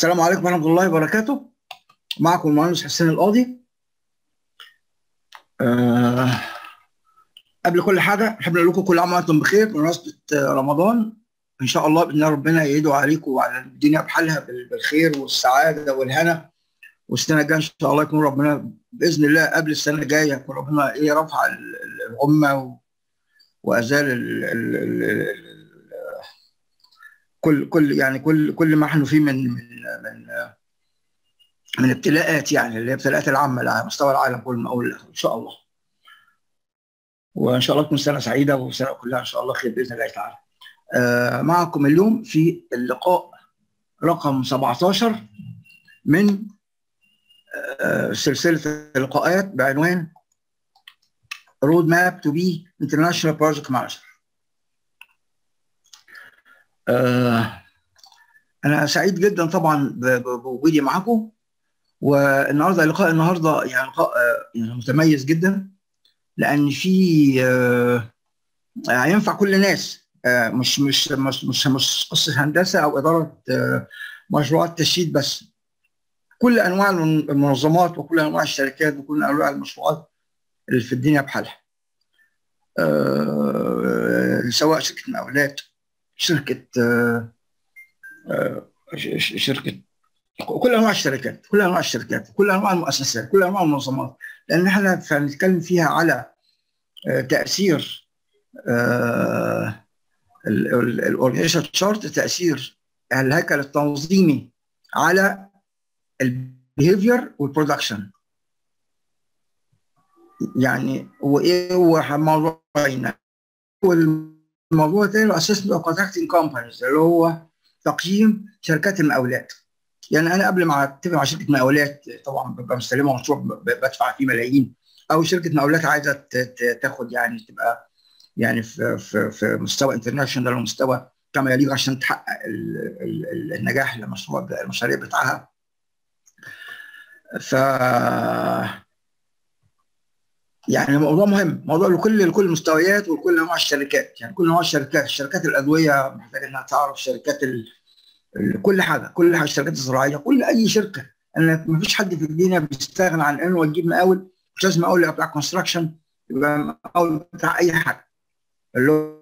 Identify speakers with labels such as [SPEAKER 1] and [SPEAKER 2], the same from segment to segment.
[SPEAKER 1] السلام عليكم ورحمة الله وبركاته. معكم المهندس حسين القاضي. أه قبل كل حاجة نحب نقول لكم كل عام وأنتم بخير بمناسبة رمضان. إن شاء الله بإذن الله ربنا يعيدوا عليكم وعلى الدنيا بحالها بالخير والسعادة والهنا. والسنة الجاية إن شاء الله يكون ربنا بإذن الله قبل السنة الجاية يكون ربنا إيه رفع الأمة وأزال ال ال ال ال كل كل يعني كل كل ما إحنا فيه من من من من ابتلاءات يعني اللي هي ابتلاءات العامة على مستوى العالم كله لاخر إن شاء الله. وإن شاء الله تكون سنة سعيدة وسنة كلها إن شاء الله خير بإذن الله تعالى. آه معكم اليوم في اللقاء رقم 17 من آه سلسلة اللقاءات بعنوان Road Map to Be an International Project Manager. آه أنا سعيد جدا طبعا بوجودي معاكم والنهاردة لقاء النهارده يعني لقاء يعني متميز جدا لأن في آه هينفع كل الناس آه مش مش مش مش, مش قصة هندسة أو إدارة مشروعات تشييد بس. كل أنواع المنظمات وكل أنواع الشركات وكل أنواع المشروعات اللي في الدنيا بحالها سواء شركة مقاولات شركة شركة كل أنواع الشركات كل أنواع الشركات كل أنواع المؤسسات كل أنواع المنظمات. لأن إحنا هنتكلم فيها على تأثير ال organization chart تأثير الهيكل التنظيمي على ال behavior وال production يعني وإيه هو موضوعنا؟ الموضوع الثاني assessment of contracting companies اللي هو تقييم شركات المقاولات. يعني أنا قبل ما أتفق مع شركة مقاولات طبعا ببقى مستلمه مشروع بدفع فيه ملايين. أو شركة مقاولات عايزة تاخد يعني تبقى يعني في في في مستوى international ومستوى كما يليق عشان تحقق النجاح لمشروع المشاريع بتاعها. ف يعني موضوع مهم. موضوع لكل لكل المستويات ولكل انواع الشركات. يعني كل انواع الشركات. شركات الأدوية محتاج إنها تعرف شركات ال... كل حاجة. كل حاجة. الشركات الزراعية. كل أي شركة. ان ما فيش حد في الدنيا بيستغنى عن إنه يجيب مقاول. مش لازم مقاول بتاع كونستراكشن يبقى مقاول بتاع أي حاجة. اللي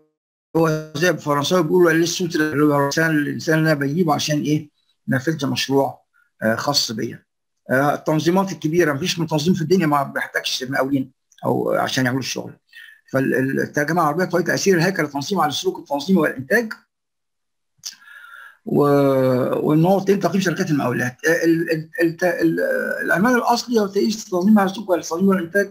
[SPEAKER 1] هو زي بالفرنساوي بيقولوا اللي هو الانسان الإنسان اللي أنا بجيبه عشان إيه؟ نفذ مشروع آه خاص بيا. آه التنظيمات الكبيرة. ما فيش تنظيم في الدنيا ما بيحتاجش مقاولين. أو عشان يعملوا الشغل. فالترجمة العربية طريقه تأثير الهيكل التنظيمي على السلوك التنظيمي والإنتاج. و... والنوع الثاني تقييم شركات المقاولات. ال... الاصلي هو تقييم التنظيم على السلوك التنظيمي والإنتاج.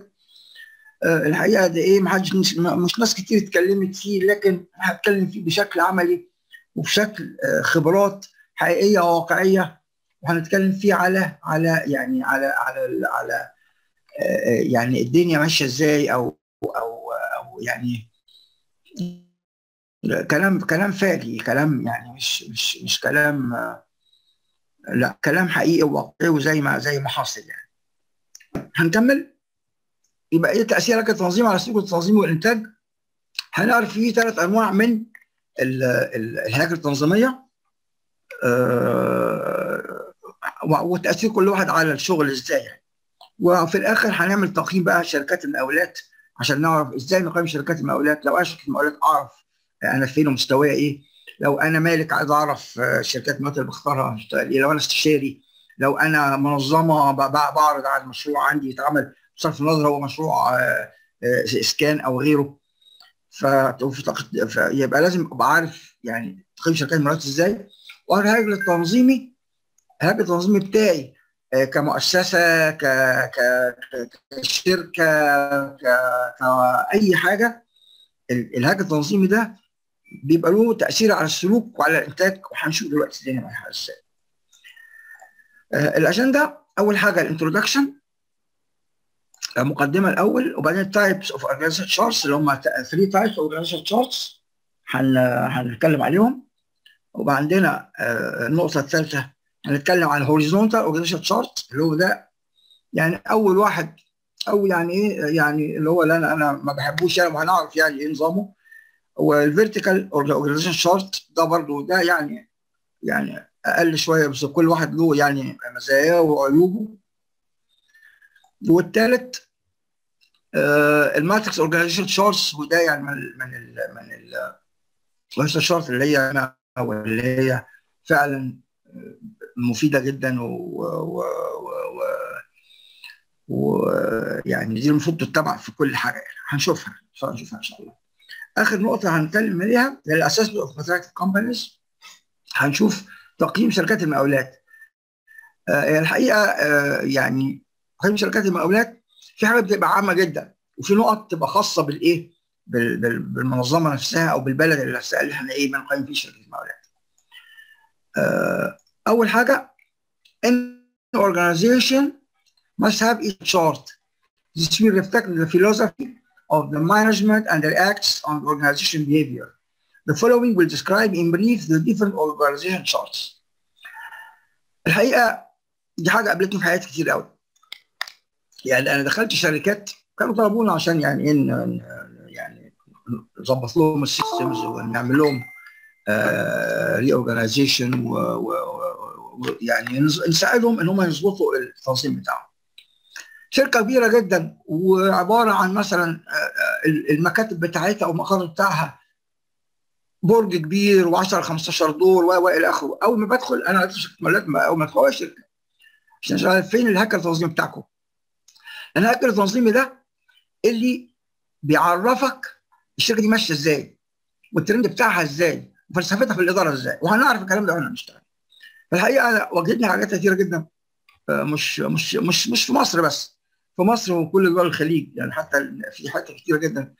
[SPEAKER 1] الحقيقة ده إيه ما حدش مش, مش ناس كتير اتكلمت فيه لكن هتكلم فيه بشكل عملي وبشكل خبرات حقيقية وواقعيه وهنتكلم فيه على على يعني على على على يعني الدنيا ماشية إزاي أو أو أو يعني كلام كلام فاجي كلام يعني مش مش مش كلام لا كلام حقيقي وواقعي وزي ما زي ما حاصل يعني. هنكمل؟ يبقى إيه تاثير هيكل التنظيم على السلوك التنظيمي والإنتاج؟ هنعرف فيه ثلاث أنواع من الهياكل التنظيمية. أه وتاثير كل واحد على الشغل إزاي يعني. وفي الآخر هنعمل تقييم بقى شركات المقاولات عشان نعرف إزاي نقيم شركات المقاولات. لو أنا شركة مقاولات أعرف أنا فين ومستواي إيه. لو أنا مالك عايز أعرف شركات المقاولات اللي بختارها هشتغل إيه. لو أنا استشاري لو أنا منظمة بعرض على المشروع عندي يتعمل بصرف النظر هو مشروع اسكان أو غيره. فيبقى لازم أبقى عارف يعني تقييم شركات المقاولات إزاي. والهيكل التنظيمي؟ الهيكل التنظيمي بتاعي. كمؤسسة ك كشركة. كاي حاجة الهيكل التنظيمي ده بيبقى له تأثير على السلوك وعلى الإنتاج وهنشوف دلوقتي الدنيا رايحة إزاي. الأجندة أول حاجة ال introduction مقدمة الأول وبعدين types of organization charts اللي هم 3 types of organization charts هنتكلم عليهم وعندنا النقطة الثالثة هنتكلم عن ال horizontal organization chart اللي هو ده. يعني أول واحد أو يعني إيه يعني اللي هو اللي أنا أنا ما بحبوش يعني وهنعرف يعني إيه نظامه. وال vertical organization chart ده برضو ده يعني يعني أقل شوية بس كل واحد له يعني مزاياه وعيوبه. والثالث ال matrix organization charts وده يعني من ال من ال من ال ال chart اللي هي واللي هي فعلا مفيدة جدا و, و, و, ويعني دي المفروض تتبع في كل حاجة يعني هنشوفها هنشوفها إن شاء الله. آخر نقطة هنتكلم عليها هي ال assess of companies هنشوف تقييم شركات المقاولات. آه الحقيقة آه يعني تقييم شركات المقاولات في حاجات بتبقى عامة جدا وفي نقط بتبقى خاصة بالإيه؟ بالمنظمة نفسها أو بالبلد اللي إحنا إيه بنقيم فيه شركة المقاولات. آه اول حاجة ان organization must have its chart. This will reflect the philosophy of the management and their acts on organization behavior. The following will describe in brief the different organization charts. الحقيقة دي حاجة قابلتني في حياتي كتير قوي. يعني أنا دخلت شركات كانوا طلبونا عشان يعني ان يعني نظبط لهم ال systems ونعمل لهم reorganization ويعني نساعدهم إن هم يظبطوا التنظيم بتاعهم. شركة كبيرة جدا وعبارة عن مثلا المكاتب بتاعتها أو المقر بتاعها برج كبير و10 15 دور و إلى آخره. أول ما بدخل أنا أول ما ادخل الشركة عشان فين الهيكل التنظيمي بتاعكم. الهيكل التنظيمي ده اللي بيعرفك الشركة دي ماشية إزاي والترند بتاعها إزاي وفلسفتها في الإدارة إزاي. وهنعرف الكلام ده وإحنا بنشتغل. الحقيقة أنا واجهتني حاجات كثيره جدا مش مش مش مش في مصر بس في مصر وكل دول الخليج يعني حتى في حتت كثيره جدا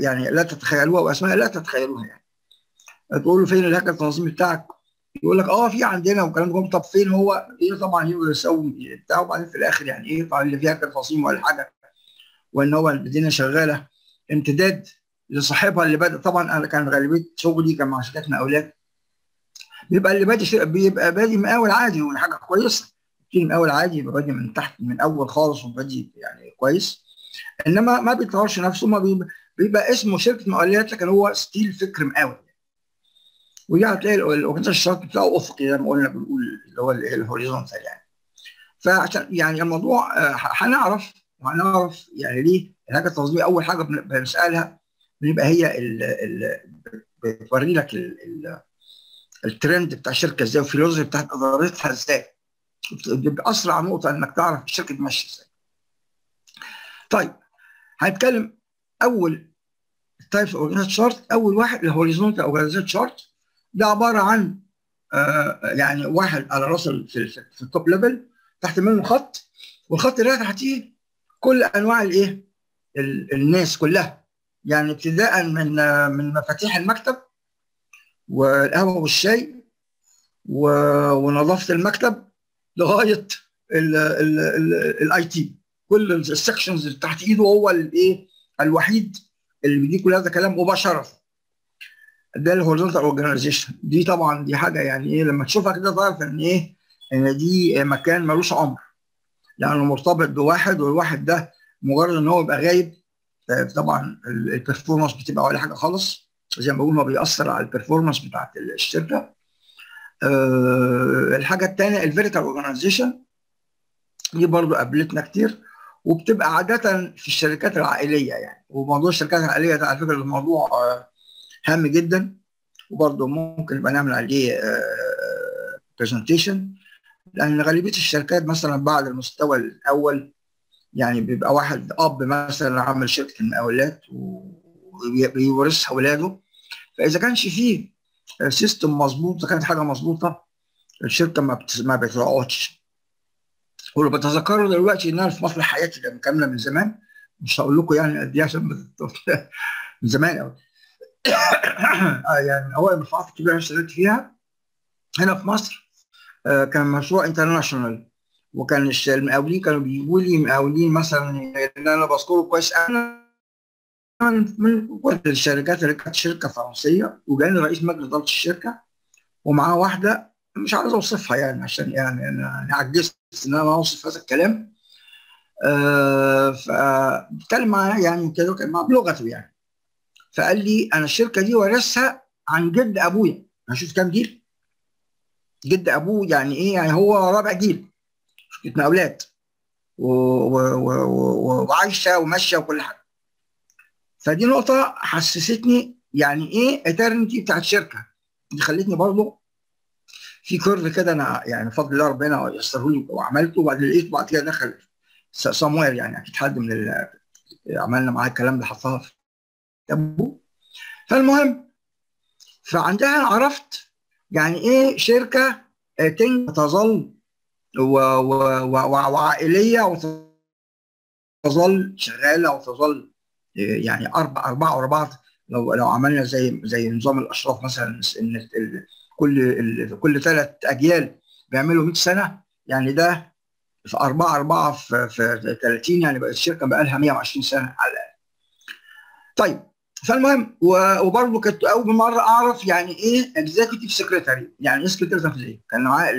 [SPEAKER 1] يعني لا تتخيلوها وأسماء لا تتخيلوها يعني. تقول له فين الهيكل التنظيمي بتاعك؟ يقول لك آه في عندنا والكلام ده طب فين هو؟ إيه طبعا يسوي بتاع وبعدين في الآخر يعني إيه؟ طبعا اللي فيها تنظيم ولا حاجة وإن هو الدنيا شغالة. امتداد لصاحبها اللي بدأ طبعا أنا كان غالبية شغلي كان مع شركات مقاولات. بيبقى اللي بادئ بيبقى بادئ مقاول عادي وحاجه كويسة. في مقاول عادي يبقى بادئ من تحت من أول خالص وبادئ يعني كويس. إنما ما بيطورش نفسه ما بيبقى, بيبقى اسمه شركة مقاولات لكن هو still فكر مقاول. ودي هتلاقي ال organization ال chart بتاعه أفقي زي ما قلنا بنقول اللي هو ال horizontal يعني. فعشان يعني الموضوع هنعرف وهنعرف يعني ليه الحاجة التنظيمية أول حاجة بنسألها بيبقى هي بتوري لك ال ال الترند بتاع الشركة إزاي وال philosophy بتاعت ادارتها إزاي. اسرع نقطة إنك تعرف الشركة دي ماشية إزاي. طيب هنتكلم أول types organization chart أول واحد ال horizontal organization chart ده عبارة عن آه يعني واحد على رأس في, في ال top level تحت منه خط. والخط اللي تحتيه كل أنواع الإيه؟ الناس كلها. يعني ابتداء من من مفاتيح المكتب. والقهوة والشاي ونظافة المكتب لغاية ال IT كل ال sections اللي تحت إيده هو الإيه؟ الوحيد اللي بيديك كل هذا الكلام مباشرة. ده ال horizontal organization. دي طبعا دي حاجة يعني إيه لما تشوفها كده تعرف إن إيه؟ إن دي مكان ملوش عمر لأنه مرتبط بواحد والواحد ده مجرد إن هو يبقى غايب طبعا ال performance بتبقى ولا حاجة خالص. زي ما بقول هو بيأثر على ال performance بتاعت الشركة. أه الحاجة الثانية ال vertical organization دي برضو قابلتنا كتير وبتبقى عادة في الشركات العائلية يعني. وموضوع الشركات العائلية ده على فكرة الموضوع هام جدا وبرضه ممكن نبقى نعمل عليه presentation لأن غالبية الشركات مثلا بعد المستوى الأول يعني بيبقى واحد اب مثلا عمل شركة المقاولات وبيورثها اولاده فاذا ما كانش فيه system مظبوط إذا كانت حاجة مظبوطة الشركة ما ما بتقعدش واللي بتذكره دلوقتي ان أنا في مصر حياتي ده مكمله من زمان مش هقول لكم يعني قد إيه عشان من زمان قوي يعني اول المشروعات الكبيرة اللي اشتغلت فيها. هنا في مصر كان مشروع international وكان المقاولين كانوا بيجيبوا لي مقاولين مثلا اللي أنا بذكره كويس أنا من الشركات اللي كانت شركة فرنسية وجاني رئيس مجلس إدارة الشركة ومعاه واحدة مش عايز أوصفها يعني عشان يعني أنا عجزت إن أنا أوصف هذا الكلام. آه فبتكلم معاه يعني كده كان بلغته يعني. فقال لي أنا الشركة دي وارثها عن جد أبويا. هشوف كام جيل؟ جد أبوه يعني إيه؟ يعني هو رابع جيل. شركه مقاولات وعايشة وماشية وكل حاجة. فدي نقطة حسستني يعني إيه eternity بتاعت الشركة دي خلتني برضه في curve كده أنا يعني بفضل الله ربنا يسره لي وعملته وبعدين لقيته بعد كده دخل سموير يعني أكيد حد من عملنا معاه الكلام ده حطها في فالمهم فعندها عرفت يعني إيه شركة تظل وعائلية وتظل شغالة وتظل يعني أربع أربعة ورا بعض لو لو عملنا زي زي نظام الأشراف مثلا إن كل كل ثلاث أجيال بيعملوا 100 سنة يعني ده في أربعة أربعة في, في 30 يعني بقت الشركة بقى لها 120 سنة على الأقل. طيب فالمهم وبرضه كنت أول مرة أعرف يعني إيه اكزيكتيف سكرتاري يعني إيه سكرتير تنفيذية كان معاه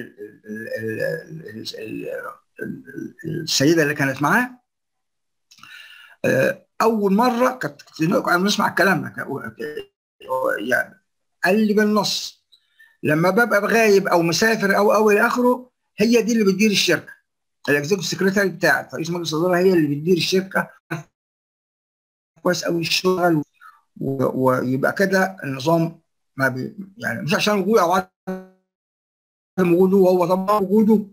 [SPEAKER 1] السيدة اللي كانت معاه أول مرة كنت كنا بنسمع الكلام ده يعني قال لي بالنص لما ببقى غايب أو مسافر أو أو إلى آخره هي دي اللي بتدير الشركة. ال executive secretary بتاعك رئيس مجلس الاداره هي اللي بتدير الشركة. كويس قوي الشغل ويبقى كده النظام ما بي يعني مش عشان وجوده أو عدم وجوده وهو طبعا وجوده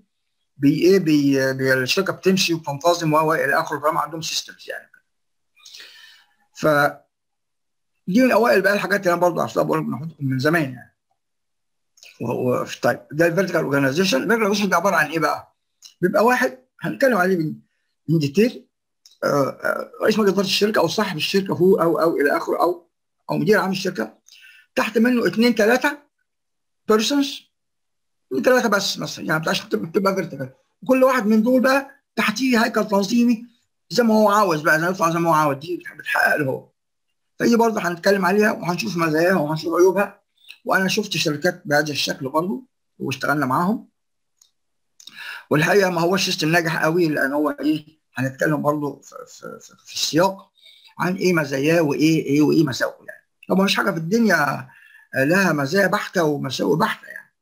[SPEAKER 1] بي إيه بي, بي الشركة بتمشي وبتنتظم و إلى آخره عندهم systems يعني. ف دي من اوائل بقى الحاجات اللي أنا برضه عرفتها بقول لكم من زمان يعني. و... طيب ده ال vertical organization ال vertical organization ده عبارة عن إيه بقى؟ بيبقى واحد هنتكلم عليه in detail رئيس مجلس إدارة الشركة أو صاحب الشركة فوق أو أو إلى آخره أو أو مدير عام الشركة. تحت منه اثنين ثلاثة persons ثلاثة بس مثلا يعني عشان تبقى vertical وكل واحد من دول بقى تحتيه هيكل تنظيمي زي ما هو عاوز بقى زي ما يطلع زي ما هو عاوز. دي بتحقق له هو. فدي برضه هنتكلم عليها وهنشوف مزاياها وهنشوف عيوبها. وأنا شفت شركات بهذا الشكل برضه واشتغلنا معاهم. والحقيقة ما هوش system ناجح قوي لأن هو إيه هنتكلم برضه في, في, في, في السياق عن إيه مزاياه وإيه إيه وإيه مساوئه يعني. طبعا مش حاجة في الدنيا لها مزايا بحتة ومساوئ بحتة يعني.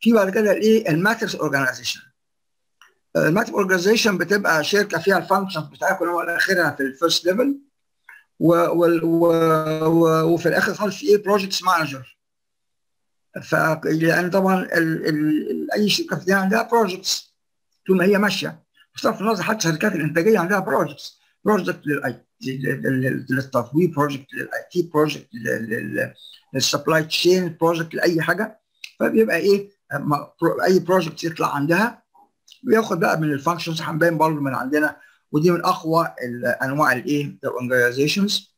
[SPEAKER 1] في بعد كده الإيه ال matrix organization. ال matrix organization بتبقى شركة فيها ال function بتاعها كلها والاخرها في ال first level وفي الآخر خالص في إيه projects manager ف يعني طبعا ال ال أي شركة في عندها projects طول ما هي ماشية. بصرف النظر حتى الشركات الإنتاجية عندها projects project للاي للتطوير project لل IT project لل supply chain project لأي حاجة. فبيبقى إيه أي project يطلع عندها بياخد بقى من ال functions هنبين برضه من عندنا. ودي من أقوى أنواع الايه ال organizations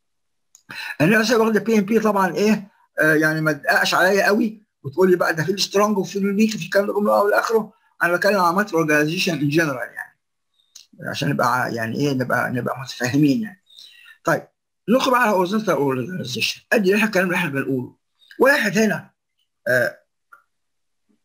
[SPEAKER 1] الناس واخده PMP طبعا إيه؟ آه يعني ما تدققش عليا قوي وتقول لي بقى ده في ال strong وفي ال weak في ده كله أو اخره أنا بتكلم عن matrix organization in general يعني. عشان نبقى يعني إيه؟ نبقى نبقى متفاهمين يعني. طيب ندخل بقى على organization أدي إحنا الكلام اللي إحنا بنقوله. واحد هنا آه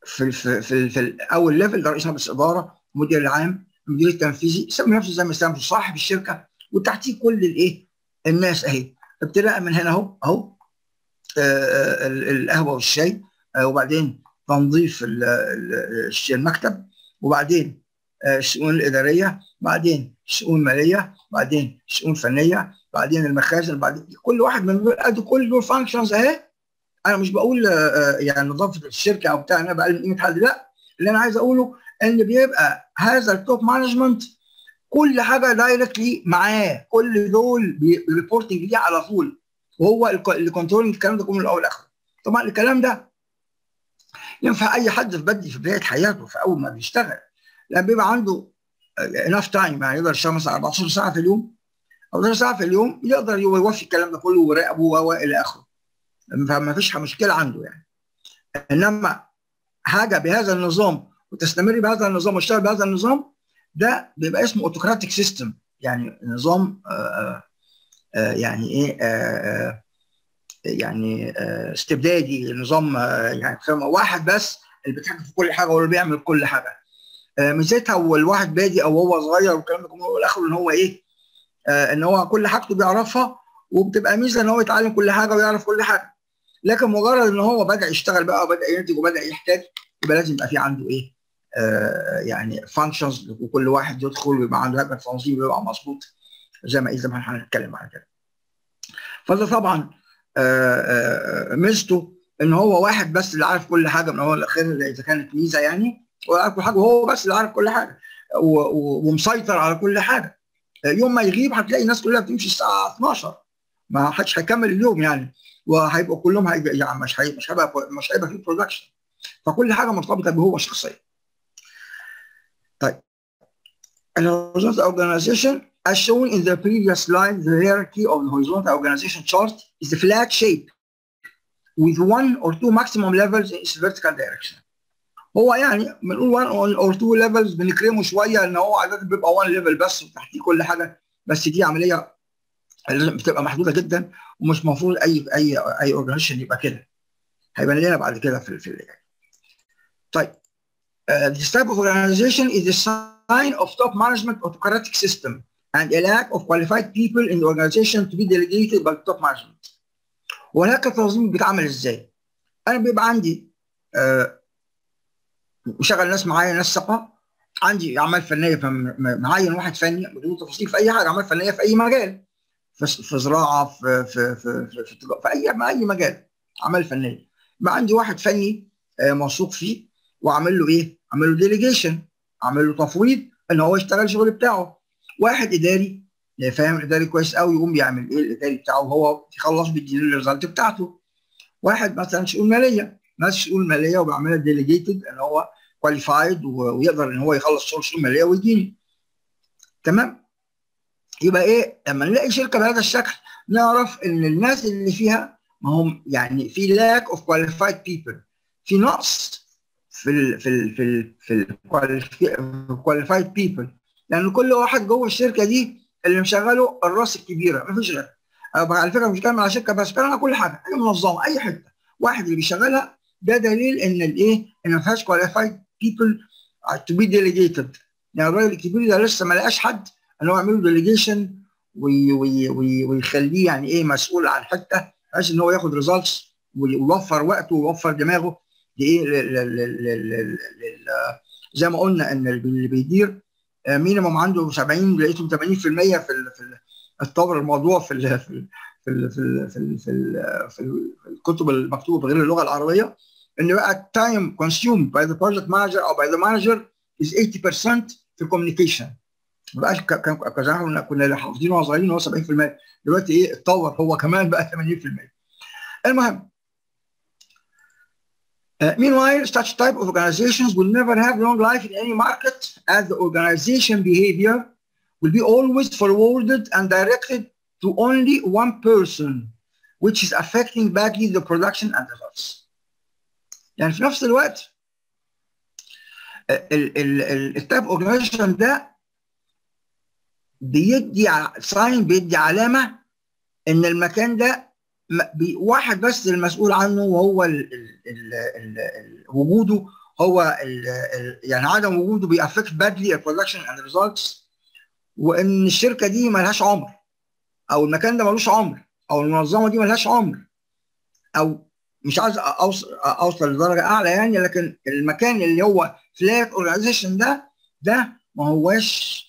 [SPEAKER 1] في في في, في أول level رئيس مجلس الإدارة المدير العام المدير التنفيذي يسمي نفسه زي ما يسمي صاحب الشركة وتحتيه كل الايه الناس أهي. ابتداء من هنا أهو أهو آه القهوة والشاي آه وبعدين تنظيف المكتب وبعدين الشؤون الإدارية بعدين الشؤون المالية بعدين الشؤون الفنية بعدين المخازن بعدين كل واحد من دول أدي كل دول functions أهي. أنا مش بقول يعني نظافة الشركة أو بتاع أنا بقلل قيمة حد لأ اللي أنا عايز أقوله إن بيبقى هذا ال top management كل حاجة directly معاه كل دول reporting ليه على طول. وهو اللي controlling الكلام ده كله من الأول لآخره. طبعا الكلام ده ينفع أي حد في بدي في بداية حياته في أول ما بيشتغل. لما بيبقى عنده enough time يعني يقدر يشتغل مثلا 14 ساعة في اليوم أو 12 ساعة في اليوم يقدر يوفي الكلام ده كله ويراقبه والى آخره. فما فيش مشكلة عنده يعني. إنما حاجة بهذا النظام وتستمر بهذا النظام وتشتغل بهذا النظام ده بيبقى اسمه autocratic system يعني نظام آآ آآ يعني إيه آآ يعني استبدادي نظام يعني واحد بس اللي بيتحكم في كل حاجة واللي بيعمل كل حاجة. ميزتها هو الواحد بادي أو هو صغير والكلام ده كله والآخر إن هو إيه؟ إن هو كل حاجته بيعرفها وبتبقى ميزة إن هو يتعلم كل حاجة ويعرف كل حاجة. لكن مجرد إن هو بدأ يشتغل بقى وبدأ ينتج وبدأ يحتاج يبقى لازم يبقى في عنده إيه؟ آه يعني functions وكل واحد يدخل ويبقى عنده هذا التنظيم ويبقى مظبوط زي ما إيه زي ما هنتكلم بعد كده. فده طبعا ميزته إن هو واحد بس اللي عارف كل حاجة من أول لاخر اذا كانت ميزة يعني هو عارف كل حاجة وهو بس اللي عارف كل حاجة ومسيطر على كل حاجة. يوم ما يغيب هتلاقي الناس كلها بتمشي الساعة 12 ما حدش هيكمل اليوم يعني وهيبقوا كلهم هيبقى يعني مش هيبقى مش هيبقى مش هيبقى في برودكشن فكل حاجة مرتبطه بهو شخصيا. طيب ال horizontal organization as shown in the previous slide the hierarchy of the horizontal organization chart is the flat shape with one or two maximum levels in its vertical direction. هو يعني بنقول 1 or 2 levels بنكرمه شوية ان هو عاده بيبقى 1 level بس وتحتيه كل حاجة بس دي عمليه بتبقى محدودة جدا ومش المفروض أي أي أي organization يبقى كده هيبان لنا بعد كده في في اللي طيب uh, this type of organization is a sign of top management autocratic system and a lack of qualified people in the organization to be delegated by top management. وهناك التنظيم بيتعمل إزاي؟ أنا بيبقى عندي آه مشغل ناس معايا ناس ثقة عندي أعمال فنية فمعين واحد فني بدون تفاصيل في أي حاجة أعمال فنية في أي مجال في, زراعة في في في في, في, في أي أي مجال أعمال فنية. يبقى عندي واحد فني آه موثوق فيه واعمل له إيه؟ اعمل له delegation اعمل له تفويض إن هو يشتغل الشغل بتاعه. واحد إداري فاهم الاداري كويس قوي يقوم يعمل إيه الإداري بتاعه؟ وهو يخلص بيديله ال result بتاعته. واحد مثلا شؤون مالية ناس شؤون مالية وبيعملها delegated إن هو qualified ويقدر إن هو يخلص شغل شؤون مالية ويديني تمام؟ يبقى إيه؟ لما نلاقي شركة بهذا الشكل نعرف إن الناس اللي فيها ما هم يعني في lack of qualified people في نقص في ال في ال في ال في ال qualified people لأن كل واحد جوه الشركة دي اللي مشغله الراس الكبيرة ما فيش غير على فكرة مش بتكلم على شركة بس بتكلم على كل حاجة اي منظمة أي حتة. واحد اللي بيشغلها ده دليل إن الايه إن ما فيهاش qualified people to be delegated يعني الراجل الكبير ده لسه ما لقاش حد إن هو يعمل له delegation ويخليه يعني إيه مسؤول عن حتة بحيث إن هو ياخد results ويوفر وقته ويوفر دماغه لإيه زي ما قلنا إن اللي بيدير minimum عنده 70 لقيتهم 80% في في اتطور الموضوع في في في في في, في, في الكتب المكتوبة بغير اللغة العربية إن بقى التايم consumed by the project manager أو by the manager is 80% في الكوميونيكيشن ما بقاش كان كنا كنا حافظين وإحنا صغيرين هو 70% دلوقتي إيه اتطور هو كمان بقى 80% المهم Uh, meanwhile, such type of organizations will never have long life in any market as the organization behavior will be always forwarded and directed to only one person, which is affecting badly the production and results. يعني في نفس الوقت ال type organization ده بيدي sign بيدي علامة إن المكان ده واحد بس المسؤول عنه وهو ال ال ال ال وجوده هو ال ال يعني عدم وجوده بي affect badly ال production and results وإن الشركة دي ملهاش عمر أو المكان ده ملوش عمر أو المنظمة دي ملهاش عمر أو مش عايز اوصل أوصل لدرجة أعلى يعني لكن المكان اللي هو flat organization ده ده ما هواش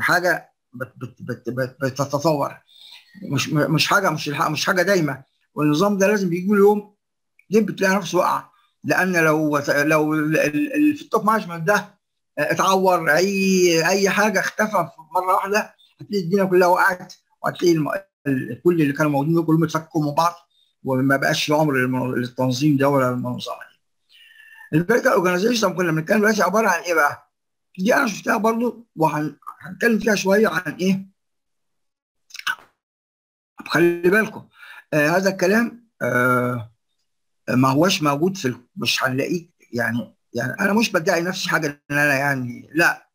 [SPEAKER 1] حاجة بت بت بت بت بتتطور مش مش حاجة مش مش حاجة دايمة والنظام ده لازم بيجي له يوم دي بتلاقي نفسه وقع لأن لو لو في ال top management ده اتعور اي أي حاجة اختفى مرة واحدة هتلاقي الدنيا كلها وقعت وهتلاقي كل اللي كانوا موجودين كلهم اتفكوا من بعض وما بقاش في عمر للتنظيم ده ولا المنظمه دي. ال vertical organization كنا بنتكلم دلوقتي عبارة عن إيه بقى؟ دي أنا شفتها برضو وهنتكلم فيها شوية عن إيه؟ خلي بالكم آه هذا الكلام آه ما هوش موجود في مش هنلاقيه يعني يعني أنا مش بدعي نفسي حاجة إن أنا يعني لا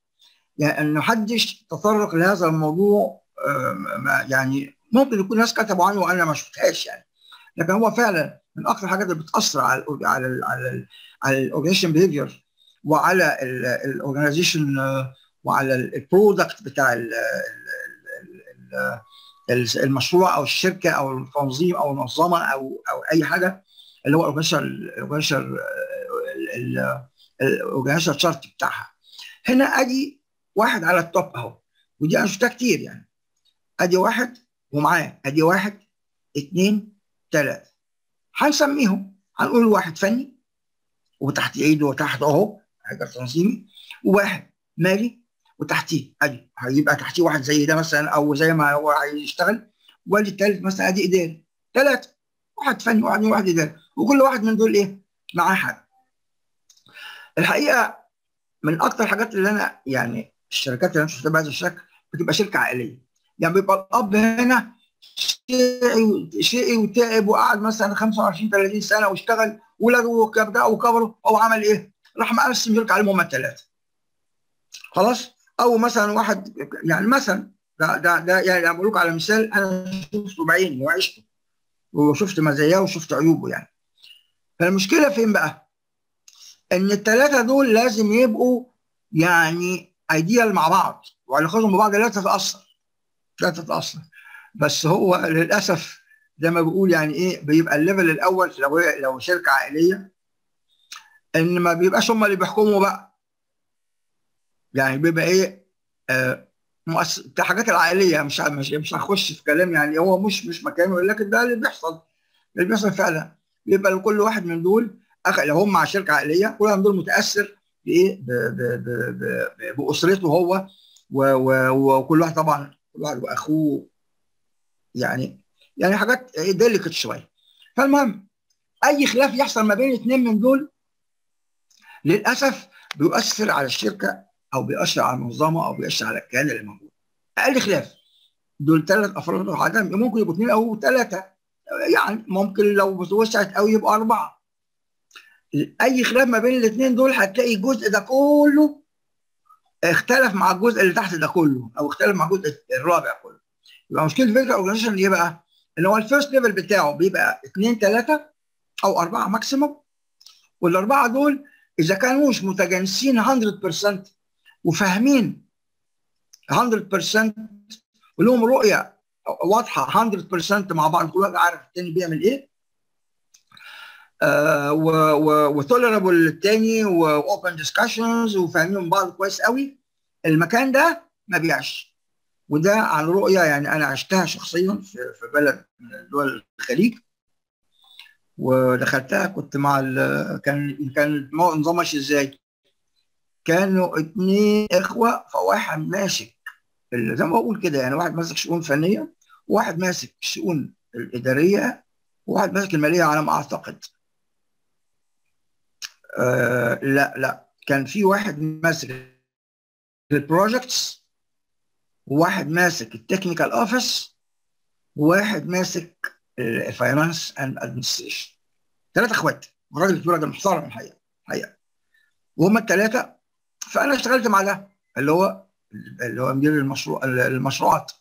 [SPEAKER 1] يعني محدش تطرق لهذا الموضوع آه يعني ممكن يكون ناس كتبوا عنه وأنا ما شفتهاش يعني لكن هو فعلا من أكثر الحاجات اللي بتأثر على ال على ال على ال على ال organization behavior وعلى ال organization وعلى ال product بتاع ال ال المشروع أو الشركة أو التنظيم أو المنظمة أو أو أي حاجة اللي هو ال organization ال organization chart بتاعها. هنا أدي واحد على ال top أهو ودي أنا شفتها كتير يعني. أدي واحد ومعاه أدي واحد اثنين ثلاثة هنسميهم هنقول واحد فني وتحت إيده وتحت أهو حاجة تنظيمي وواحد مالي وتحتيه. أدي. هيبقى تحتيه واحد زي ده مثلا أو زي ما هو هيشتغل. وادي الثالث مثلا أدي اداري ثلاثة واحد فني وواحد واحد اداري وكل واحد من دول إيه؟ معاه حاجة الحقيقة من أكتر الحاجات اللي أنا يعني الشركات اللي أنا شفتها بهذا الشكل بتبقى شركة عائلية. يعني بيبقى الأب هنا شقي وتعب وقعد مثلا 25 30 سنة واشتغل ولاده بداوا وكبروا. هو عمل إيه؟ راح مقسم شركة عليهم هم الثلاثه خلاص؟ أو مثلا واحد يعني مثلا ده ده ده يعني بقول لكم على مثال أنا شفته بعيني وعشته وشفت مزاياه وشفت عيوبه يعني. فالمشكلة فين بقى؟ إن الثلاثه دول لازم يبقوا يعني ايديال مع بعض وعلاقتهم ببعض لا تتأثر لا تتأثر. بس هو للأسف زي ما بقول يعني إيه بيبقى الليفل الأول لو لو شركة عائلية إن ما بيبقاش هم اللي بيحكموا بقى. يعني بيبقى إيه آه. الحاجات العائلية مش مش مش هخش في كلام يعني هو مش مش مكانه لكن ده اللي بيحصل اللي بيحصل فعلا بيبقى كل واحد من دول أخ... لو هم مع شركة عائلية كل واحد من دول متأثر بإيه ب... ب... ب... ب... بأسرته هو و... و... وكل واحد طبعا كل واحد وأخوه يعني يعني حاجات ديليكت شوية فالمهم أي خلاف يحصل ما بين اثنين من دول للأسف بيؤثر على الشركة أو بيأثر على المنظمة أو بيأثر على الكيان اللي موجود. أقل خلاف. دول ثلاث أفراد عدم ممكن يبقوا اثنين أو ثلاثة يعني ممكن لو وسعت قوي يبقوا أربعة. أي خلاف ما بين الاثنين دول هتلاقي الجزء ده كله اختلف مع الجزء اللي تحت ده كله أو اختلف مع الجزء الرابع كله. يبقى مشكلة الفكرة organization إيه بقى؟ إن هو ال first level بتاعه بيبقى اثنين ثلاثة أو أربعة maximum والأربعة دول إذا كانوش متجانسين 100% وفاهمين. 100% ولهم رؤية واضحة 100% مع بعض. كل واحد عارف الثاني بيعمل إيه. آه و tolerable للتاني و open discussions وفاهمين بعض كويس قوي. المكان ده ما بيعش. وده عن رؤية يعني أنا عشتها شخصيا في, في بلد من دول الخليج. ودخلتها كنت مع كان كان النظام ماشي إزاي؟ كانوا اتنين إخوة فواحد ماسك زي ما بقول كده يعني واحد ماسك شؤون فنية وواحد ماسك الشؤون الإدارية وواحد ماسك المالية على ما أعتقد. آه لا لا كان في واحد ماسك ال projects وواحد ماسك ال technical office وواحد ماسك ال finance and administration ثلاثة إخوات الراجل راجل محترم الحقيقة الحقيقة وهم الثلاثه فأنا اشتغلت مع ده اللي هو اللي هو مدير المشروع المشروعات.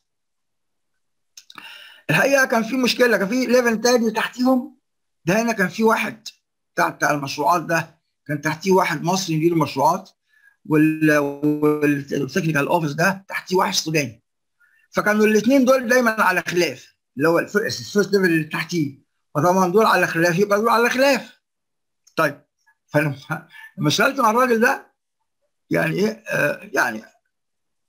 [SPEAKER 1] الحقيقة كان في مشكلة كان في level تاني تحتيهم. ده هنا كان في واحد بتاع بتاع المشروعات ده كان تحتيه واحد مصري مدير المشروعات وال technical office ده تحتيه واحد سوداني. فكانوا الاثنين دول دايما على خلاف اللي هو ال first level اللي تحتيه. وطبعا دول على خلاف يبقى دول على خلاف. طيب فلما لما اشتغلت مع الراجل ده يعني إيه؟ آه يعني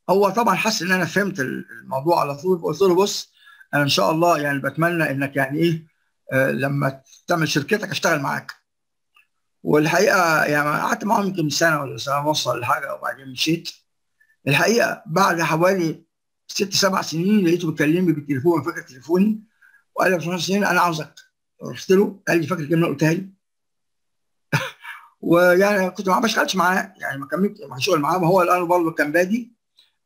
[SPEAKER 1] هو طبعا حس إن أنا فهمت الموضوع على طول قلت له بص أنا إن شاء الله يعني بتمنى إنك يعني إيه آه لما تعمل شركتك أشتغل معاك. والحقيقة يعني قعدت معاهم يمكن سنة ولا سنة ونص ولا حاجة وبعدين مشيت. الحقيقة بعد حوالي ست سبع سنين لقيته بيكلمني بالتليفون فاكر تليفوني وقال لي يا أنا عاوزك. رحت له قال لي فاكر الكلمة قلتها لي؟ ويعني كنت ما بشتغلش معاه يعني ما كملت مع شغل معاه. هو الآن برضه كان بادي.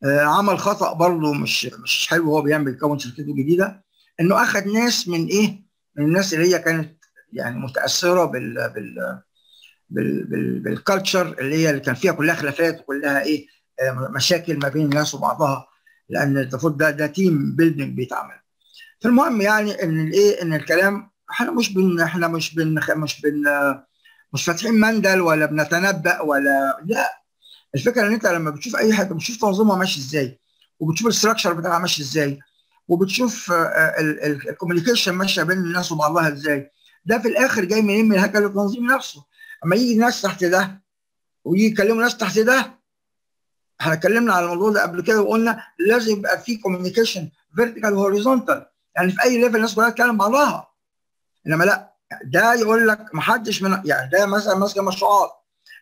[SPEAKER 1] آه عمل خطأ برضه مش مش حلو وهو بيعمل يكون شركته الجديده إنه اخذ ناس من إيه؟ من الناس اللي هي كانت يعني متأثرة بال بال بال بال بال culture اللي هي اللي كان فيها كلها خلافات وكلها إيه؟ آه مشاكل ما بين الناس وبعضها. لأن المفروض ده ده team building بيتعمل. فالمهم يعني إن الإيه؟ إن الكلام إحنا مش بن إحنا مش بن مش بن مش فاتحين مندل ولا بنتنبأ ولا لا. الفكرة إن أنت لما بتشوف أي حاجة بتشوف تنظيمها ماشي إزاي وبتشوف ال structure بتاعها ماشي إزاي وبتشوف ال communication ماشية بين الناس وبعضها إزاي. ده في الآخر جاي منين من هيكل التنظيم نفسه. أما يجي ناس تحت ده ويجي يكلموا ناس تحت ده إحنا اتكلمنا على الموضوع ده قبل كده وقلنا لازم يبقى في communication vertical و horizontal يعني في أي level الناس كلها تتكلم بعضها. إنما لا. ده يقول لك ما حدش من يعني ده مثلا ماسك مشروعات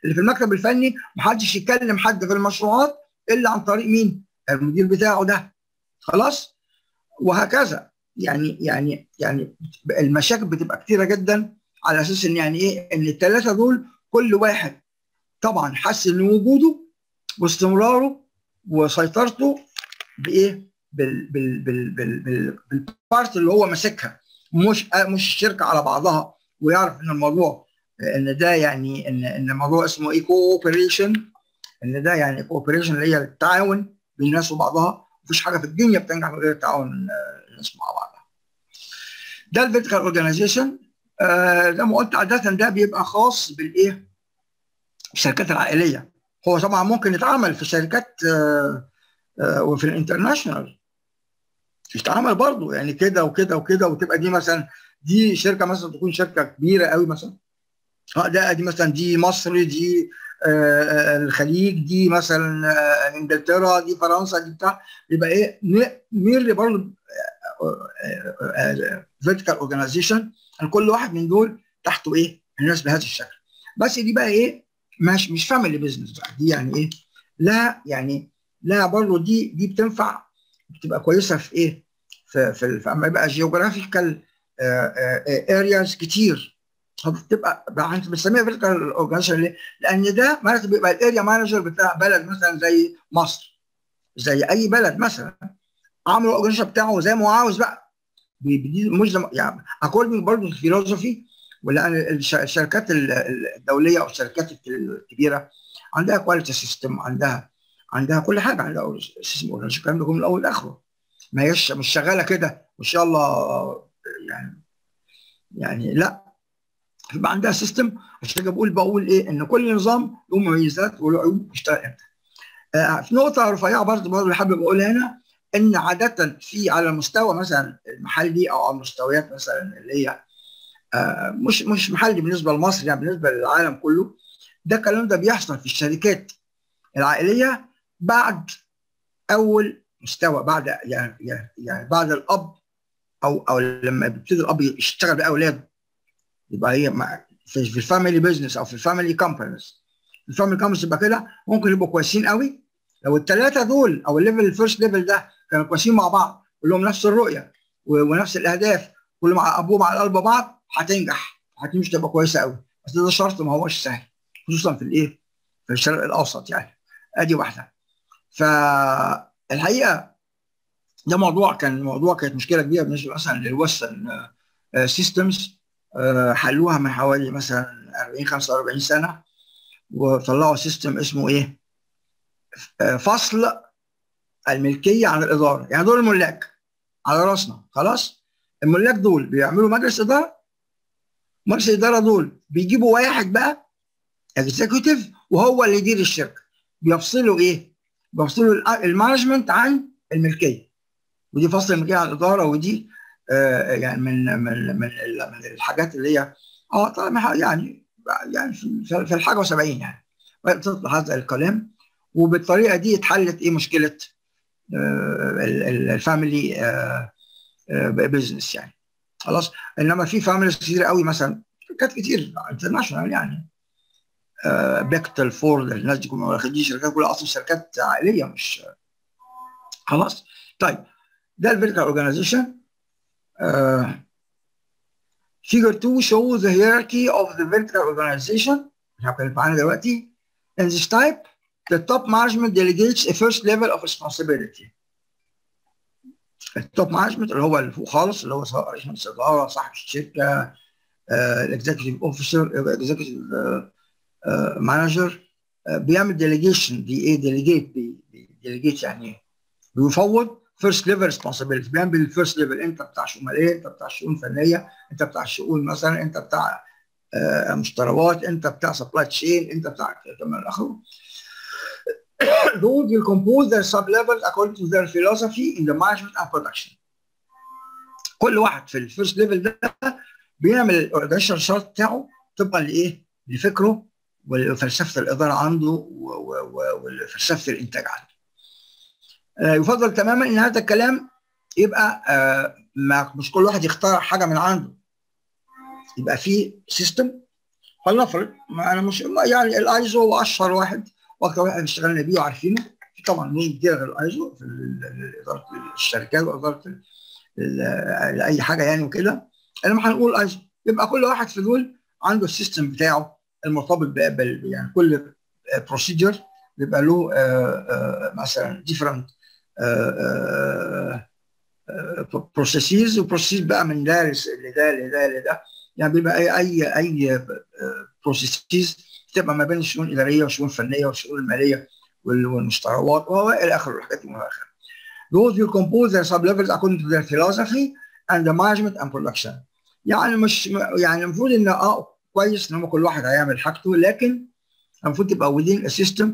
[SPEAKER 1] اللي في المكتب الفني ما حدش يكلم حد في المشروعات إلا عن طريق مين؟ المدير بتاعه ده خلاص؟ وهكذا يعني يعني يعني المشاكل بتبقى كتيرة جدا على أساس إن يعني إيه إن الثلاثه دول كل واحد طبعا حس إن وجوده واستمراره وسيطرته بإيه؟ بال بال بال بال بال بالبارت اللي هو ماسكها مش مش الشركة على بعضها ويعرف إن الموضوع إن ده يعني إن إن الموضوع اسمه إيه cooperation إن ده يعني cooperation اللي هي التعاون بين الناس وبعضها مفيش حاجة في الدنيا بتنجح من غير تعاون الناس مع بعضها. ده ال vertical organization زي ما قلت عادة ده بيبقى خاص بالإيه؟ الشركات العائلية هو طبعا ممكن يتعمل في شركات آه آه وفي ال international يتعمل برضه يعني كده وكده وكده وتبقى دي مثلا دي شركة مثلا تكون شركة كبيرة قوي مثلا. آه ده دي مثلا دي مصر دي آه الخليج دي مثلا آه إنجلترا دي فرنسا دي بتاع. يبقى إيه merely برضه vertical organization كل واحد من دول تحته إيه الناس بهذا الشكل. بس دي بقى إيه مش مش family business دي يعني إيه لا يعني لا برضه دي دي بتنفع بتبقى كويسة في إيه؟ في في أما يبقى geographical areas كتير. بتبقى بنسميها vertical organization ليه؟ لأن ده معناته بيبقى ال area manager بتاع بلد مثلا زي مصر. زي أي بلد مثلا. عملوا ال organization بتاعه زي ما هو عاوز بقى. مش يعني according برضه ال philosophy ولأن الشركات الدولية أو الشركات الكبيرة عندها quality system عندها عندها كل حاجة عندها organization الكلام ده من الأول لآخره. ما هيش مش شغالة كده وان شاء الله يعني يعني لا. يبقى عندها system عشان كده بقول بقول إيه إن كل نظام له مميزات وله عيوب. بيشتغل إمتى. آه في نقطة رفيعة برضه برضه حابب أقولها هنا إن عادة في على المستوى مثلا المحلي أو على المستويات مثلا اللي هي آه مش مش محلي بالنسبة لمصر يعني بالنسبة للعالم كله ده الكلام ده بيحصل في الشركات العائلية بعد أول مستوى بعد يعني يعني بعد الأب أو أو لما بيبتدي الأب يشتغل باولاده يبقى هي في ال family business أو في ال family companies ال family companies يبقى كده ممكن يبقوا كويسين قوي. لو الثلاثه دول أو ال level ال first level ده كانوا كويسين مع بعض كلهم نفس الرؤية ونفس الأهداف كلهم مع ابوهم على قلب بعض هتنجح. هتمشي تبقى كويسة قوي. بس ده شرط ما هوش سهل خصوصا في الإيه؟ في الشرق الأوسط يعني. أدي واحدة. فالحقيقة ده موضوع كان موضوع كانت مشكلة كبيرة بالنسبة مثلا لل western systems حلوها من حوالي مثلا 40 45 سنة وطلعوا system اسمه إيه؟ فصل الملكية عن الإدارة، يعني دول الملاك على راسنا خلاص؟ الملاك دول بيعملوا مجلس إدارة مجلس الاداره دول بيجيبوا واحد بقى executive وهو اللي يدير الشركة بيفصلوا إيه؟ بيفصلوا ال management عن الملكية. ودي فصل الملكية عن الإدارة ودي آه يعني من من من الحاجات اللي هي آه طبعا يعني يعني في الحاجة و70 يعني. تطلع هذا الكلام. وبالطريقة دي اتحلت إيه مشكلة آه ال family آه business يعني. خلاص. إنما في families كتير قوي مثلا شركات كتير international يعني. بيكتل فورد الناس دي كلها دي شركات كلها أصلا شركات عائلية مش خلاص. طيب ده ال vertical organization figure 2 shows the hierarchy of the vertical organization. هنتكلم عنها دلوقتي. In this type the top management delegates a first level of responsibility. ال top management اللي هو اللي فوق خالص اللي هو سواء رئيس مجلس صاحب الشركة ال executive officer ال executive manager بيعمل delegation دي إيه delegate delegate يعني بيفوض first level responsibility بيعمل ال first level انت بتاع شؤون مالية انت بتاع شؤون فنية انت بتاع شؤون مثلا انت بتاع آه مشتريات انت بتاع supply chain انت بتاع إلى آخره those will compose their sub-levels according to their philosophy in the management and production. كل واحد في ال first level ده بيعمل ال organization chart بتاعه طبقا لإيه؟ لفكره وفلسفه الإدارة عنده وفلسفه الإنتاج عنده. يفضل تماما إن هذا الكلام يبقى ما مش كل واحد يختار حاجة من عنده. يبقى في system فلنفرض ما أنا مش يعني الآيزو هو أشهر واحد وأكثر واحد اشتغلنا بيه وعارفينه. في طبعا ناس كتير غير الآيزو في إدارة الشركات وإدارة لاي حاجة يعني وكده. إنما هنقول آيزو. يبقى كل واحد في دول عنده ال system بتاعه. المرتبط بال يعني كل procedure بيبقى له مثلا different processes و process بقى من ده لده لده لده يعني بيبقى اي اي processes تبقى ما بين الشؤون الإدارية والشؤون الفنية والشؤون المالية والمشتريات والى آخره الحاجات آخره. Those will compose their sub-levels according to their philosophy and the management and production. يعني مش يعني المفروض إن آه كويس إن هم كل واحد هيعمل حاجته لكن المفروض تبقى a system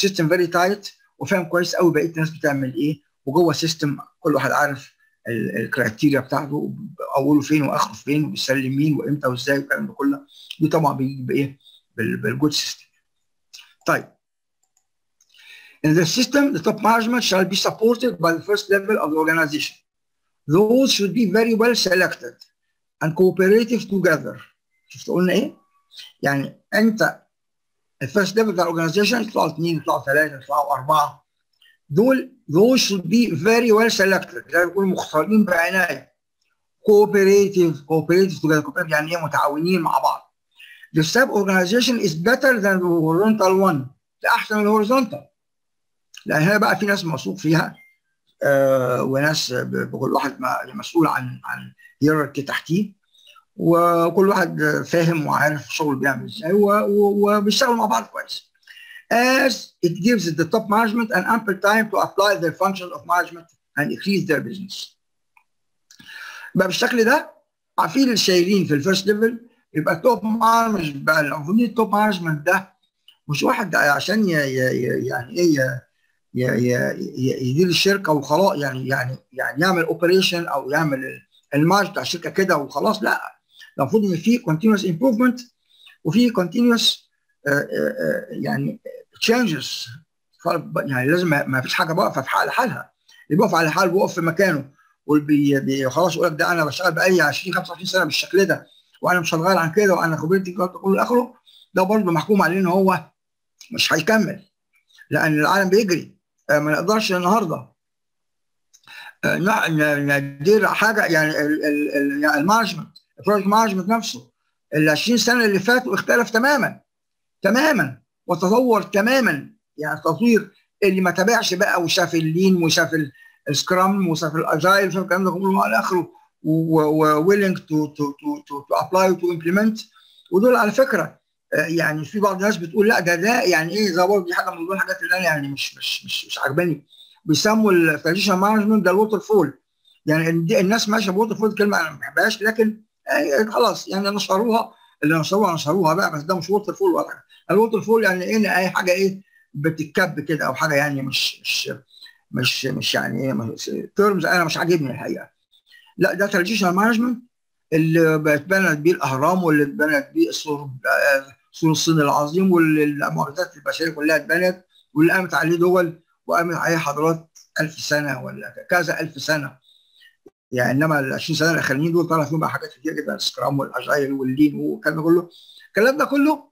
[SPEAKER 1] system very tight وفاهم كويس قوي بقية الناس بتعمل إيه وجوه system كل واحد عارف ال criteria بتاعته اوله فين وآخره فين وبيسلم مين وإمتى وإزاي والكلام ده كله دي طبعا بيجي بإيه بال good system طيب In the system, the top management shall be supported by the first level of the organization. Those should be very well selected and cooperative together. شفت قلنا إيه؟ يعني أنت ال first level بتاع ال organization يطلعوا اثنين يطلعوا ثلاثة يطلعوا أربعة. دول those should be very well selected. لازم يكونوا مختارين بعناية. cooperative cooperative together يعني إيه؟ متعاونين مع بعض. The sub organization is better than the horizontal one. ده أحسن من ال horizontal لأن هنا بقى في ناس موثوق فيها آه وناس كل واحد مسؤول عن عن hierarchy تحتيه. وكل واحد فاهم وعارف الشغل بيعمل إزاي وبيشتغلوا مع بعض كويس. As it gives the top management an ample time to apply their function of management and increase their business. يبقى بالشكل ده عارفين اللي شايلين في ال first level يبقى ال top management بقى المفروض ال top management ده مش واحد عشان يعني إيه يدير الشركة وخلاص يعني يعني يعني يعمل operation أو يعمل ال merge بتاع الشركة كده وخلاص لا المفروض ان في continuous improvement وفي continuous يعني changes. يعني لازم ما فيش حاجة واقفه في حال حالها. اللي بيقف على حال بيقف في مكانه واللي خلاص يقول لك ده أنا بشتغل بقالي 20 25 سنة بالشكل ده وأنا مش هتغير عن كده وأنا خبرتي كل آخره ده برضه محكوم عليه إن هو مش هيكمل. لأن العالم بيجري. ما نقدرش النهارده ندير حاجة يعني ال management. ال project management نفسه. ال 20 سنة اللي فاتوا اختلف تماما تماما وتطور تماما. يعني تطوير اللي ما تابعش بقى وشاف ال lean وشاف ال scrum وشاف ال agile وشاف الكلام ده كله إلى آخره و willing to to to to apply to implement ودول على فكرة يعني في بعض الناس بتقول لا ده ده يعني إيه ده برضه دي حاجة من ضمن الحاجات اللي أنا يعني مش مش مش مش عاجباني. بيسموا ال transition management ده ال waterfall يعني الناس ماشية ب waterfall كلمة أنا ما بحبهاش لكن خلاص يعني نشروها اللي نشروها نشروها بقى بس ده مش waterfall ولا حاجة. ال waterfall يعني إيه؟ أي حاجة إيه؟ بتتكب كده أو حاجة يعني مش مش مش مش يعني إيه؟ terms أنا مش عاجبني الحقيقة. لا ده transition management اللي اتبنت بيه الأهرام واللي اتبنت بيه السور سور الصين العظيم واللي المعجزات البشرية كلها اتبنت واللي قامت عليه دول وقامت عليه حضارات ألف سنة ولا كذا ألف سنة. يعني إنما ال 20 سنة الأخرانيين دول طلع فيهم بقى حاجات كتير جدا ال scrum وال agile وال lean والكلام ده كله. الكلام ده كله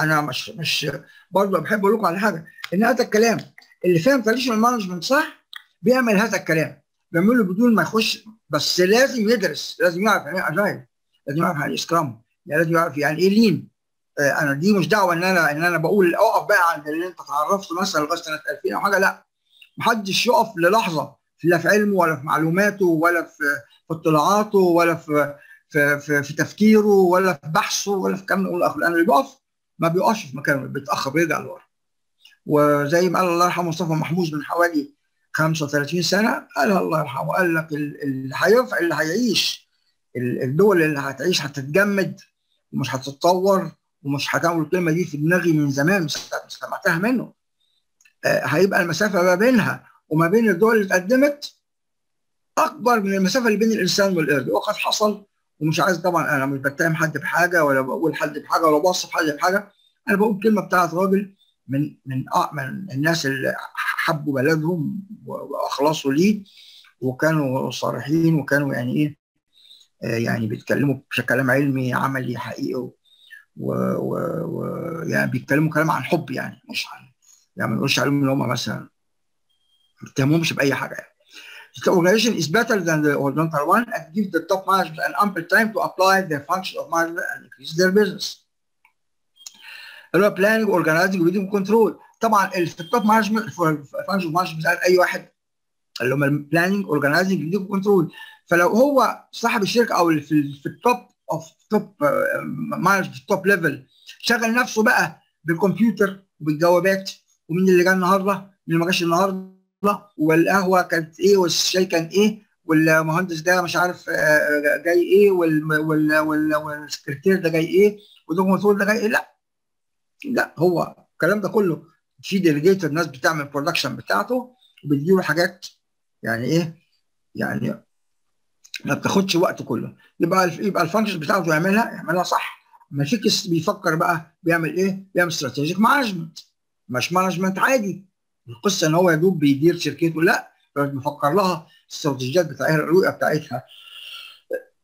[SPEAKER 1] أنا مش مش برضه بحب أقول لكم على حاجة إن هذا الكلام اللي فاهم transitional management صح بيعمل هذا الكلام. بيعمله بدون ما يخش بس لازم يدرس لازم يعرف يعني إيه agile لازم يعرف يعني إيه scrum يعني لازم يعرف يعني إيه lean. آه أنا دي مش دعوة إن أنا إن أنا بقول أقف بقى عند اللي أنت تعرفته مثلا لغاية سنة 2000 أو حاجة لا. محدش يقف للحظة. لا في علمه ولا في معلوماته ولا في في اطلاعاته ولا في في في, في تفكيره ولا في بحثه ولا في كلام نقول اخر لأن اللي بيقف ما بيقفش في مكانه بيتأخر بيرجع لورا. وزي ما قال الله يرحمه مصطفى محمود من حوالي 35 سنة قال الله يرحمه قال لك اللي هينفع اللي هيعيش الدول اللي هتعيش هتتجمد ومش هتتطور ومش هتعمل الكلمة دي في دماغي من زمان سمعتها منه. آه هيبقى المسافة ما بينها وما بين الدول اللي اتقدمت أكبر من المسافة اللي بين الإنسان والقرد وقد حصل ومش عايز طبعا أنا مش بتهم حد بحاجة ولا بقول حد بحاجة ولا بوصف حد بحاجة. أنا بقول كلمة بتاعت راجل من من من الناس اللي حبوا بلدهم وأخلصوا ليه. وكانوا صارحين وكانوا يعني إيه يعني بيتكلموا بشكل كلام علمي عملي حقيقي ويعني بيتكلموا كلام عن حب يعني مش عن يعني ما نقولش عليهم إن هم مثلا ما بيتهمهمش بأي حاجة يعني. The organization is better than the horizontal one and gives the top management an ample time to apply their function of management and increase their business. اللي هو planning, organizing, leading, control. طبعا في ال top management function of management بتاع أي واحد اللي هم ال planning organizing leading, control فلو هو صاحب الشركة أو في في ال top of top management top level شغل نفسه بقى بالكمبيوتر وبالجوابات ومين اللي جه النهارده مين اللي ما جاش النهارده والقهوة كانت إيه والشاي كان إيه والمهندس ده مش عارف جاي إيه والسكرتير ده جاي إيه والدكتور ده جاي إيه؟ لأ لأ هو الكلام ده كله في delegator ناس بتعمل production بتاعته وبتجيله حاجات يعني إيه يعني ما بتاخدش وقت كله. يبقى يبقى ال function بتاعته يعملها يعملها صح. ما فيكس بيفكر بقى بيعمل إيه؟ بيعمل strategic management مش management عادي. القصة إن هو يا دوب بيدير شركته لا بيفكر لها الاستراتيجيات بتاعتها الرؤية بتاعتها.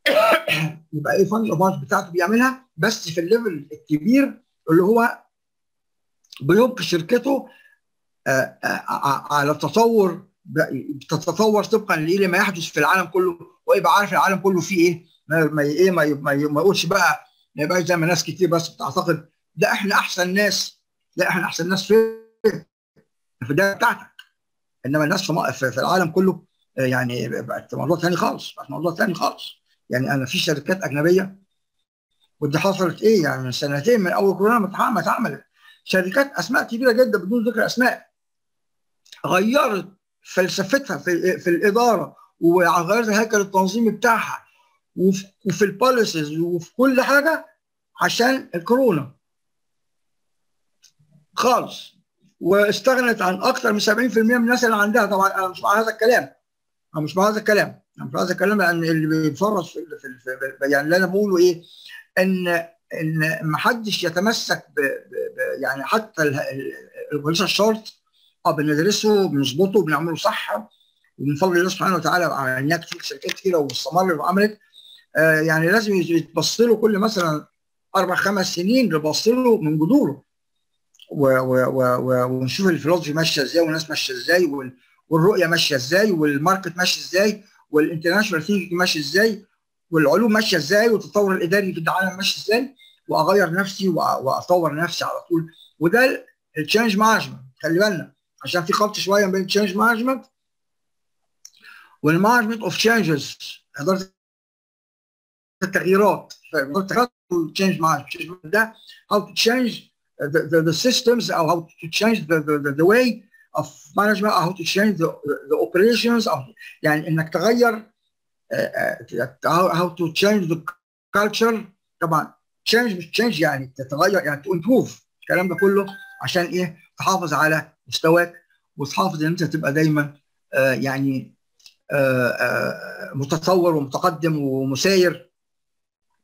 [SPEAKER 1] يبقى إيه function بتاعته بيعملها؟ بس في ال level الكبير اللي هو بيبقى شركته آآ آآ على التطور بتتطور طبقا لما يحدث في العالم كله. ويبقى عارف العالم كله فيه إيه؟ ما إيه؟ ما, ما يقولش بقى ما يبقاش زي ما ناس كتير بس بتعتقد. ده إحنا أحسن ناس لا إحنا أحسن ناس فين في الدايره بتاعتك. إنما الناس في, العالم كله يعني بقت موضوع ثاني خالص بقت موضوع ثاني خالص. يعني أنا في شركات أجنبية ودي حصلت إيه؟ يعني من سنتين من أول كورونا ما اتعملت. شركات أسماء كبيرة جدا بدون ذكر أسماء. غيرت فلسفتها في, في الإدارة وغيرت الهيكل التنظيمي بتاعها وفي, وفي البوليسيز وفي كل حاجة عشان الكورونا. خالص. واستغنت عن أكثر من 70% من الناس اللي عندها. طبعا أنا مش مع هذا الكلام. أنا مش مع هذا الكلام. أنا مش مع هذا الكلام لأن اللي بيتفرج في, في, في يعني اللي أنا بقوله إيه؟ ان إن ما حدش يتمسك ب ب يعني حتى البوليس الشورت آه بندرسه بنظبطه بنعمله صح. ومن فضل الله سبحانه وتعالى عملناه كتير شركات كتيرة واستمر وعملت. آه يعني لازم يتبص له كل مثلا أربع خمس سنين نبص له من جذوره. ونشوف الفلوسفي ماشية إزاي والناس ماشية إزاي والرؤية ماشية إزاي والماركت ماشي إزاي والانترناشونال ثينكينج ماشي إزاي والعلوم ماشية إزاي والتطور الإداري في العالم ماشي إزاي وأغير نفسي وأطور نفسي على طول. وده ال change management خلي بالنا عشان في خلط شوية بين ال change management وال management of changes اداره التغييرات التغييرات وال change management ده to change the, the, the systems or how to change the, the, the way of management or how to change the, the operations of يعني انك تغير uh, how to change the culture طبعا change مش change يعني تتغير يعني to improve الكلام ده كله عشان إيه تحافظ على مستواك وتحافظ ان انت تبقى دايما uh, يعني uh, uh, متطور ومتقدم ومساير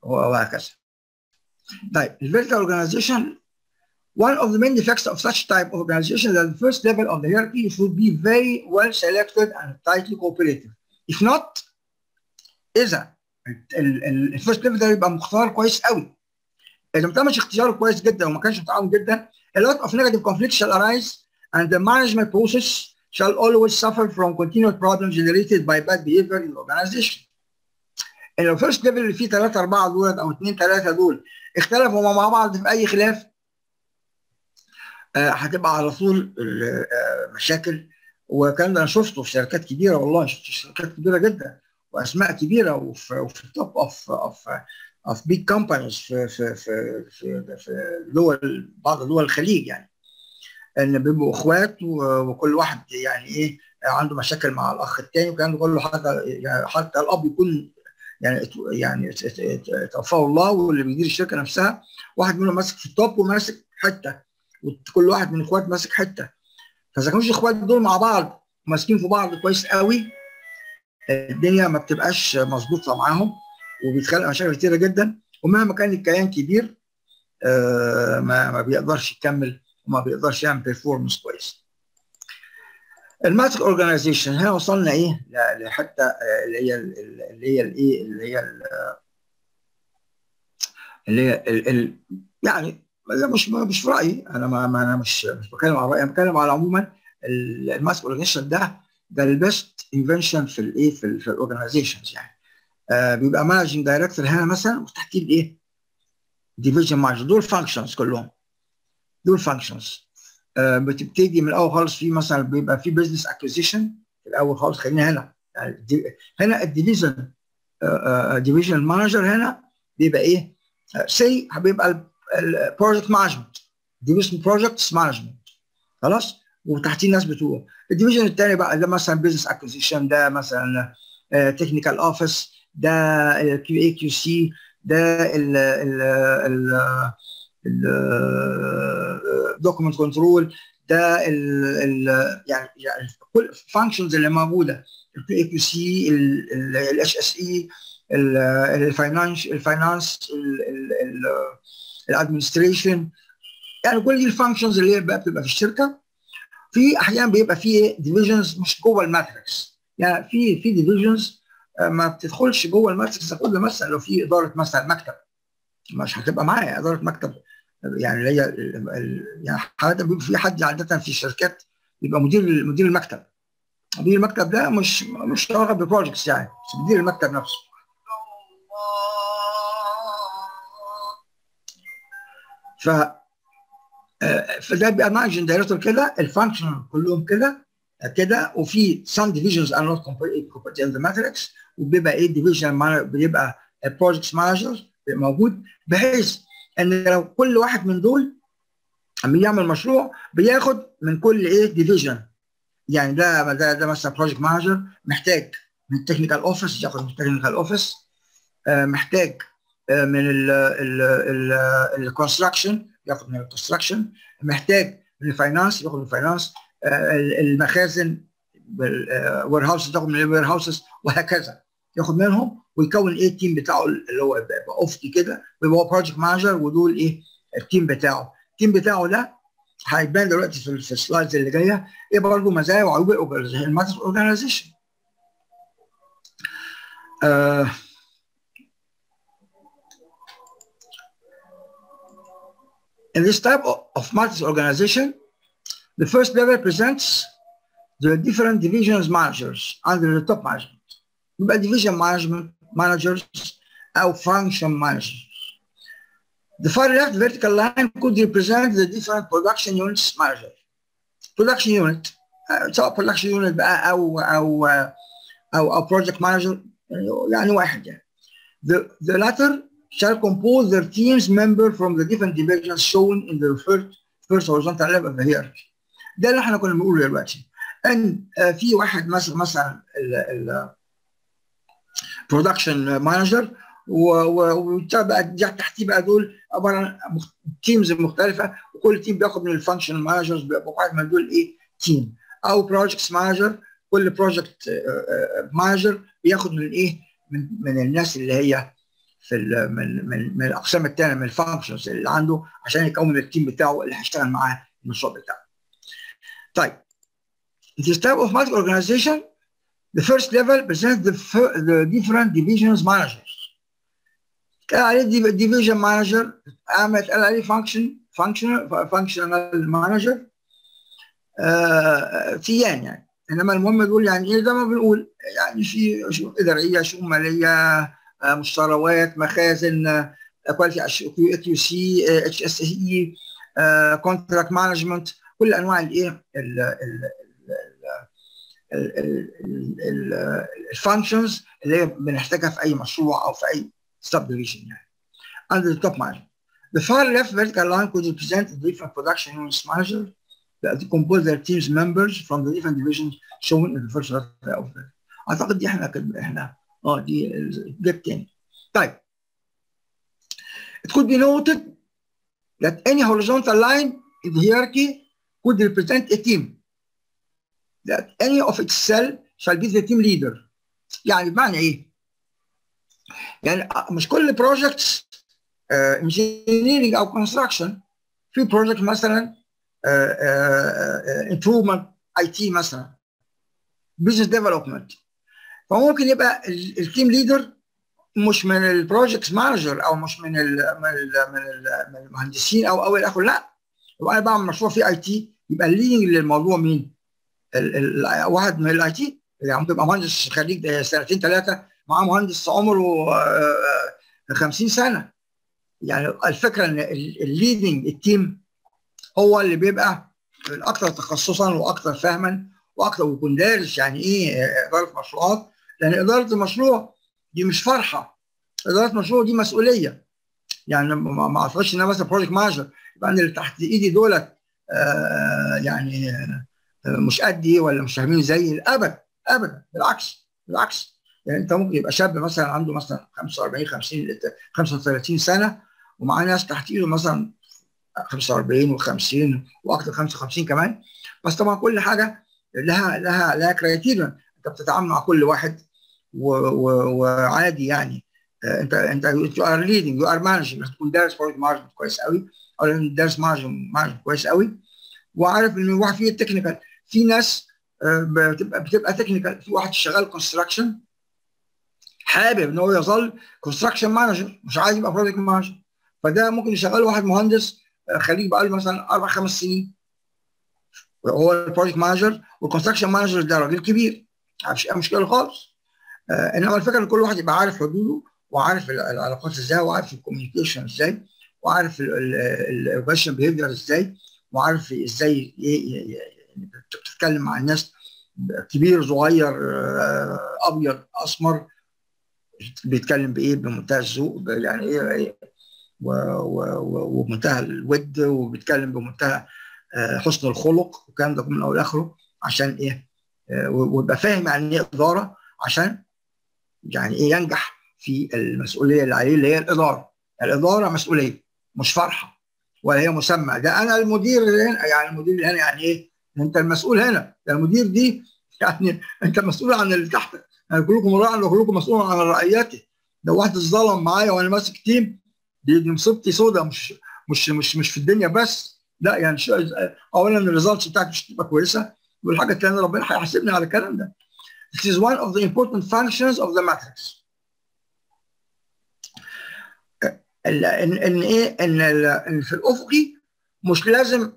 [SPEAKER 1] وهكذا. طيب ال vertical organization One of the main defects of such type of organization is that the first level of the hierarchy should be very well selected and tightly cooperative. If not, إذا ال first level ده يبقى مختار كويس قوي. إذا ما تمش اختياره كويس جدا وما كانش متعاون جدا, a lot of negative conflicts shall arise and the management process shall always suffer from continued problems generated by bad behavior in the organization. ال first level اللي فيه ثلاثة أربعة دول أو اثنين ثلاثة دول اختلفوا مع بعض في أي خلاف هتبقى على طول مشاكل. والكلام ده أنا شفته في شركات كبيرة والله شفت شركات كبيرة جدا وأسماء كبيرة وفي وفي ال top of of of big companies في في في في, في دول بعض دول الخليج يعني. إن بيبقوا إخوات وكل واحد يعني إيه عنده مشاكل مع الأخ الثاني وكان كله حتى يعني حتى الأب يكون يعني يعني توفاه الله واللي بيدير الشركة نفسها واحد منهم ماسك في ال top وماسك حتة. وكل واحد من الاخوات ماسك حتة. فإذا كانوش الاخوات دول مع بعض ماسكين في بعض كويس قوي الدنيا ما بتبقاش مظبوطة معاهم وبيتخلق مشاكل كتيرة جدا. ومهما كان الكيان كبير آه ما ما بيقدرش يكمل وما بيقدرش يعمل performance كويس. ال matrix organization هنا وصلنا إيه؟ لحتة اللي هي اللي هي الايه اللي هي اللي هي يعني مش مش في رأيي. أنا ما, أنا مش مش بتكلم على رأيي أنا بتكلم على عموما ال matrix organization ده ده ال best invention في الايه في, في ال organizations يعني. آه بيبقى managing director هنا مثلا وتحتيه الايه division manager دول functions كلهم. دول functions آه بتبتدي من الأول خالص في مثلا بيبقى في business acquisition الأول خالص. خلينا هنا. يعني هنا ال division division manager هنا بيبقى إيه؟ سي بيبقى ال project management division projects management خلاص وتحتيه الناس بتوعه ال division الثاني بقى ده مثلا business acquisition ده مثلا technical uh, office ده ال QA QC ده ال ال ال document control ده ال ال يعني يعني كل ال functions اللي موجوده ال QA QC ال HSE ال finance ال finance ال administration يعني كل دي ال functions اللي هي بقى بتبقى في الشركة. في أحيانا بيبقى في divisions مش جوه ال matrix. يعني في في divisions ما بتدخلش جوه ال matrix. تاخد مثلا لو في إدارة مثلا مكتب. مش هتبقى معايا. إدارة مكتب يعني اللي هي يعني حتى بيبقى في حد عاده في الشركات بيبقى مدير مدير المكتب. مدير المكتب ده مش مش شغال ب projects يعني. بس مدير المكتب نفسه. ف فده بيبقى managing director كده ال function كلهم كده كده وفي some divisions are not complete in the matrix وبيبقى إيه division بيبقى projects manager موجود بحيث إن لو كل واحد من دول عم يعمل مشروع بياخد من كل إيه division. يعني ده ده, ده مثلا project manager محتاج من ال technical office ياخد من ال technical office محتاج من ال construction ياخد من ال construction محتاج من ال finance ياخد من ال finance المخازن ال warehouse تاخد من ال warehouses وهكذا. ياخد منهم ويكون إيه ال team بتاعه اللي هو افقي كده ويبقى هو project manager ودول إيه ال team بتاعه. ال team بتاعه ده هيبان دلوقتي في, ال slides اللي جاية. إيه برضه مزايا وعيوب ال matrix organization آه In this type of matrix organization, the first level presents the different divisions managers under the top management. يبقى division management managers أو function managers. The far left vertical line could represent the different production units manager. Production unit سواء production unit بقى أو أو أو أو project manager يعني واحد يعني. The, the latter shall compose their team's member from the different divisions shown in the first, first horizontal level of the hierarchy. ده اللي إحنا كنا بنقوله دلوقتي. ان في واحد مثلا مثلا ال production manager وبقى تحتيه بقى دول عبارة عن teams مختلفة وكل team بياخد من ال function managers واحد من دول إيه team أو projects manager كل project manager بياخد من إيه من من الناس اللي هي في من من من الأقسام الثانية من ال functions اللي عنده عشان يكون ال team بتاعه اللي هيشتغل معاه المشروع بتاعه. طيب this type of matrix organization, the first level presents the, the different divisions managers. قال عليه division manager قامت قال عليه function functional functional manager تيان يعني إنما المهم دول يعني إيه زي ما بنقول يعني في شؤون إدارية شؤون مالية مشتريات مخازن QC HSE contract management كل انواع الايه ال functions اللي بنحتاجها في اي مشروع أو في اي sub division يعني under the top management. The far left vertical line could represent the different production units manager that compose their team's members from the different divisions shown in the first letter of the اعتقد دي إحنا. إحنا آه دي الجيب تاني طيب It could be noted that any horizontal line in the hierarchy could represent a team that any of its cell shall be the team leader يعني بمعنى إيه؟ يعني مش كل projects انجينيرنج أو كونستراكشن في بروجكت مثلا improvement IT مثلا business development فممكن يبقى ال team leader مش من ال project manager أو مش من ال من ال من, ال من المهندسين أو أو إلى آخره لا. لو أنا بعمل مشروع في IT يبقى ال leading للموضوع مين؟ ال ال واحد من ال IT يعني ممكن يبقى مهندس خريج سنتين ثلاثة مع مهندس عمره 50 سنة. يعني الفكرة إن ال leading ال team هو اللي بيبقى الأكثر تخصصا وأكثر فهما وأكثر ويكون دارس يعني إيه إدارة مشروعات. لأن إدارة المشروع دي مش فرحة. إدارة مشروع دي مسؤولية. يعني ما أعتقدش ان أنا مثلا project manager يبقى أنا اللي تحت إيدي دولت آه يعني آه مش قدي ولا مش فاهمين زيي. ابدا ابدا. بالعكس بالعكس. يعني أنت ممكن يبقى شاب مثلا عنده مثلا 45 50 35 سنة ومعاه ناس تحت إيده مثلا 45 و50 وأكثر 55 كمان. بس طبعا كل حاجة لها لها لها criteria أنت بتتعامل مع كل واحد وعادي يعني. انت انت you are leading you are managing تكون دارس project management كويس قوي. أو دارس management كويس قوي. وعارف ان واحد فيه ال technical في ناس بتبقى بتبقى technical في واحد شغال construction حابب ان هو يظل construction manager مش عايز يبقى project manager فده ممكن يشغل واحد مهندس خريج بقى له مثلا أربع خمس سنين. هو ال project manager وال construction manager ده راجل كبير. مش مشكلة خالص. آه إنما الفكرة إن كل واحد يبقى عارف حدوده وعارف العلاقات إزاي وعارف ال communication إزاي وعارف ال organization behavior إزاي وعارف إزاي بتتكلم مع الناس كبير صغير آه أبيض أسمر بيتكلم بإيه؟ بمنتهى الذوق يعني إيه وبمنتهى الود وبيتكلم بمنتهى حسن الخلق والكلام ده من اول لآخره عشان إيه؟ ويبقى فاهم يعني إيه إدارة عشان يعني إيه ينجح في المسؤولية اللي عليه اللي هي الإدارة. الإدارة مسؤولية مش فرحة ولا هي مسمى. ده أنا المدير اللي هنا يعني المدير اللي هنا يعني إيه؟ أنت المسؤول هنا. ده المدير دي يعني أنت مسؤول عن اللي تحتك يعني كلكم راع وكلكم مسؤول عن رعيته لو واحد اتظلم معايا وأنا ماسك team دي, مصيبتي سودة مش مش مش مش في الدنيا بس. لا يعني اولا ال results بتاعتي مش هتبقى كويسة. والحاجة الثانية ربنا هيحاسبني على الكلام ده. It is one of the important functions of the matrix. ان ان إيه ان في الأفقي مش لازم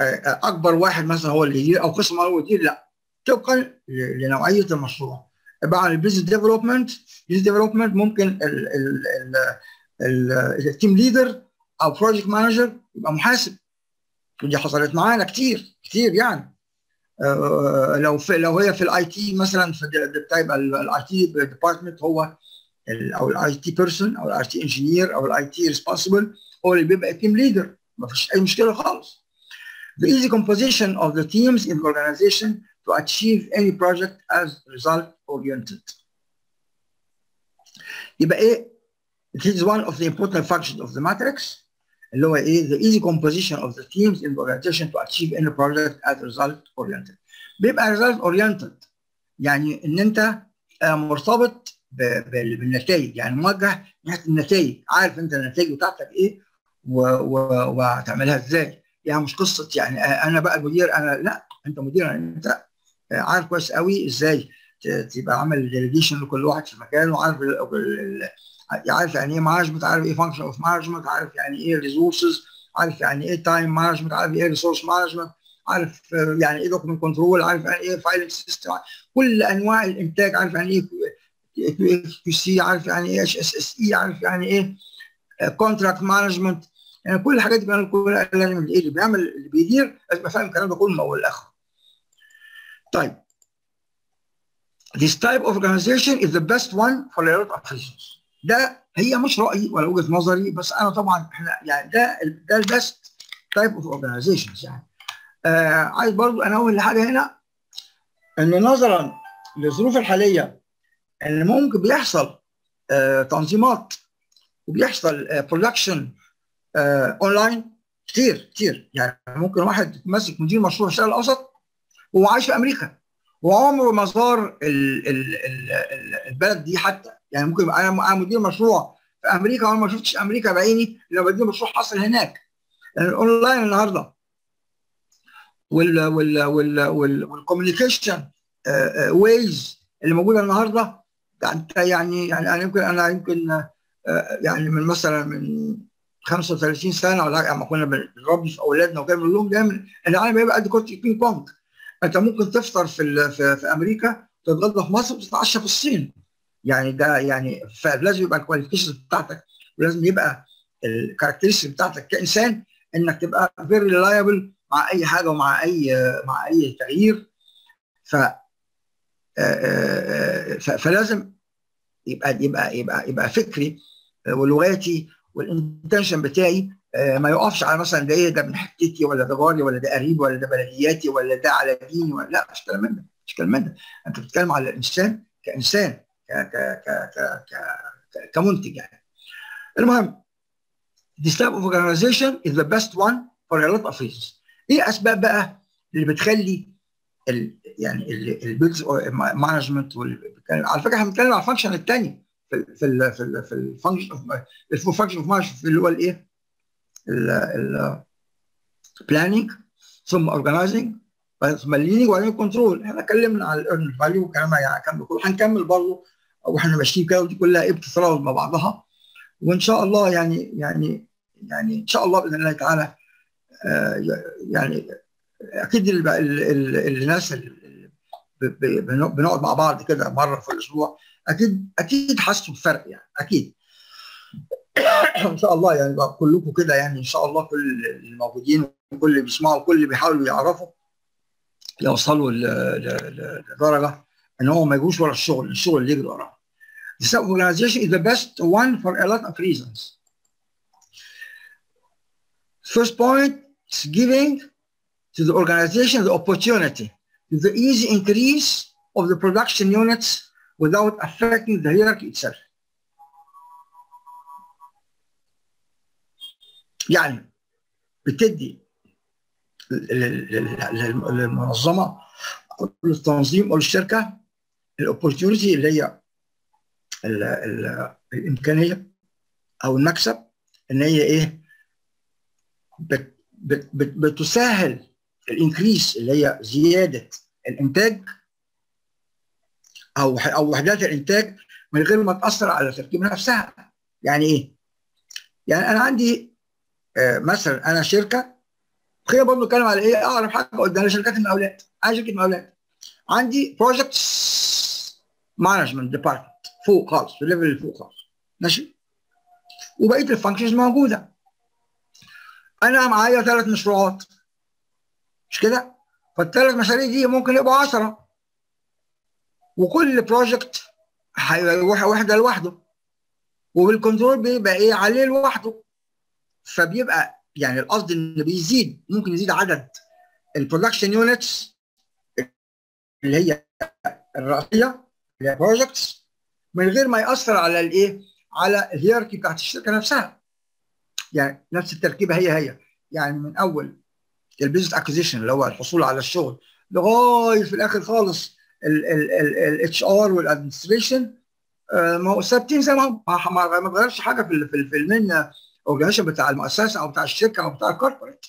[SPEAKER 1] أكبر واحد مثلا هو اللي يدير أو قسم هو يدير لا طبقا لنوعية المشروع. طبعا ال business development ال business development ممكن ال team leader أو project manager يبقى محاسب ودي حصلت معانا كتير كتير يعني آه لو في لو هي في ال IT مثلا في بتبقى ال IT department هو أو ال IT person أو ال IT engineer أو ال IT responsible هو اللي بيبقى تيم ليدر ما فيش أي مشكلة خالص. The easy composition of the teams in the organization to achieve any project as result oriented. يبقى إيه It is one of the important functions of the matrix اللي هو إيه the easy composition of the teams in the organization to achieve any project as result oriented. بيبقى result oriented يعني إن أنت مرتبط بالنتائج يعني موجه ناحية النتائج عارف أنت النتائج بتاعتك إيه وهتعملها إزاي يعني مش قصة يعني أنا بقى المدير أنا لا أنت مدير أنت عارف كويس قوي إزاي تبقى عامل delegation لكل واحد في مكانه وعارف عارف يعني إيه management عارف إيه function of management عارف يعني إيه resources عارف يعني إيه time management عارف إيه resource management عارف يعني إيه document control عارف يعني إيه filing system كل أنواع الإنتاج عارف يعني إيه QC عارف يعني إيه HSSE عارف يعني إيه contract management يعني كل الحاجات دي لازم اللي بيعمل اللي بيدير لازم يبقى فاهم الكلام ده كله من أول لاخره. طيب. This type of organization is the best one for a lot of reasons. ده هي مش رأيي ولا وجهة نظري بس أنا طبعا إحنا يعني ده ده ال best type of organizations يعني. آه عايز برضو انوه لحاجة هنا إن نظرا للظروف الحالية إن ممكن بيحصل آه تنظيمات وبيحصل آه production آه اونلاين كتير كتير. يعني ممكن واحد ماسك مدير مشروع الشرق الأوسط وهو عايش في أمريكا وعمره ما زار البلد دي حتى. يعني ممكن يبقى أنا مدير مشروع في أمريكا وأنا ما شفتش أمريكا بعيني لو بدي مشروع حصل هناك. يعني الاونلاين النهارده. وال وال وال وال وال communication ways اللي موجودة النهارده. يعني يعني أنا يمكن أنا يمكن يعني من مثلا من 35 سنة ولا لما كنا بنربي في أولادنا وكان بنقول لهم دايما العالم هيبقى قد كرة البينج بونج. أنت ممكن تفطر في في, في أمريكا تتغدى في مصر وتتعشى في الصين. يعني ده يعني فلازم يبقى ال qualifications بتاعتك ولازم يبقى ال characteristic بتاعتك كإنسان إنك تبقى very reliable مع أي حاجة ومع أي مع أي تغيير. ف فلازم يبقى يبقى يبقى يبقى فكري ولغاتي وال intention بتاعي ما يقفش على مثلا ده إيه ده من حتتي ولا ده جاري ولا ده قريب ولا ده بلدياتي ولا ده على ديني ولا لا مش كلام من ده مش كلام من ده. أنت بتتكلم على الإنسان كإنسان. ك ك ك ك ك كمنتج يعني. المهم this type of organization is the best one for a lot of reasons. إيه أسباب بقى اللي بتخلي ال يعني ال business management على فكرة إحنا بنتكلم على ال function الثاني في ال في ال في ال في ال function function of management اللي هو الإيه؟ ال planning ثم organizing ثم ال leading وبعدين control إحنا اتكلمنا على ال earned value والكلام يعني كان كله هنكمل برضه وإحنا ماشيين كده ودي كلها بتترابط مع بعضها. وان شاء الله يعني يعني يعني ان شاء الله بإذن الله تعالى آه يعني أكيد ال ال ال الناس بنقعد مع بعض كده مرة في الأسبوع أكيد أكيد حسوا بفرق يعني أكيد. إن شاء الله يعني كلكم كده يعني إن شاء الله كل الموجودين وكل اللي بيسمعوا وكل اللي بيحاولوا يعرفوا يوصلوا لدرجة إن هم ما يجوش ورا الشغل الشغل اللي يجري وراه This organization is the best one for a lot of reasons. First point is giving to the organization the opportunity to the easy increase of the production units without affecting the hierarchy itself. يعني بتدي للمنظمه او للتنظيم او للشركه الاوبورتيونيتي اللي هي ال ال الإمكانية أو المكسب إن هي إيه؟ بت بت بت بتسهل ال increase اللي هي زيادة الإنتاج أو أو وحدات الإنتاج من غير ما تأثر على التركيبه نفسها. يعني إيه؟ يعني أنا عندي آه مثلا أنا شركة خلينا برضه نتكلم على إيه؟ اعرف حاجة قدام شركات المقاولات. أنا شركة مقاولات. عندي projects management department فوق خالص في ال level اللي فوق خالص ماشي؟ وبقيه ال functions موجودة. أنا معايا ثلاث مشروعات. مش كده؟ فالثلاث مشاريع دي ممكن يبقوا 10 وكل project واحدة لوحده. وبال control بيبقى إيه؟ عليه لوحده. فبيبقى يعني القصد ان بيزيد. ممكن يزيد عدد ال production units اللي هي الرئيسية اللي هي projects من غير ما يأثر على الإيه؟ على ال hierarchy بتاعت الشركة نفسها. يعني نفس التركيبة هي هي. يعني من أول ال business acquisition اللي هو الحصول على الشغل لغاية في الآخر خالص ال HR وال administration ما هو ثابتين زي ما هم. ما اتغيرش حاجة في في ال main organization بتاع المؤسسة أو بتاع الشركة أو بتاع ال corporate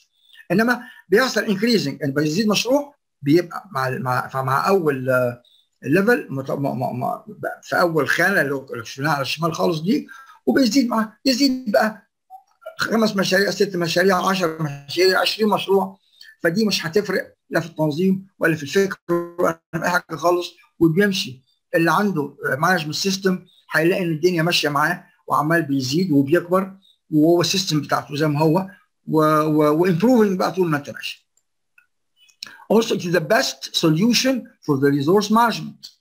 [SPEAKER 1] إنما بيحصل increasing إن بيزيد مشروع بيبقى مع مع فمع أول level في أول خانة اللي شفناها على الشمال خالص دي وبيزيد مع يزيد بقى خمس مشاريع ست مشاريع 10 مشاريع 20 مشروع فدي مش هتفرق لا في التنظيم ولا في الفكر ولا في أي حاجة خالص وبيمشي اللي عنده management system هيلاقي إن الدنيا ماشية معاه وعمال بيزيد وبيكبر وهو ال system بتاعته زي ما هو و improving بقى طول ما أنت ماشي. Also it is the best solution for the resource management.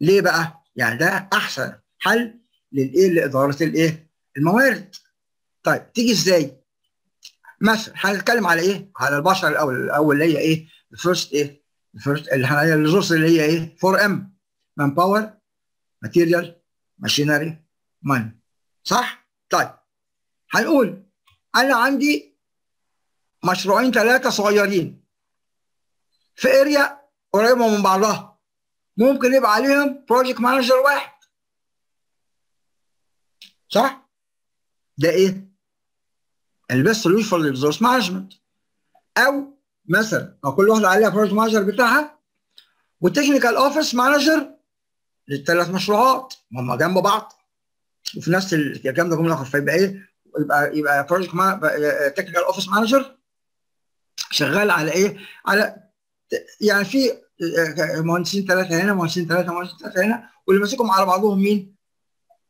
[SPEAKER 1] ليه بقى؟ يعني ده أحسن حل للإيه؟ لإدارة الإيه؟ الموارد. طيب تيجي إزاي؟ مثلا هنتكلم على إيه؟ على البشر الأول الأول اللي هي إيه؟ ال first إيه؟ ال first اللي هي ال resource اللي هي إيه؟ 4 M manpower material machinery money صح؟ طيب هنقول أنا عندي مشروعين ثلاثة صغيرين في area قريبة من بعضها ممكن يبقى عليهم project manager واحد صح؟ ده إيه؟ ال best solution for ال resource management أو مثلا أو كل واحدة عليها project manager بتاعها وال technical office manager للثلاث مشروعات هم جنب بعض وفي نفس الكلام ده جملة فيبقى إيه؟ يبقى يبقى project technical office manager شغال على إيه؟ على يعني في مهندسين ثلاثة هنا مهندسين ثلاثة مهندسين ثلاثة هنا واللي ماسكهم على بعضهم مين؟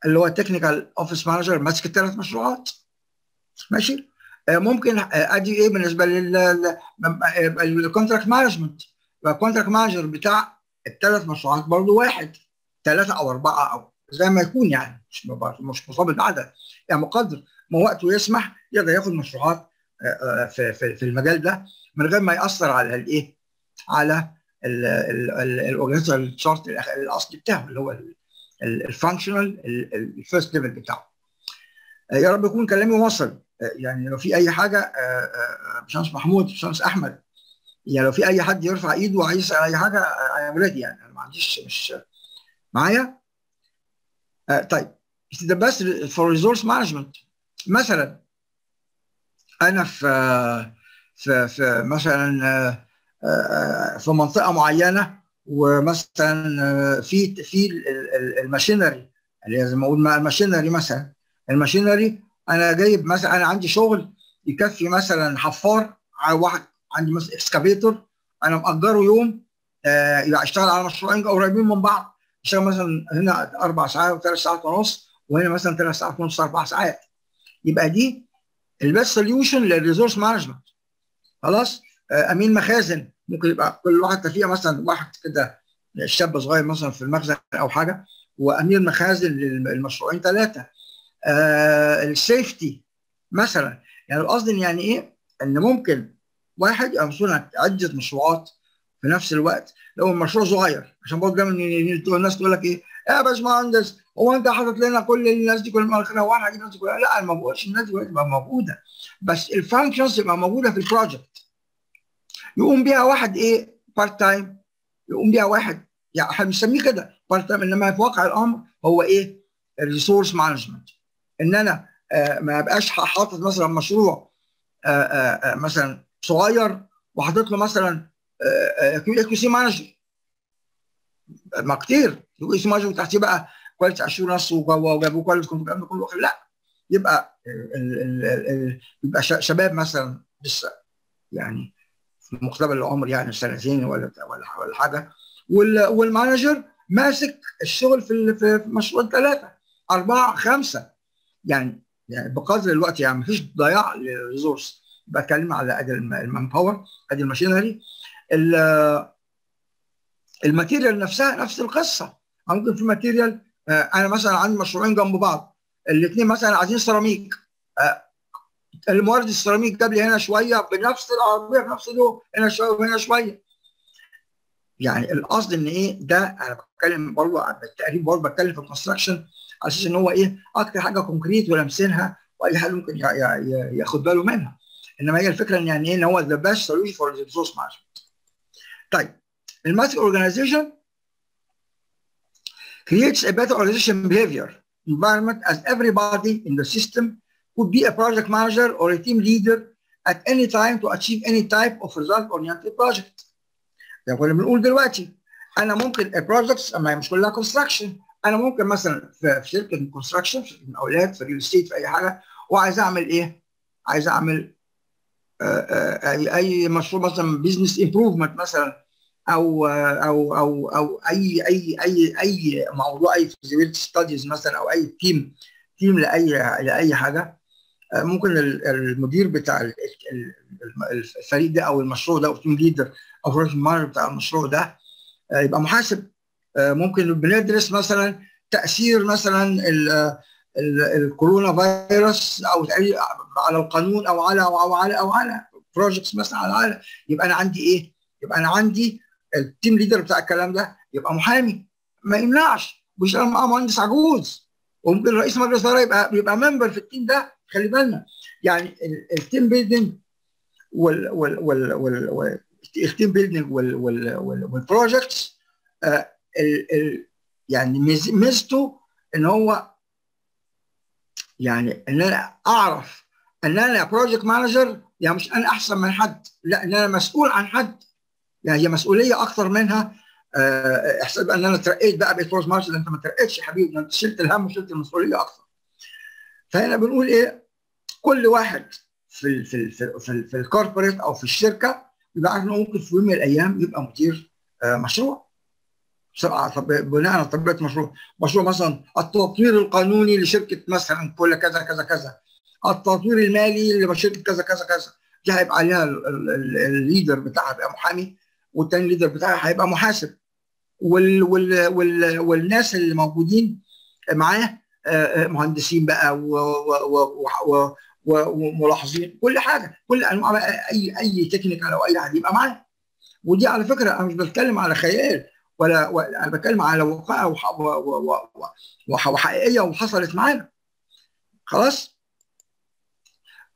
[SPEAKER 1] اللي هو ال technical office manager ماسك الثلاث مشروعات ماشي؟ ممكن أدي إيه بالنسبة لل contract management ال contract manager بتاع الثلاث مشروعات برضه واحد ثلاثة أو أربعة أو زي ما يكون يعني مش مش مرتبط بعدد يعني مقدر ما وقته يسمح يقدر ياخد مشروعات في في المجال ده من غير ما يأثر على الايه؟ على ال organization chart الاصلي بتاعه اللي هو ال functional ال first level بتاعه. يا رب يكون كلامي وصل يعني لو في أي حاجة باشمهندس محمود باشمهندس أحمد يعني لو في أي حد يرفع إيده وعايز يسال أي حاجة أنا ready يعني. أنا ما عنديش مش معايا؟ طيب. ده بس for resource management مثلا أنا في في في مثلا في منطقة معينة ومثلا في في ال machinery اللي أقول ال machinery مثلا. ال machinery أنا جايب مثلا أنا عندي شغل يكفي مثلا حفار واحد عندي مثلا excavator أنا مأجره يوم آه يشتغل على مشروعين قريبين من بعض. يشتغل مثلا هنا أربع ساعات وثلاث ساعات ونص وهنا مثلا ثلاث ساعات ونص أربع ساعات. يبقى دي الـ best solution لل resource management خلاص؟ آه أمين مخازن. ممكن يبقى كل واحد فيها مثلا واحد كده شاب صغير مثلا في المخزن أو حاجة وأمين مخازن للمشروعين ثلاثة آه ال safety مثلا. يعني القصد يعني إيه؟ إن ممكن واحد يبقى مسؤول عن عدة مشروعات في نفس الوقت. لو المشروع صغير عشان برضه دايما الناس تقول لك إيه؟ يا باشمهندس هو أنت حاطط لنا كل الناس دي كلها وأنا هجيب الناس دي كلها؟ لا أنا ما بقولش الناس دي تبقى موجودة. بس ال functions تبقى موجودة في ال project يقوم بيها واحد إيه؟ part time يقوم بيها واحد. يعني إحنا بنسميه كده part time إنما في واقع الأمر هو إيه؟ ال resource management إن أنا آه ما أبقاش حاطط مثلا مشروع آه آه مثلا صغير وحاطط له مثلا QC manager ما كتير. QC manager تحتيه بقى quality assurance وجابوا quality الكلام ده كله. لا. يبقى ال ال ال يبقى شباب مثلا لسه. يعني في مقتبل العمر يعني سنتين ولا ولا حاجة. وال manager ماسك الشغل في في مشروع ثلاثة أربعة خمسة. يعني يعني بقدر الوقت يعني مفيش ضياع لل resource. بتكلم على أدي ال man power أدي ال machinery. ال material نفسها نفس القصة. ممكن في material أنا مثلا عندي مشروعين جنب بعض. الاثنين مثلا عايزين سيراميك. المورد السيراميك جاب لي هنا شوية بنفس العربية بنفس اللون هنا شوية وهنا شوية. يعني القصد إن إيه؟ ده أنا بتكلم برضه بالتقريب برضه بتكلم في ال construction على أساس إن هو إيه؟ أكتر حاجة concrete ولامسينها واي حد ممكن ياخد باله منها. إنما هي الفكرة إن يعني إيه؟ إن هو the best solution for resource management طيب ال matrix organization creates a better organization behavior environment as everybody in the system could be a project manager or a team leader at any time to achieve any type of result-oriented project. زي ما كنا بنقول دلوقتي أنا ممكن ال projects أما مش كلها construction أنا ممكن مثلا في شركة construction في المقاولات في ال real estate في أي حاجة وعايز أعمل إيه؟ عايز أعمل أي أي مشروع مثلا business improvement مثلا أو أو أو أو أي أي أي أي موضوع أي feasibility studies مثلا أو أي team team لأي لأي حاجة ممكن المدير بتاع الفريق ده أو المشروع ده أو ال team leader أو بتاع المشروع ده يبقى محاسب. ممكن بندرس مثلا تأثير مثلا ال corona virus أو على القانون أو على أو على أو على projects مثلا على على يبقى أنا عندي إيه؟ يبقى أنا عندي ال team leader بتاع الكلام ده يبقى محامي. ما يمنعش. ويشتغل معاه مهندس عجوز. وممكن رئيس مجلس الاداره يبقى يبقى member في ال team ده. خلي بالنا. يعني ال team building وال وال وال وال ال team building وال وال وال projects يعني ميزته إن هو يعني إن أنا أعرف إن أنا project manager يعني مش أنا أحسن من حد لا إن أنا مسؤول عن حد يعني هي مسؤولية أكثر منها احسب إن أنا ترقيت بقى بقيت project manager أنت ما ترقيتش يا حبيبي أنت شلت الهم وشلت المسؤولية أكثر فهنا بنقول إيه؟ كل واحد في في في, في, في ال corporate أو في الشركة يبقى عارف انه ممكن في يوم من الأيام يبقى مدير مشروع. بناء على طبيعة مشروع مشروع مثلا التطوير القانوني لشركة مثلا كل كذا كذا كذا. التطوير المالي لشركة كذا كذا كذا. دي هيبقى عليها ال leader بتاعها هيبقى محامي والتاني leader بتاعها هيبقى محاسب. وال وال وال والناس اللي موجودين معاه مهندسين بقى وملاحظين كل حاجة كل أنواع أي أي technical أو اي حاجة يبقى معاه ودي على فكرة أنا مش بتكلم على خيال ولا, أنا بتكلم على واقعه وحقيقية وحصلت معانا. خلاص؟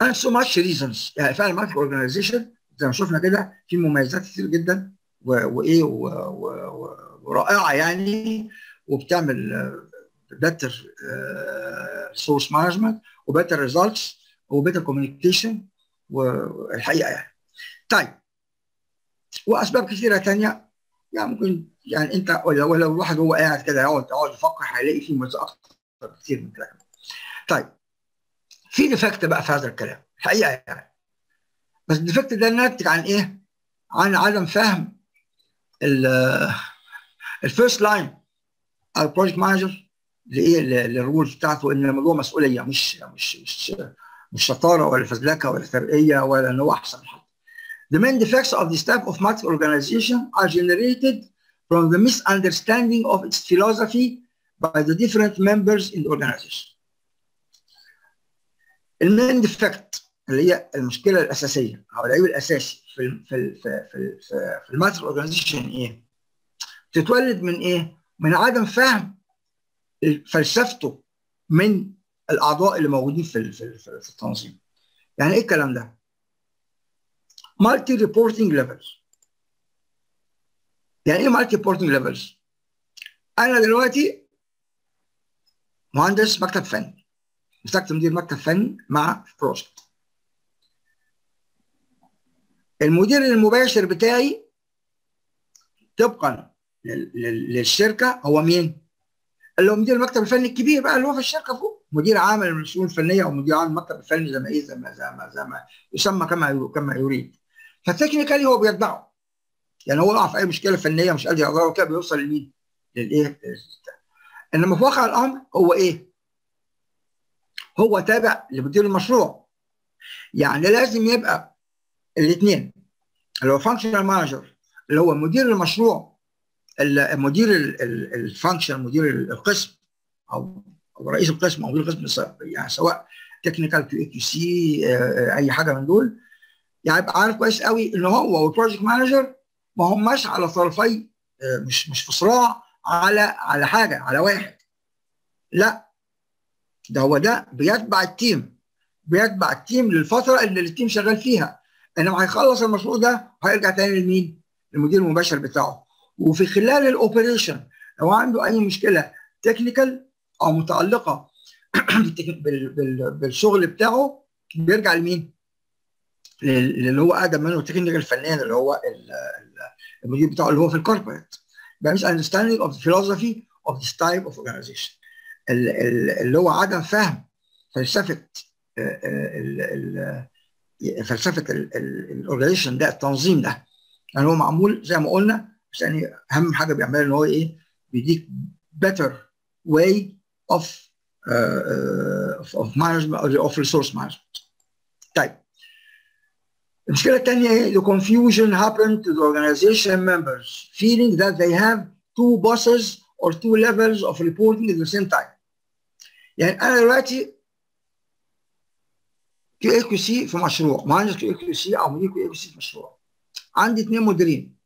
[SPEAKER 1] And so much reasons. يعني فعلا matrix organization زي ما شفنا كده في مميزات كتير جدا وإيه ورائعة يعني وبتعمل better resource management و better results و better communication والحقيقة يعني. طيب. وأسباب كثيرة ثانية يعني ممكن يعني أنت ولو لو الواحد هو قاعد كده يقعد يقعد يفكر هيلاقي فيه مميزات أكثر كتير من كده. طيب. في defect بقى في هذا الكلام. الحقيقة يعني. بس ال defect ده ناتج عن إيه؟ عن عدم فهم ال first line أو ال project manager لايه لل roles بتاعته إن الموضوع مسؤولية مش مش مش مش شطاره ولا فزلكه ولا ترقية ولا إن هو أحسن حد. The main defects of the staff of matrix organization are generated from the misunderstanding of its philosophy by the different members in the organization. ال main defect اللي هي المشكلة الأساسية أو العيب الأساسي في في في في, في ال matrix organization إيه؟ تتولد من إيه؟ من عدم فهم فلسفته من الأعضاء اللي موجودين في في, التنظيم. يعني إيه الكلام ده؟ multi reporting levels. يعني إيه multi reporting levels؟ أنا دلوقتي مهندس مكتب فني مسكت مدير مكتب فني مع project المدير المباشر بتاعي طبقا للشركة هو مين؟ اللي هو مدير المكتب الفني الكبير بقى اللي هو في الشركة فوق مدير عام الشؤون الفنية أو مدير عام المكتب الفني زي ما إيه زي ما زي ما, زي ما يسمى كما كما يريد ف technically هو بيتبعه يعني هو يقع في أي مشكلة فنية مش قادر يقدرها كده بيوصل لمين؟ للإيه؟ إنما في واقع الأمر هو إيه؟ هو تابع لمدير المشروع يعني لازم يبقى الاثنين اللي هو functional manager اللي هو مدير المشروع مدير ال function مدير القسم أو أو رئيس القسم أو مدير القسم يعني سواء technical Q QC أي حاجة من دول يعني يبقى عارف كويس قوي إن هو وال project manager ما هماش على طرفي مش مش في صراع على على حاجة على واحد. لا. ده هو ده بيتبع ال team بيتبع ال team للفترة اللي ال team شغال فيها. إنما هيخلص المشروع ده وهيرجع تاني لمين؟ للمدير المباشر بتاعه. وفي خلال ال operation لو عنده أي مشكلة تكنيكال أو متعلقة بالشغل بتاعه بيرجع لمين؟ اللي هو اقدم منه التكنيكال فنان اللي هو المدير بتاعه اللي هو في الكوربريت ده مش of the philosophy of this type of organization. اللي هو عدم فهم فلسفة فلسفة الاورجانيزيشن ده التنظيم ده. يعني هو معمول زي ما قلنا عشان اهم حاجة بيعملها ان هو إيه بيديك better way of uh, of, of management of resource management. طيب المشكلة الثانية إيه؟ The confusion happened to the organization members feeling that they have two bosses or two levels of reporting at the same time. يعني أنا دلوقتي كيو اي كيو سي في مشروع مهندس كيو اي كيو سي أو مدير كيو اي كيو سي في مشروع عندي اثنين مديرين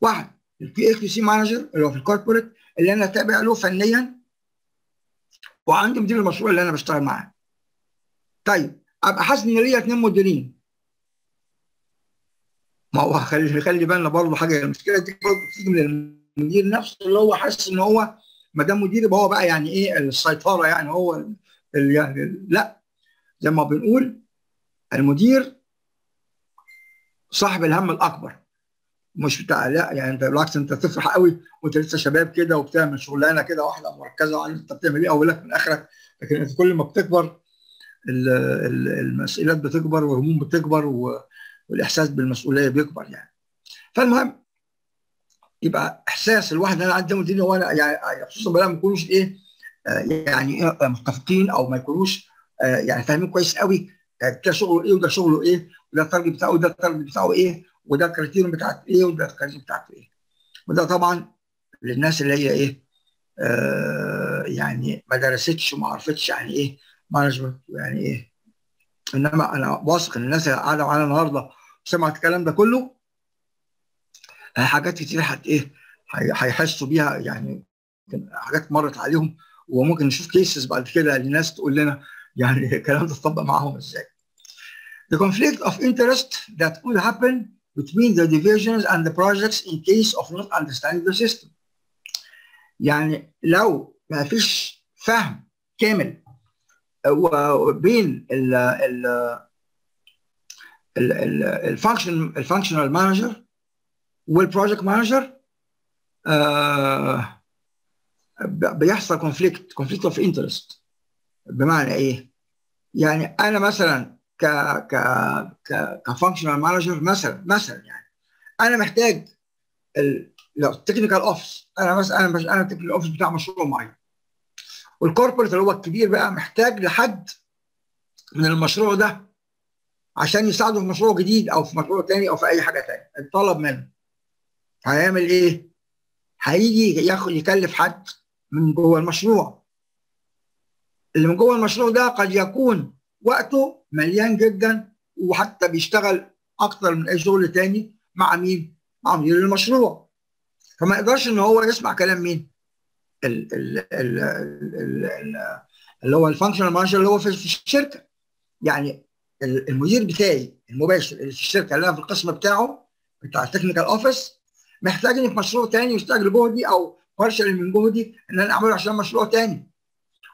[SPEAKER 1] واحد a QC manager اللي هو في ال corporate اللي أنا تابع له فنيا وعندي مدير المشروع اللي أنا بشتغل معاه. طيب أبقى حاسس إن ليا اثنين مديرين. ما هو خلي خلي بالنا برضه حاجة المشكلة دي برضه بتيجي من المدير نفسه اللي هو حاسس إن هو ما دام مدير يبقى هو بقى يعني إيه السيطرة يعني هو يعني لأ زي ما بنقول المدير صاحب الهم الأكبر. مش بتاع لا يعني انت بالعكس انت تفرح قوي وانت لسه شباب كده وبتعمل شغلانة كده واحدة مركزة على انت بتعمل إيه اولك من اخرك. لكن انت كل ما بتكبر المسؤوليات بتكبر والهموم بتكبر والإحساس بالمسؤولية بيكبر يعني. فالمهم يبقى إحساس الواحد أنا عندي مدير هو أنا يعني خصوصا بقى ما يكونوش إيه يعني متفقين أو ما يكونوش يعني فاهمين كويس قوي ده شغله إيه وده شغله إيه وده ال target بتاعه وده ال target بتاعه إيه وده ال criterion بتاعته إيه وده ال criterion بتاعته إيه. وده طبعا للناس اللي هي إيه آه يعني ما درستش وما عرفتش يعني إيه management يعني إيه. إنما أنا واثق إن الناس اللي قاعدة معانا النهارده وسمعت الكلام ده كله حاجات كتير حت إيه هيحسوا بيها يعني حاجات مرت عليهم. وممكن نشوف cases بعد كده لناس تقول لنا يعني الكلام ده اتطبق معاهم إزاي. The conflict of interest that could happen between the divisions and the projects in case of not understanding the system. يعني لو ما فيش فهم كامل بين ال ال ال function ال functional manager وال project manager بيحصل conflict conflict of interest بمعنى إيه؟ يعني أنا مثلا ك ك ك ك functional manager مثلا مثلا يعني. أنا محتاج ال technical office أنا مثلا أنا أنا ال technical office بتاع مشروع معين. وال corporate اللي هو الكبير بقى محتاج لحد من المشروع ده عشان يساعده في مشروع جديد أو في مشروع تاني أو في أي حاجة تانية. الطلب منه. هيعمل إيه؟ هيجي ياخد يكلف حد من جوه المشروع. اللي من جوه المشروع ده قد يكون وقته مليان جدا وحتى بيشتغل أكتر من أي شغل تاني مع مين؟ مع مدير المشروع. فما يقدرش إن هو يسمع كلام مين؟ ال ال ال ال اللي هو ال functional manager اللي هو في الشركة. يعني المدير بتاعي المباشر اللي في الشركة اللي أنا في القسم بتاعه بتاع ال technical office محتاجني في مشروع تاني يستغل جهدي أو partial من جهدي إن أنا أعمله عشان مشروع تاني.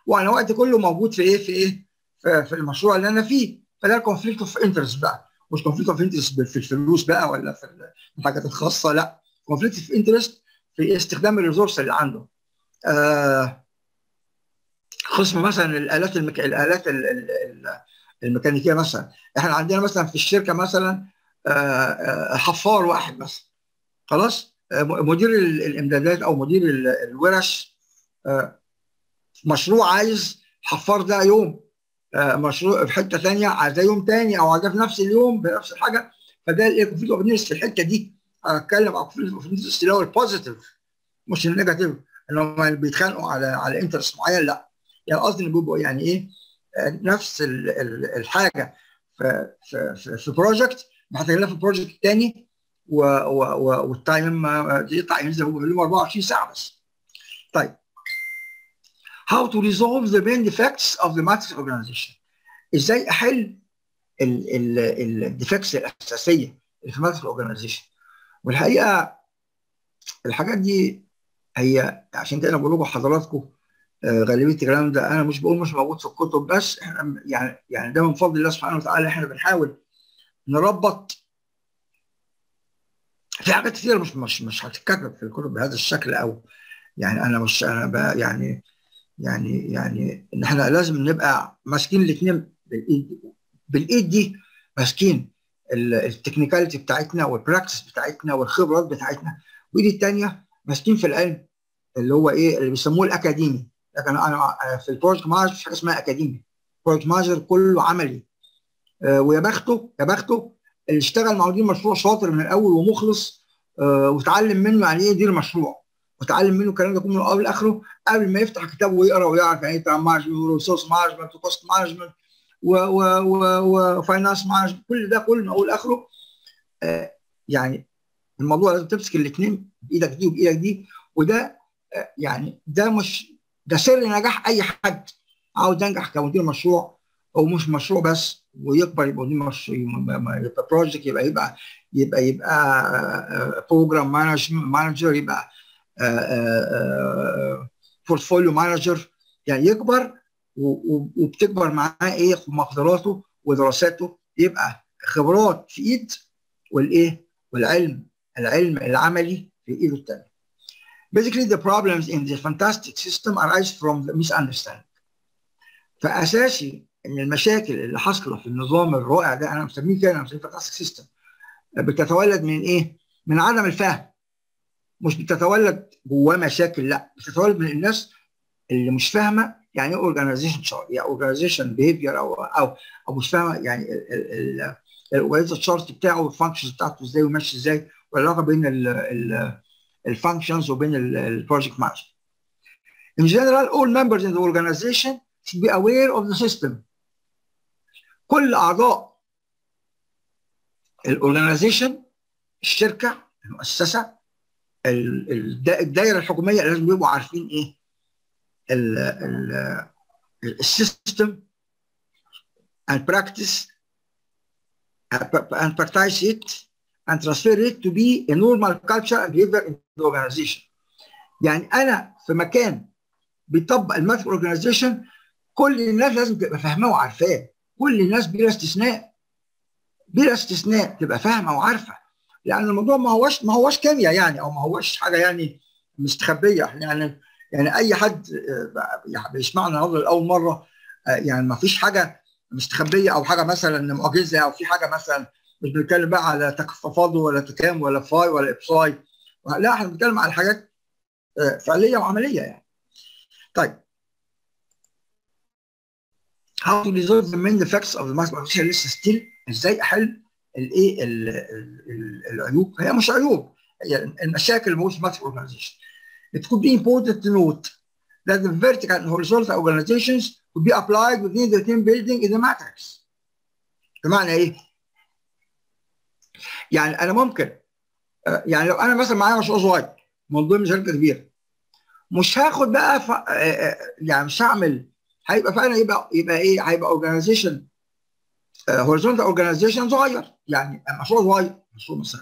[SPEAKER 1] وأنا وقتي كله موجود في إيه؟ في إيه؟ في, المشروع اللي أنا فيه فده conflict of interest بقى. مش conflict of interest في الفلوس بقى ولا في الحاجات الخاصة لا. conflict of interest في استخدام الريسورس اللي عنده. آه مثلا الآلات المك... الآلات ال... ال... الميكانيكية مثلا. إحنا عندنا مثلا في الشركة مثلا آه حفار واحد مثلا. خلاص؟ مدير الإمدادات أو مدير الورش مشروع عايز حفار ده يوم. مشروع في حتة ثانية عايزاه يوم ثاني أو عايزاه في نفس اليوم بنفس الحاجة. فده الايه conflict of في الحتة دي أتكلم عن conflict of اللي هو ال positive مش ال negative إن هم بيتخانقوا على على interest معين لأ. يعني قصدي إن بيبقوا يعني إيه نفس الحاجة في في في, project محتاجين لها في project ثاني وال time يقطع ينزل هو بيقولوا 24 ساعة بس. طيب. How to resolve the main defects of the matrix organization. إزاي أحل الديفكتس الأساسية اللي في matrix organization. والحقيقة الحاجات دي هي عشان كده أنا بقول لكم حضراتكم غالبية الكلام ده أنا مش بقول مش موجود في الكتب بس إحنا يعني يعني ده من فضل الله سبحانه وتعالى إحنا بنحاول نربط في حاجات كتير مش مش مش هتتكتب في الكتب بهذا الشكل أو يعني أنا مش أنا يعني يعني يعني ان إحنا لازم نبقى ماسكين الاثنين بالإيد بالإيد دي ماسكين ال technicality بتاعتنا وال practice بتاعتنا والخبرات بتاعتنا وايدي الثانية ماسكين في العلم اللي هو إيه اللي بيسموه الأكاديمي. لكن أنا في ال project manager مفيش حاجة اسمها أكاديمي. ال project manager كله عملي. آه ويا بخته يا بخته اللي اشتغل مع مدير مشروع شاطر من الأول ومخلص آه وتعلم منه يعني إيه يدير مشروع وتعلم منه الكلام ده كله من الأول لآخره قبل ما يفتح كتاب ويقرأ ويعرف يعني إيه management و resource management و cost management و finance management كل ده كله من أول لآخره. آه يعني الموضوع لازم تمسك الاثنين بإيدك دي وبإيدك دي وده آه يعني ده مش ده سر نجاح أي حد. عاوز ينجح كمدير مشروع أو مش مشروع بس ويكبر يبقى مدير مشروع يبقى project يبقى يبقى يبقى يبقى program manager يبقى portfolio manager يعني يكبر وبتكبر معاه إيه مقدراته ودراساته يبقى خبرات في ايد والايه والعلم العلم العملي في ايده الثانية Basically, the problems in the fantastic system arise from the misunderstanding. فأساسي إن المشاكل اللي حاصلة في النظام الرائع ده أنا مسميه كده أنا مسميه fantastic system بتتولد من إيه؟ من عدم الفهم. مش بتتولد جواه مشاكل لا بتتولد من الناس اللي مش فاهمة يعني إيه organization chart يعني organization behavior أو أو أو مش فاهمة يعني ال organization chart بتاعه وال functions بتاعته إزاي وماشي إزاي والعلاقة بين ال functions وبين ال project manager. In general, all members in the organization should be aware of the system. كل أعضاء ال organization الشركة المؤسسة الدائره الحكومية لازم يبقوا عارفين إيه ال system and practice and practice it and transfer it to be a normal culture and behavior in the organization. يعني أنا في مكان بيطبق ال matrix organization كل الناس لازم تبقى فاهماه وعارفاه كل الناس بلا استثناء بلا استثناء تبقى فاهمة وعارفة لأن الموضوع ما هوش ما هوش كيمياء يعني أو ما هوش حاجة يعني مستخبيه يعني يعني اي حد بيسمعنا النهارده لاول مره يعني ما فيش حاجة مستخبيه أو حاجة مثلا معجزه أو في حاجة مثلا مش بنتكلم بقى على تفاضل ولا تكامل ولا فاي ولا إبساي لا إحنا بنتكلم على حاجات فعليه وعمليه يعني. طيب how to resolve the main defects of the mathematical لسه ستيل إزاي احل الايه العيوب هي مش عيوب هي المشاكل في mathematical organization. It could be important to note that the vertical and horizontal organizations could be applied within the team building in the matrix. بمعنى إيه؟ يعني أنا ممكن يعني لو أنا مثلا معايا مشروع صغير من ضمن شركه كبيره مش هاخد بقى ف... يعني مش هعمل هيبقى فعلا يبقى يبقى إيه هيبقى organization horizontal organization صغير يعني مشروع صغير مشروع مثلا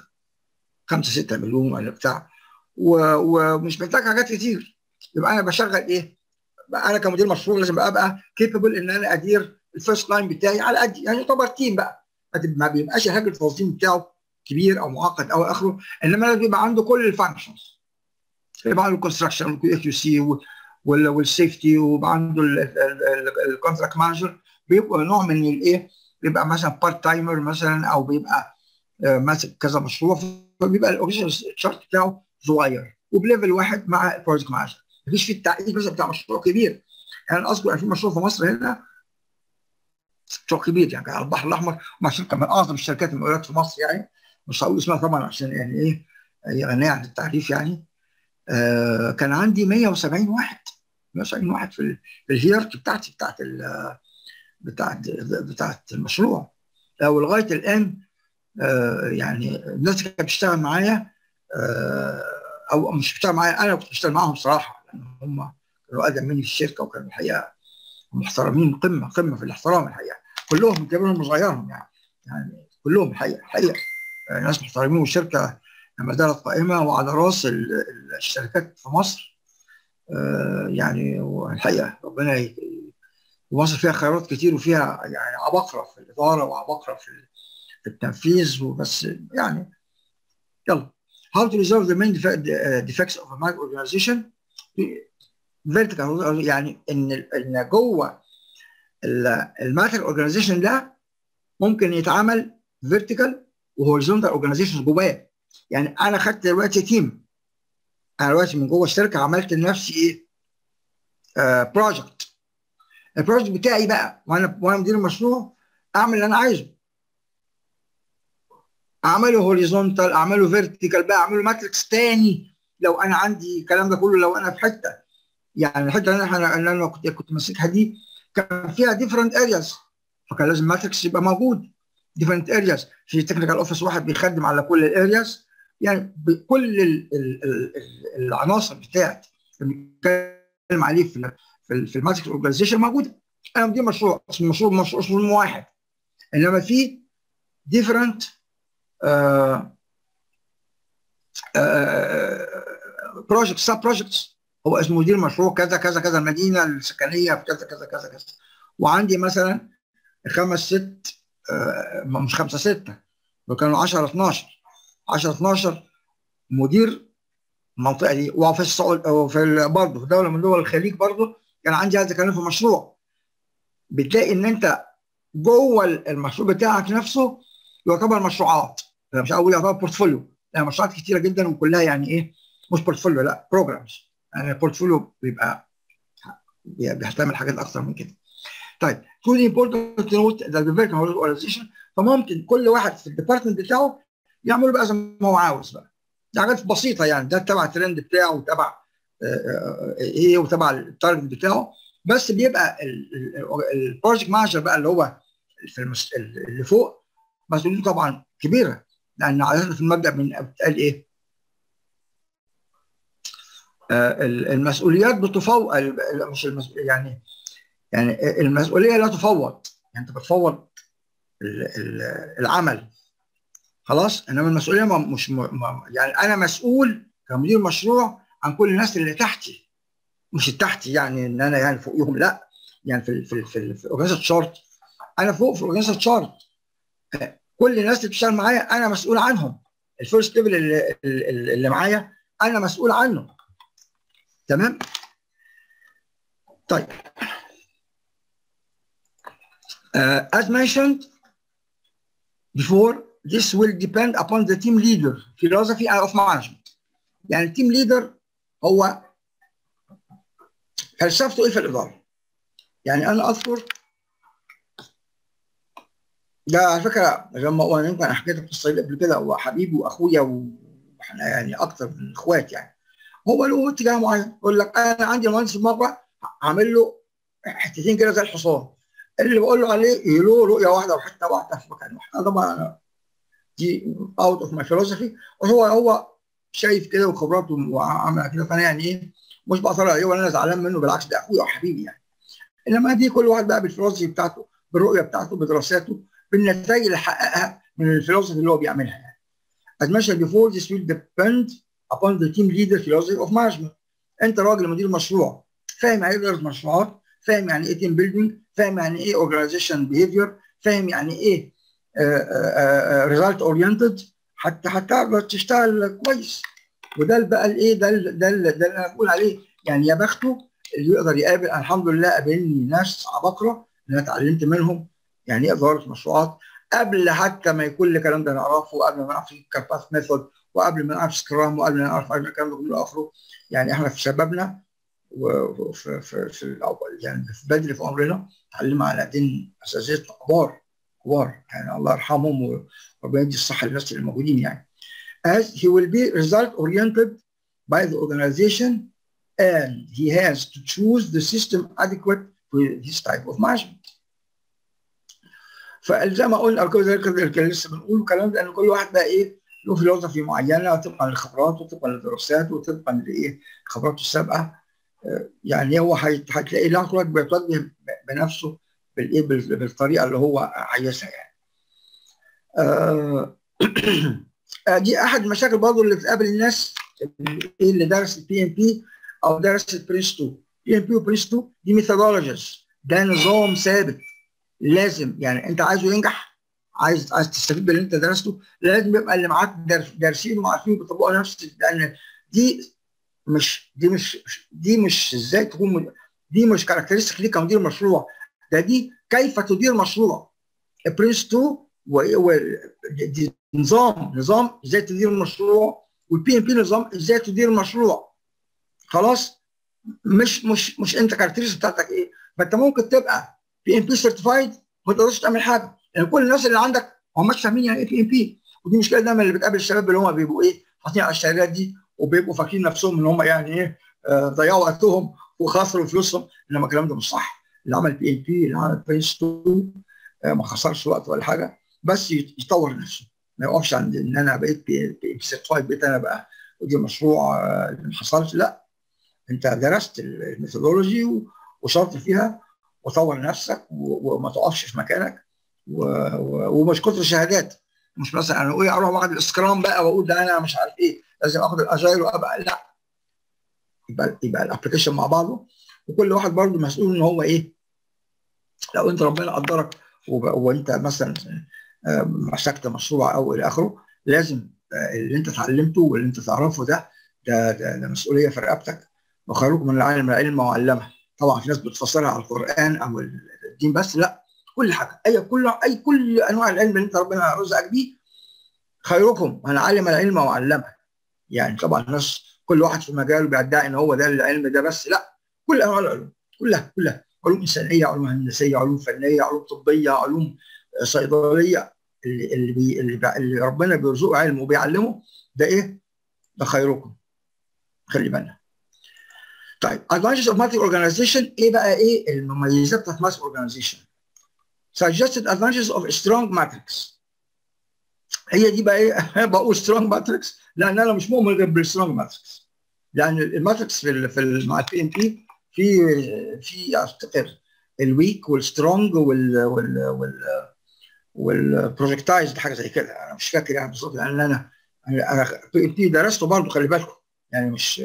[SPEAKER 1] 5 6 مليون ولا بتاع. ومش محتاج حاجات كتير. يبقى أنا بشغل إيه؟ بقى أنا كمدير مشروع لازم أبقى capable إن أنا أدير ال first line بتاعي على قد يعني يعتبر team بقى. ما بيبقاش الحاجة التنظيم بتاعه كبير أو معقد أو آخره إنما لازم يبقى عنده كل ال functions يبقى عنده ال construction وال QA QC وال safety ويبقى عنده ال contract manager بيبقى نوع من الايه بيبقى مثلا part timer مثلا أو بيبقى ماسك كذا مشروع فبيبقى ال organization chart بتاعه صغير وب level واحد مع ال project manager مفيش في التعقيد مثلا بتاع مشروع كبير. يعني أذكر في مشروع في مصر هنا مشروع كبير يعني على البحر الأحمر مع شركه من أعظم الشركات المقاولات في مصر يعني. مش هقول اسمها طبعا عشان يعني إيه غنية عن التعريف يعني. آه كان عندي 170 واحد 170 واحد في في الهيراركي بتاعتي بتاعت ال بتاعت بتاعت المشروع. ولغاية الآن آه يعني الناس كانت بتشتغل معايا آه أو مش بتشتغل معايا أنا كنت بشتغل معاهم صراحة لأن هم كانوا أقدم مني في الشركة وكانوا الحقيقة محترمين قمة قمة في الاحترام الحقيقة. كلهم كبيرهم وصغيرهم يعني يعني كلهم الحقيقة الحقيقة. ناس محترمين والشركة لما دارت قائمة وعلى رأس الشركات في مصر يعني الحقيقة ربنا ومصر فيها خيارات كتير وفيها يعني عباقرة في الإدارة وعباقرة في في التنفيذ وبس يعني يلا. How to resolve the main defects of a matrix organization. vertical يعني إن إن جوه ال matrix organization ده ممكن يتعمل vertical و horizontal organization جواه. يعني أنا خدت دلوقتي team أنا دلوقتي من جوه الشركة عملت لنفسي إيه؟ project ال project بتاعي بقى وأنا وأنا مدير المشروع أعمل اللي أنا عايزه. أعمله horizontal أعمله vertical بقى أعمله matrix تاني لو أنا عندي الكلام ده كله لو أنا في حتة. يعني الحتة اللي أنا اللي أنا كنت كنت ماسكها دي كان فيها different areas فكان لازم matrix يبقى موجود. different areas في technical office واحد بيخدم على كل ال areas يعني بكل ال ال ال العناصر بتاعت اللي بنتكلم عليه في في, ال matrix organization موجوده أنا مدير مشروع اسم المشروع مشروع اسمه واحد إنما في different project sub projects هو اسمه مدير مشروع كذا كذا كذا المدينة السكنية في كذا كذا كذا كذا. وعندي مثلا خمس ست آه، مش خمسة ستة وكانوا 10 12 10 12 مدير المنطقة دي. وفي السعودية وفي برضه في دولة من دول الخليج برضه كان عندي عايز اتكلم في مشروع. بتلاقي إن أنت جوه المشروع بتاعك نفسه يعتبر مشروعات. أنا مش هقول يعتبر portfolio يعني مشروعات كتيرة جدا وكلها يعني إيه؟ مش portfolio لا programs يعني ال portfolio بيبقى بيحتمل حاجات أكتر من كده. طيب important to note that the vertical فممكن كل واحد في ال department بتاعه يعمل بقى زي ما هو عاوز بقى. دي حاجات بسيطة يعني ده تبع الترند بتاعه وتبع إيه وتبع ال target بتاعه. بس بيبقى ال project manager بقى اللي هو في المس... اللي فوق. مسؤوليته طبعا كبيرة لأن عاده في المبدأ بتقال إيه؟ آه الصلاحيات بتفوض مش المسؤولية يعني يعني المسؤولية لا تفوض. يعني أنت بتفوض العمل. خلاص؟ إنما المسؤولية مش م... يعني أنا مسؤول كمدير مشروع عن كل الناس اللي تحتي. مش تحتي يعني إن أنا يعني فوقيهم لأ. يعني في في في, في organization chart أنا فوق في organization chart كل الناس اللي بتشتغل معايا أنا مسؤول عنهم. ال first level اللي, اللي معايا أنا مسؤول عنه. تمام؟ طيب. uh, as mentioned before this will depend upon the team leader. Philosophy of management. يعني ال team leader هو فلسفته إيه في الاداره يعني أنا أذكر ده على فكرة لما هو يمكن أنا حكيت القصة دي قبل كده هو حبيبي وأخويا وإحنا يعني أكتر من إخوات يعني. هو له اتجاه معين يقول لك أنا عندي مهندس مرة عامل له حتتين كده زي الحصان اللي بقول له عليه له رؤية واحدة وحتة واحدة. في مكان واحد طبعا دي out of my philosophy وهو هو شايف كده وخبراته وعمل كده فأنا يعني إيه مش بقدر عليه ولا أنا زعلان منه بالعكس ده أخويا وحبيبي يعني إنما دي كل واحد بقى بال philosophy بتاعته بالرؤية بتاعته بدراساته بالنتائج اللي حققها من ال philosophy اللي هو بيعملها يعني. As mentioned before, this will depend upon the team leader philosophy of management. أنت راجل مدير مشروع فاهم يعني إيه إدارة مشروعات، فاهم يعني إيه team building، فاهم يعني إيه organization behavior، فاهم يعني إيه result oriented حتى هتقدر تشتغل كويس. وده بقى الايه ده ده ده اللي أنا بقول عليه. يعني يا بخته اللي يقدر يقابل الحمد لله قابلني ناس عباقره اللي أنا اتعلمت منهم. يعني إيه اداره مشروعات. قبل حتى ما يكون الكلام ده نعرفه قبل ما نعرف ال critical path method وقبل ما نعرف Scrum وقبل ما نعرف الكلام ده كله آخره. يعني إحنا في شبابنا وفي في, في يعني في بدري في عمرنا اتعلمنا على دين أساسيات كبار كبار. يعني الله يرحمهم وربنا يدي الصحة للناس اللي موجودين يعني as he will be result oriented by the organization and he has to choose the system adequate for his type of management. فزي ما قلنا أو زي كده لسه بنقول الكلام ده إن كل واحد بقى إيه له فلسفه معينة طبقا للخبرات وطبقا للدراسات وطبقا لإيه خبراته السابقة يعني هو هتلاقي واحد بيتوجه بنفسه بالإيه بالطريقة اللي هو عايزها يعني. آه دي أحد المشاكل برضه اللي بتقابل الناس اللي درست ال PMP أو درست PRINCE2 ال PMP و PRINCE2 دي methodologies ده نظام ثابت. لازم يعني أنت عايزه ينجح عايز عايز تستفيد باللي أنت درسته لازم يبقى اللي معاك دارسين وعارفين بيطبقوا نفس لأن دي مش دي مش دي مش إزاي تكون دي مش characteristic ليك كمدير مشروع ده دي كيف تدير مشروع. PRINCE2 دي نظام نظام إزاي تدير مشروع وال PMP نظام إزاي تدير مشروع خلاص؟ مش مش مش أنت characteristic بتاعتك إيه فانت ممكن تبقى PMP certified ما تقدرش تعمل حاجة. يعني كل الناس اللي عندك هم مش فاهمين يعني إيه PMP ودي مشكلة دايما اللي بتقابل الشباب اللي هم بيبقوا إيه حاطين على الشهادات دي وبيبقوا فاكرين نفسهم إن هم يعني إيه ضيعوا وقتهم وخسروا فلوسهم. إنما الكلام ده مش صح. اللي عمل PMP اللي عمل PRINCE2 ما خسرش وقت ولا حاجة. بس يطور نفسه. ما يقفش عند إن أنا بقيت بي بقيت أنا بقى ودي مشروع ما حصلش. لا أنت درست ال methodology وشرط فيها وطور نفسك وما تقفش في مكانك. ومش كتر شهادات. مش مثلا أنا أقول أروح واخد ال Scrum بقى وأقول ده أنا مش عارف إيه لازم آخد ال Agile وأبقى لا. يبقى يبقى ال application مع بعضه. وكل واحد برضه مسؤول إن هو إيه لو أنت ربنا قدرك وأنت مثلا مسكت مشروع أو إلى اخره لازم اللي انت اتعلمته واللي انت تعرفه ده ده, ده, ده مسؤولية في رقبتك وخيركم من العالم العلم وعلمه طبعا في ناس بتفسرها على القرآن أو الدين بس لا كل حاجة أي كل أي كل أنواع العلم اللي انت ربنا رزقك بيه خيركم من علم العلم وعلمه يعني طبعا الناس كل واحد في مجاله بيدعي إن هو ده العلم ده بس لا كل أنواع العلوم كلها كلها. علوم إنسانية علوم هندسية علوم فنية علوم طبية علوم صيدلية اللي بي اللي, ربنا بيرزقه علم وبيعلمه ده إيه؟ ده خيركم. خلي بالنا. طيب advantages of matrix organization إيه بقى إيه المميزات بتاعت matrix organization suggested advantages of strong matrix. هي دي بقى إيه؟ بقول strong matrix لأن أنا مش مؤمن غير بال strong matrix لأن ال matrix في في مع ال PMP في في افتكر ال weak وال strong وال وال وال وال projectized حاجة زي كده. أنا مش فاكر يعني بالظبط لأن أنا أنا بي درسته برضه خلي بالكم. يعني مش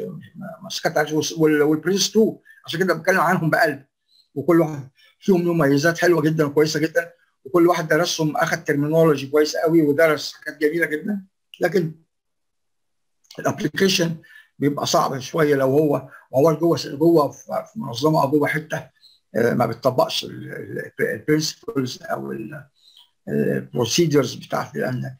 [SPEAKER 1] ما سكت وال PRINCE2 عشان كده بتكلم عنهم بقلب. وكل واحد فيهم مميزات حلوة جدا وكويسة جدا. وكل واحد درسهم اخذ terminology كويس قوي ودرس حاجات جميلة جدا. لكن ال application بيبقى صعب شوية لو هو هو جوه جوه في منظمة أو جوه حتة ما بتطبقش ال principles أو ال procedures بتاعت لأن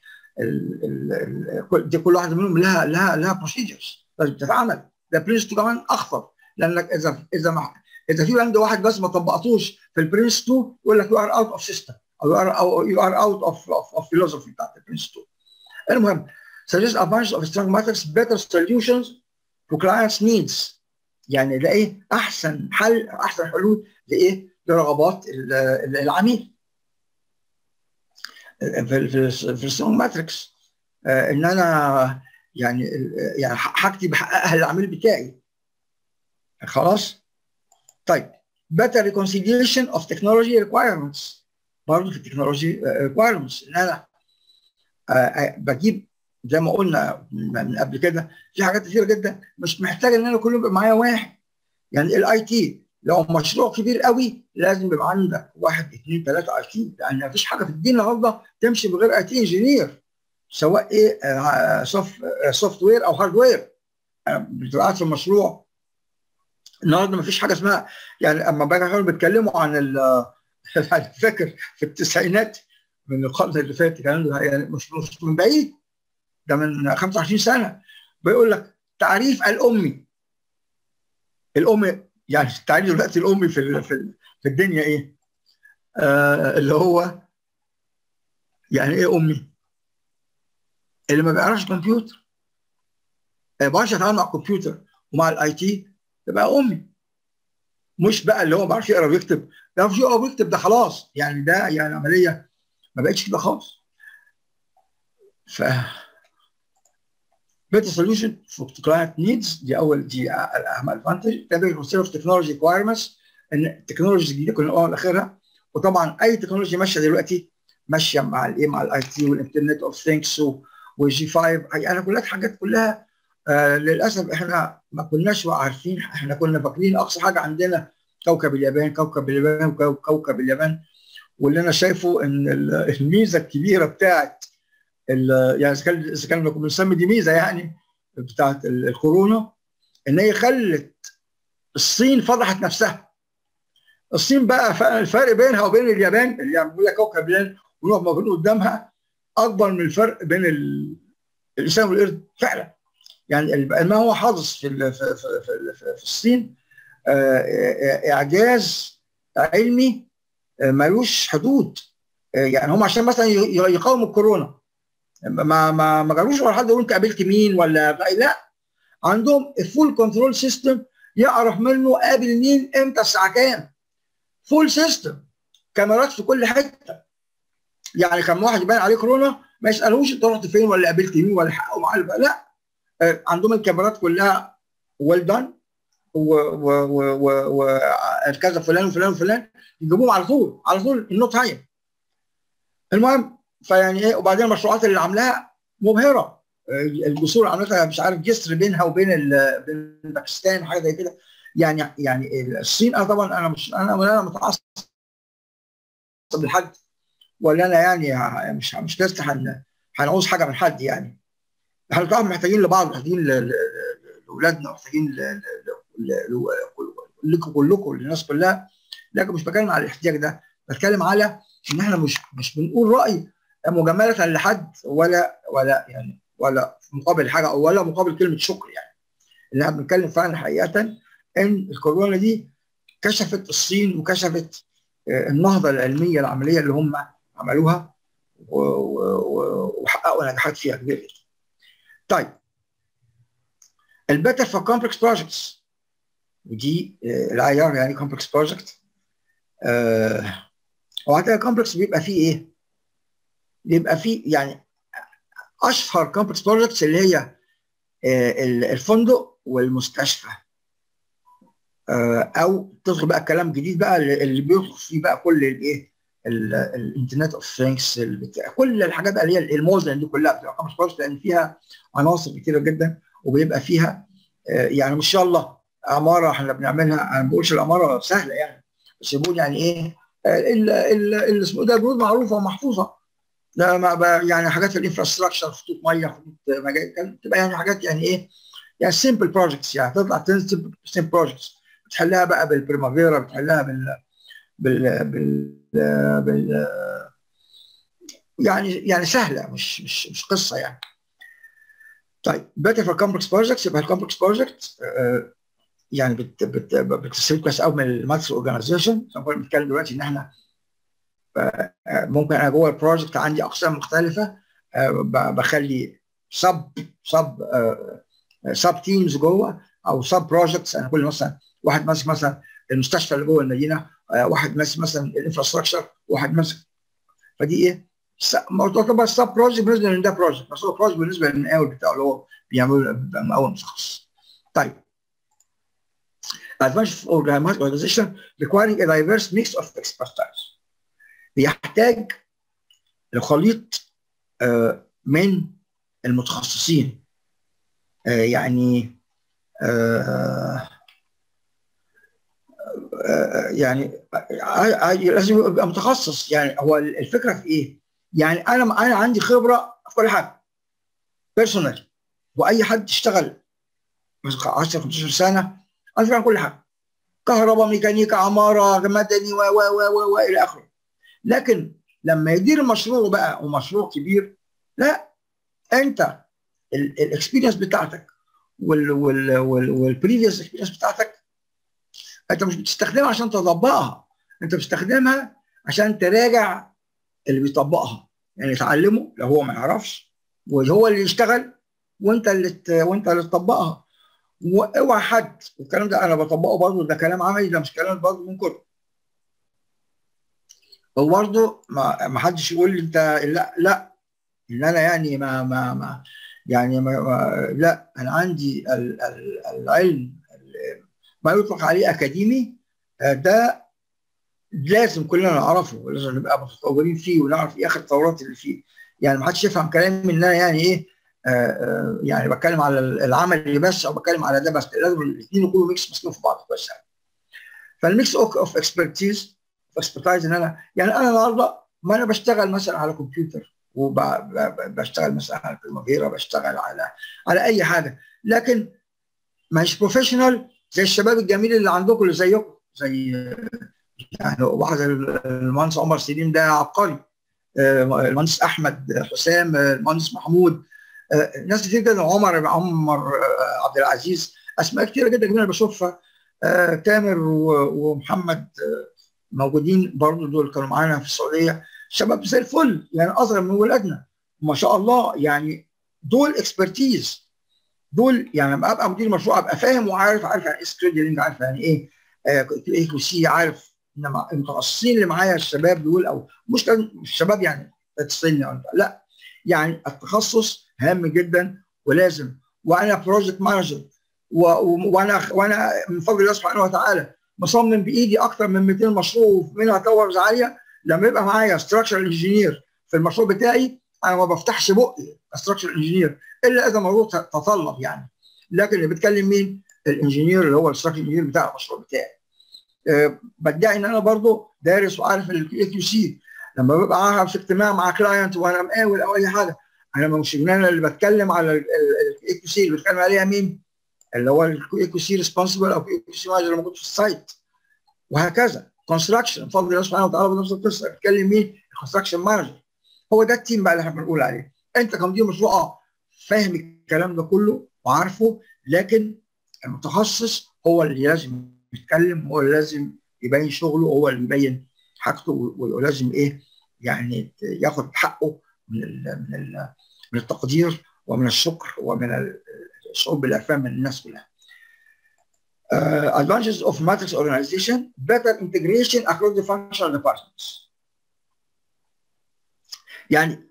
[SPEAKER 1] دي كل واحدة منهم لها لها لها procedures لازم تتعمل ده PRINCE كمان أخطر. لأنك إذا إذا ما إذا في بند واحد بس ما طبقتوش في ال PRINCE2 يقول لك you are out of system أو you are out of of philosophy بتاعت ال PRINCE2 المهم suggested advantages of strong matrix better solutions to clients needs. يعني ده إيه؟ أحسن حل أحسن حلول لإيه؟ لرغبات العميل. في في ال strong matrix. إن أنا يعني يعني حاجتي بحققها للعميل بتاعي. خلاص؟ طيب. Better reconciliation of technology requirements. برضه في ال technology requirements. إن أنا بجيب زي ما قلنا من قبل كده في حاجات كتيرة جدا مش محتاج إن أنا كل يبقى معايا واحد. يعني ال IT لو مشروع كبير قوي لازم يبقى عندك واحد اثنين ثلاثة IT لأن مفيش حاجة في الدنيا النهارده تمشي بغير IT engineer سواء إيه soft software أو hardware بتبقى في المشروع النهارده مفيش حاجة اسمها يعني أما باجي بيتكلموا عن ال فاكر في التسعينات من القرن اللي فات ده يعني مش مش من بعيد ده من 25 سنة بيقول لك تعريف الأمي. الام يعني التعريف دلوقتي الامي في في, الدنيا إيه؟ آه اللي هو يعني إيه أمي؟ اللي ما بيعرفش كمبيوتر. ما بيعرفش يتعامل مع الكمبيوتر ومع ال IT يبقى أمي. مش بقى اللي هو ما بيعرفش يقرأ ويكتب. ما بيعرفش يقرأ ويكتب ده خلاص. يعني ده يعني عملية ما بقتش كده خالص. ف better solution for client needs دي اول دي اهم advantage تابع consider technology requirements ان التكنولوجيا الجديده كلها اول اخرها وطبعا أي تكنولوجيا ماشية دلوقتي ماشية مع الايه مع ال IT وال internet of things والجي 5 يعني كلها حاجات كلها آه للأسف إحنا ما كناش عارفين إحنا كنا فاكرين أقصى حاجة عندنا كوكب اليابان كوكب اليابان كوكب اليابان. واللي أنا شايفه إن الميزة الكبيرة بتاعت يعني إذا كان بنسمي دي ميزة يعني بتاعت الكورونا إن هي خلت الصين فضحت نفسها. الصين بقى الفرق بينها وبين اليابان اللي يعني بيقول لك كوكب اليابان ونقف موجودين قدامها أكبر من الفرق بين الإنسان والقرد فعلا. يعني ما هو حاصل في في في, في, في الصين؟ إعجاز علمي ملوش حدود. يعني هم عشان مثلا يقاوموا الكورونا. ما ما ما جابوش ولا حد يقول انت قابلت مين ولا لا. عندهم ال full control system يعرف منه قابل مين إمتى الساعة كام. full system كاميرات في كل حتة. يعني كان واحد يبان عليه كورونا ما يسالوش أنت رحت فين ولا قابلت مين ولا حد معاه لا. عندهم الكاميرات كلها well done وكذا فلان وفلان وفلان يجيبوهم على طول على طول ال no time المهم فيعني إيه وبعدين المشروعات اللي عاملاها مبهرة. الجسور عاملها مش عارف جسر بينها وبين بين باكستان حاجة زي كده. يعني يعني الصين أنا طبعا أنا مش أنا أنا متعصب لحد ولا أنا يعني مش مش لسه هنعوز حاجة من حد يعني. إحنا طبعا محتاجين لبعض محتاجين لأولادنا محتاجين لكم كلكم للناس كلها. لكن مش بتكلم على الاحتياج ده بتكلم على إن إحنا مش مش بنقول رأي مجاملة لحد ولا ولا يعني ولا مقابل حاجة أو ولا مقابل كلمة شكر يعني اللي إحنا بنتكلم فعلا حقيقة إن الكورونا دي كشفت الصين وكشفت النهضة العلمية العملية اللي هم عملوها وحققوا نجاحات فيها كبيرة جدا. طيب ال better for complex projects ودي الاي ار يعني complex project وبعد complex بيبقى فيه إيه؟ بيبقى فيه يعني أشهر complex projects اللي هي الفندق والمستشفى. أو تدخل بقى كلام جديد بقى اللي بيدخل فيه بقى كل الايه ال internet of things كل الحاجات اللي هي الموزن دي كلها بتبقى complex project لأن فيها عناصر كتيرة جدا وبيبقى فيها يعني ان شاء الله عمارة إحنا بنعملها. أنا ما بقولش العمارة سهلة يعني بس يعني إيه اللي اسمه ده بنود معروفة ومحفوظة. يعني حاجات ال infrastructure خطوط مية خطوط مجاري تبقى يعني حاجات يعني إيه يعني simple projects يعني تطلع simple projects بتحلها بقى بال Primavera بتحلها بال بال بال, بال يعني يعني سهلة مش مش مش قصة يعني. طيب better for complex projects يبقى ال complex project يعني بت بت كويس قوي من ال matrix organization. بنتكلم دلوقتي إن إحنا ممكن أنا جوه ال project عندي أقسام مختلفة بخلي sub sub sub teams جوه أو sub projects أنا كل مثلا واحد ماسك مثلا المستشفى اللي جوه المدينة واحد ماسك مثلا ال infrastructure واحد ماسك فدي إيه؟ تعتبر sub project بالنسبة لده project بس هو project بالنسبة للمقاول بتاعه اللي هو بيعمله مقاول متخصص طيب. Advantage of organization requiring a diverse mix of expertise. بيحتاج لخليط من المتخصصين. يعني يعني لازم يبقى متخصص. يعني هو الفكرة في إيه؟ يعني أنا أنا عندي خبرة في كل حاجة بيرسونال وأي حد اشتغل 10 15 سنة أنا عن كل حاجة. كهرباء ميكانيكا عمارة مدني و و و و إلى آخره. لكن لما يدير المشروع بقى ومشروع كبير لا انت ال experience بتاعتك وال previous experience بتاعتك انت مش بتستخدمها عشان تطبقها انت بتستخدمها عشان تراجع اللي بيطبقها. يعني تعلمه لو هو ما يعرفش وهو اللي يشتغل وانت اللي وانت اللي تطبقها. واوعى حد والكلام ده أنا بطبقه برضه ده كلام عملي ده مش كلام برضه من كتب وبرضه ما, حدش يقول لي انت لا لا ان أنا يعني ما ما, ما يعني ما ما لا أنا عندي ال ال العلم ما يطلق عليه أكاديمي ده لازم كلنا نعرفه ولازم نبقى متطورين فيه ونعرف إيه آخر التطورات اللي فيه. يعني ما حدش يفهم كلامي إن أنا يعني إيه آآ آآ يعني بتكلم على العملي بس أو بتكلم على ده بس لازم الاثنين يكونوا mix ماسكين في بعض كويس فال mix of expertise expertise إن أنا يعني أنا النهارده ما أنا بشتغل مثلا على كمبيوتر وبشتغل مثلا على Primavera بشتغل على على أي حاجة. لكن مش professional زي الشباب الجميل اللي عندكم اللي زيكم زي يعني واحد المهندس عمر سليم ده عبقري. المهندس أحمد حسام المهندس محمود ناس كتير جدا عمر عمر عبد العزيز أسماء كتيرة جدا جدا بشوفها تامر ومحمد موجودين برضه دول كانوا معانا في السعودية. شباب زي الفل يعني أصغر من ولادنا. ما شاء الله يعني دول expertise دول يعني لما أبقى مدير مشروع أبقى فاهم وعارف عارف يعني إيه scheduling عارف يعني إيه إيه QC عارف انما المتخصصين اللي معايا الشباب دول أو مش الشباب يعني تسالني لا. يعني التخصص هام جدا ولازم. وأنا project manager وأنا وأنا من فضل الله سبحانه وتعالى مصمم بإيدي أكثر من 200 مشروع منها towers عالية لما يبقى معايا structure engineer في المشروع بتاعي أنا ما بفتحش بقي structure engineer إلا إذا الموضوع تطلب يعني لكن اللي بيتكلم مين؟ ال engineer اللي هو ال structure engineer بتاع المشروع بتاعي أه بدعي إن أنا برضه دارس وعارف ال IQC لما ببقى قاعد في اجتماع مع client وأنا مقاول أو أي حاجة أنا مش أنا اللي بتكلم على ال IQC اللي بتكلم عليها مين؟ اللي هو ال IQC responsible أو ال IQC manager اللي موجود في ال site وهكذا. construction بفضل الله سبحانه وتعالى بنفس القصة. بتكلم مين؟ ال construction manager هو ده ال team بقى اللي إحنا بنقول عليه. أنت كمدير مشروع آه فاهم الكلام ده كله وعارفه لكن المتخصص هو اللي لازم يتكلم هو اللي لازم يبين شغله هو اللي يبين حاجته ولازم إيه يعني ياخد حقه من ال من ال من التقدير ومن الشكر ومن الشعور بالافهام من الناس كلها. Uh, advantages of matrix organization better integration across the functional departments. يعني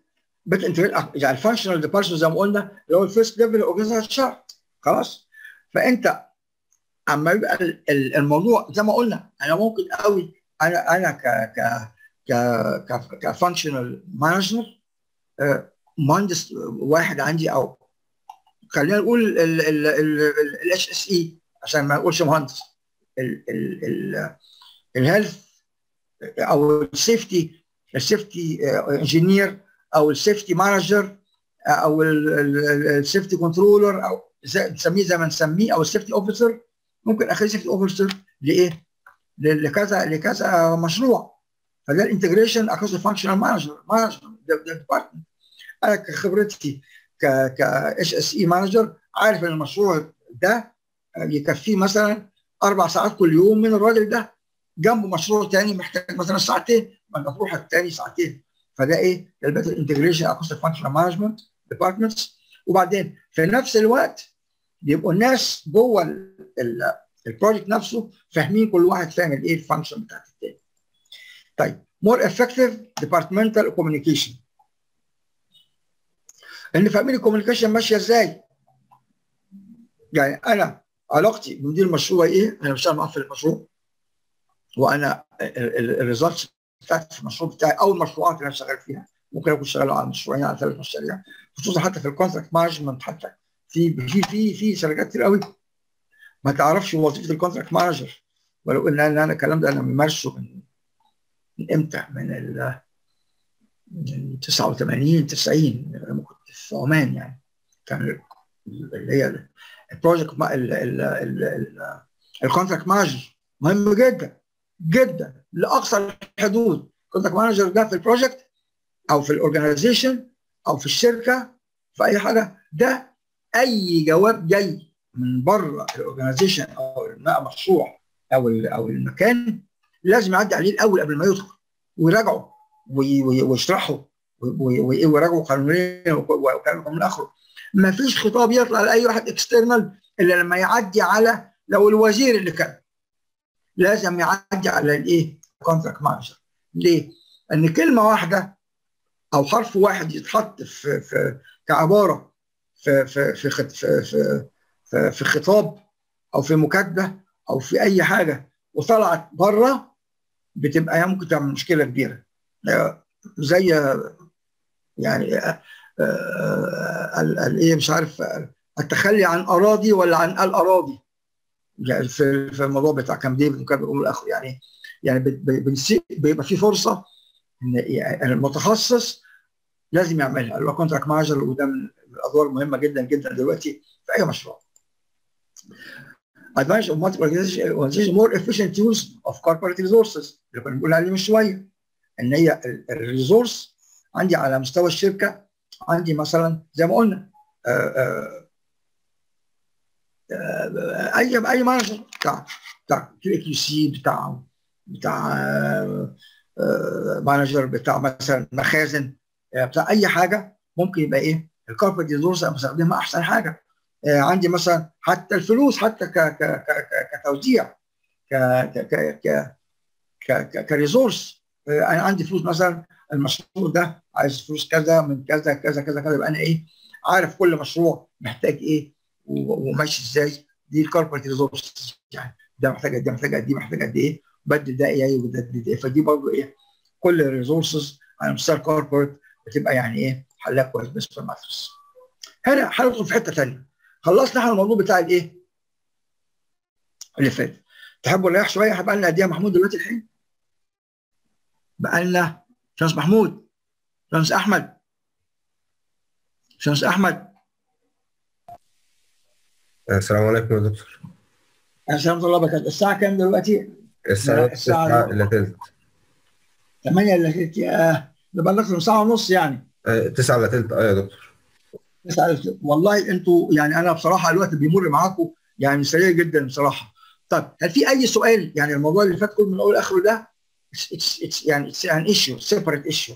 [SPEAKER 1] better integration يعني ال functional departments زي ما قلنا اللي هو ال first level organization chart خلاص فأنت أما يبقى الموضوع زي ما قلنا أنا ممكن قوي أنا أنا ك ك ك ك functional manager مهندس واحد عندي أو خلينا نقول ال HSE عشان ما نقولش مهندس ال health أو ال safety ال safety engineer أو ال safety manager أو ال safety controller أو نسميه زي ما نسميه أو ال safety officer ممكن اخليه safety officer لايه؟ لكذا لكذا مشروع فده ال integration across ال functional manager manager department أنا كخبرتي ك HSE manager عارف إن المشروع ده يكفيه مثلا أربع ساعات كل يوم من الراجل ده جنبه مشروع تاني محتاج مثلا ساعتين ما تروح التاني ساعتين فده إيه؟ ده ال better integration across ال functional management departments وبعدين في نفس الوقت بيبقوا الناس جوه ال project نفسه فاهمين كل واحد فاهم الإيه ال function بتاعت التاني. طيب more effective departmental communication ان فاهمين ال communication ماشية إزاي؟ يعني أنا علاقتي بمدير المشروع إيه؟ أنا بشتغل معاه في المشروع وأنا ال results بتاعتي في المشروع بتاعي أو المشروعات اللي أنا شغال فيها. ممكن أكون شغال على مشروعين على ثلاث مشاريع. خصوصا حتى في ال contract management حتى. في في في في شركات كتير قوي. ما تعرفش وظيفة ال contract manager ولو إن أنا الكلام ده أنا ممارسه من من إمتى؟ من ال من 89 90 لما كنت في عمان يعني. كان اللي هي ال project ال contract manager مهم جدا جدا لأقصى الحدود. ال contract manager ده في ال project أو في ال organization أو في الشركة في أي حاجة. ده أي جواب جاي من بره ال organization أو المشروع أو أو المكان لازم يعدي عليه الأول قبل ما يدخل ويراجعه ويشرحه. ويراجعه قانونيا وكلام من اخره ما فيش خطاب يطلع لأي واحد external إلا لما يعدي على لو الوزير اللي كان لازم يعدي على الإيه؟ contract manager ليه؟ ان كلمة واحدة أو حرف واحد يتحط في في كعبارة في في في في, في, في, في خطاب أو في مكاتبة أو في أي حاجة وطلعت بره بتبقى ممكن تعمل مشكلة كبيرة زي يعني الايه مش عارف التخلي عن أراضي ولا عن الأراضي؟ يعني في في الموضوع بتاع كامب ديفيد وكان بيقول الآخر يعني يعني بيبقى في فرصة إن يعني المتخصص لازم يعملها. اللي هو contract manager وده من الأدوار المهمة جدا جدا دلوقتي في أي مشروع. advantage of matrix organization more efficient use of corporate resources. اللي كنا بنقول عليه من شوية إن هي ال resource عندي على مستوى الشركة عندي مثلا زي ما قلنا آآ آآ اي أي manager بتاع بتاع Q QC بتاع بتاع manager بتاع مثلا مخازن بتاع أي حاجة ممكن يبقى إيه؟ ال corporate resource أنا بستخدمها أحسن حاجة. عندي مثلا حتى الفلوس حتى ك ك ك كتوزيع ك ك ك ك ك resource أنا عندي فلوس مثلا المشروع ده عايز فلوس كذا من كذا كذا كذا كذا يبقى أنا إيه عارف كل مشروع محتاج إيه وماشي إزاي. دي ال corporate resource يعني. ده محتاج دي محتاج دي محتاج قد إيه بدل ده إيه وده ده إيه. فدي برضه إيه كل ال resources على مستوى ال corporate بتبقى يعني إيه حلها كويس بس في الماترس هنا هندخل في حتة ثانية خلصنا إحنا الموضوع بتاع الإيه؟ اللي فات. تحبوا نريح شوية؟ هيبقى لنا قد إيه محمود دلوقتي الحين؟ بقى لنا شمس محمود شمس أحمد. شمس أحمد.
[SPEAKER 2] السلام عليكم يا دكتور.
[SPEAKER 1] السلام الله وبركاته. الساعة كام دلوقتي؟
[SPEAKER 2] الساعة 9 إلا تلت.
[SPEAKER 1] 8 الا تلت. يا ده بقى لكم ساعة ونص يعني.
[SPEAKER 2] 9 إلا تلت. آه يا دكتور.
[SPEAKER 1] تسعة والله أنتوا يعني أنا بصراحة الوقت بيمر معاكم يعني سريع جدا بصراحة. طب هل في أي سؤال؟ يعني الموضوع اللي فات كله من أول لآخره ده it's, it's, it's يعني it's an issue separate issue.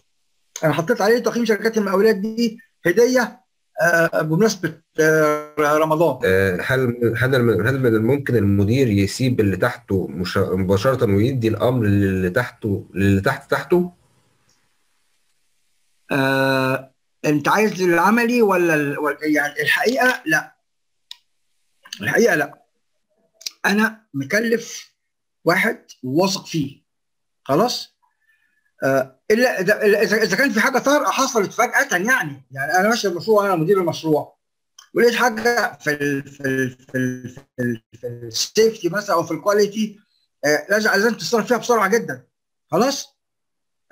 [SPEAKER 1] أنا حطيت عليه تقييم شركات المقاولات دي هدية آه بمناسبة آه رمضان.
[SPEAKER 2] آه، هل هل من هل من الممكن المدير يسيب اللي تحته مباشرة ويدي الأمر للي تحته للي تحت تحته؟
[SPEAKER 1] آه أنت عايز للعملي ولا ال- ولا- يعني الحقيقة؟ لا. الحقيقة لا. أنا مكلف واحد واثق فيه. خلاص؟ آه إلا إذا كان في حاجة طارئه حصلت فجأة يعني. يعني أنا ماشي المشروع أنا مدير المشروع. ولقيت حاجة في ال في ال في ال في, ال في السيفتي مثلا أو في الكواليتي آه لازم لازم تتصرف فيها بسرعة جدا. خلاص؟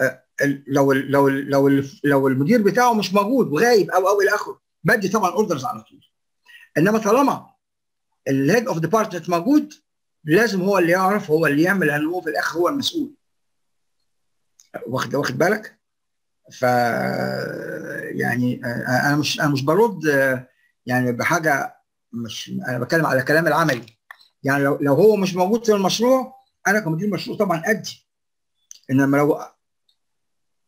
[SPEAKER 1] آه لو ال لو ال لو ال لو المدير بتاعه مش موجود وغايب أو أو إلى آخره بدي طبعا orders على طول. إنما طالما ال head of department موجود لازم هو اللي يعرف هو اللي يعمل لأن هو في الآخر هو المسؤول. واخد واخد بالك؟ ف يعني آه، أنا مش أنا مش برد آه، يعني بحاجة مش أنا بتكلم على كلام العملي. يعني لو لو هو مش موجود في المشروع أنا كمدير مشروع طبعا أدي. إنما لو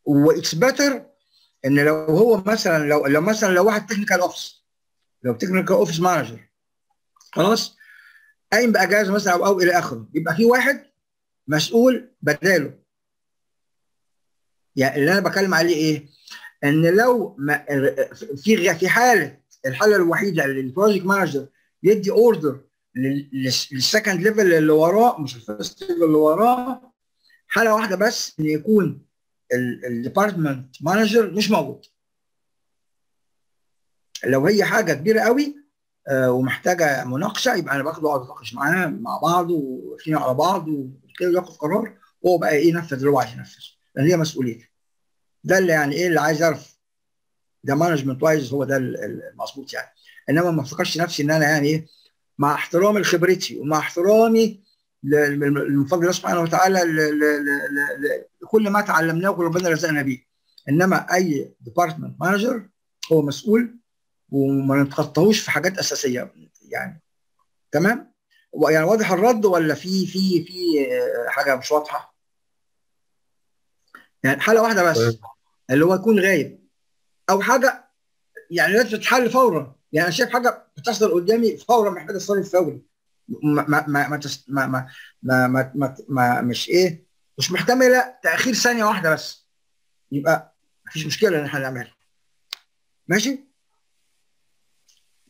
[SPEAKER 1] و it's better إن لو هو مثلا لو لو مثلا لو واحد technical office لو technical office manager خلاص قايم بأجازة مثلا أو أو إلى آخره يبقى في واحد مسؤول بداله. يعني اللي أنا بتكلم عليه إيه؟ إن لو ما في في حالة الحالة الوحيدة اللي ال project manager يدي order لل second level اللي وراه مش ال first level اللي وراه حالة واحدة بس إن يكون ال department manager مش موجود. لو هي حاجة كبيرة قوي آه، ومحتاجة مناقشة يبقى أنا باخده اقعد أتناقش معاه مع بعض وفينا على بعض وكده ياخد قرار وهو بقى إيه ينفذ اللي هو عايز ينفذه لأن هي مسؤوليته ده اللي يعني إيه اللي عايز يعرف ده management wise هو ده ال- ال- المظبوط يعني. إنما ما افتكرش نفسي إن أنا يعني إيه مع احترامي لخبرتي ومع احترامي من فضل الله سبحانه وتعالى لكل ما تعلمناه وربنا رزقنا بيه. إنما أي department manager هو مسؤول وما نتخطاهوش في حاجات أساسية يعني. تمام؟ يعني واضح الرد ولا في في في حاجة مش واضحة؟ يعني حاله واحدة بس
[SPEAKER 2] طيب.
[SPEAKER 1] اللي هو يكون غايب أو حاجة يعني لازم تتحل فورا. يعني أنا شايف حاجة بتحصل قدامي فورا محتاجه تصرف فوري ما ما ما ما, تس- ما, ما, ما, ما, ما, ما مش إيه مش محتمله تأخير ثانية واحدة بس. يبقى مفيش مشكلة إن إحنا نعملها. ماشي؟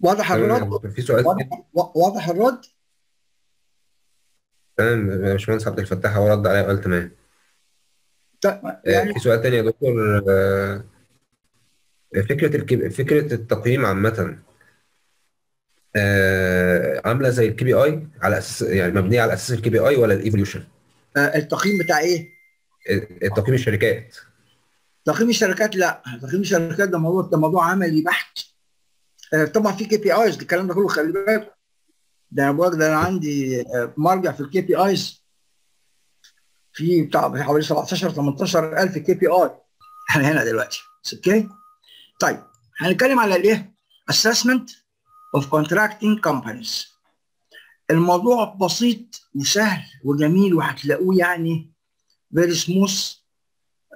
[SPEAKER 1] واضح الرد؟
[SPEAKER 2] تمام في سؤال
[SPEAKER 1] واضح واضح الرد؟
[SPEAKER 2] تمام يا باشمهندس عبد الفتاح هو رد عليا وقال تمام.
[SPEAKER 1] طيب،
[SPEAKER 2] آه،
[SPEAKER 1] يعني
[SPEAKER 2] في سؤال تاني يا دكتور. آه، فكرة ال K... فكرة التقييم عامة آه، عاملة زي ال KPI على أساس يعني مبنية على أساس ال KPI ولا ال
[SPEAKER 1] evaluation التقييم بتاع إيه؟
[SPEAKER 2] تقييم الشركات.
[SPEAKER 1] تقييم الشركات؟ لا تقييم الشركات ده موضوع ده موضوع عملي بحت. طبعا في KPIs الكلام ده كله خلي بالك. ده أنا ده أنا عندي مرجع في ال KPIs في بتاع حوالي 17 18 ألف KPI إحنا هنا دلوقتي. أوكي؟ طيب هنتكلم على الإيه؟ Assessment of contracting companies. الموضوع بسيط وسهل وجميل وهتلاقوه يعني very smooth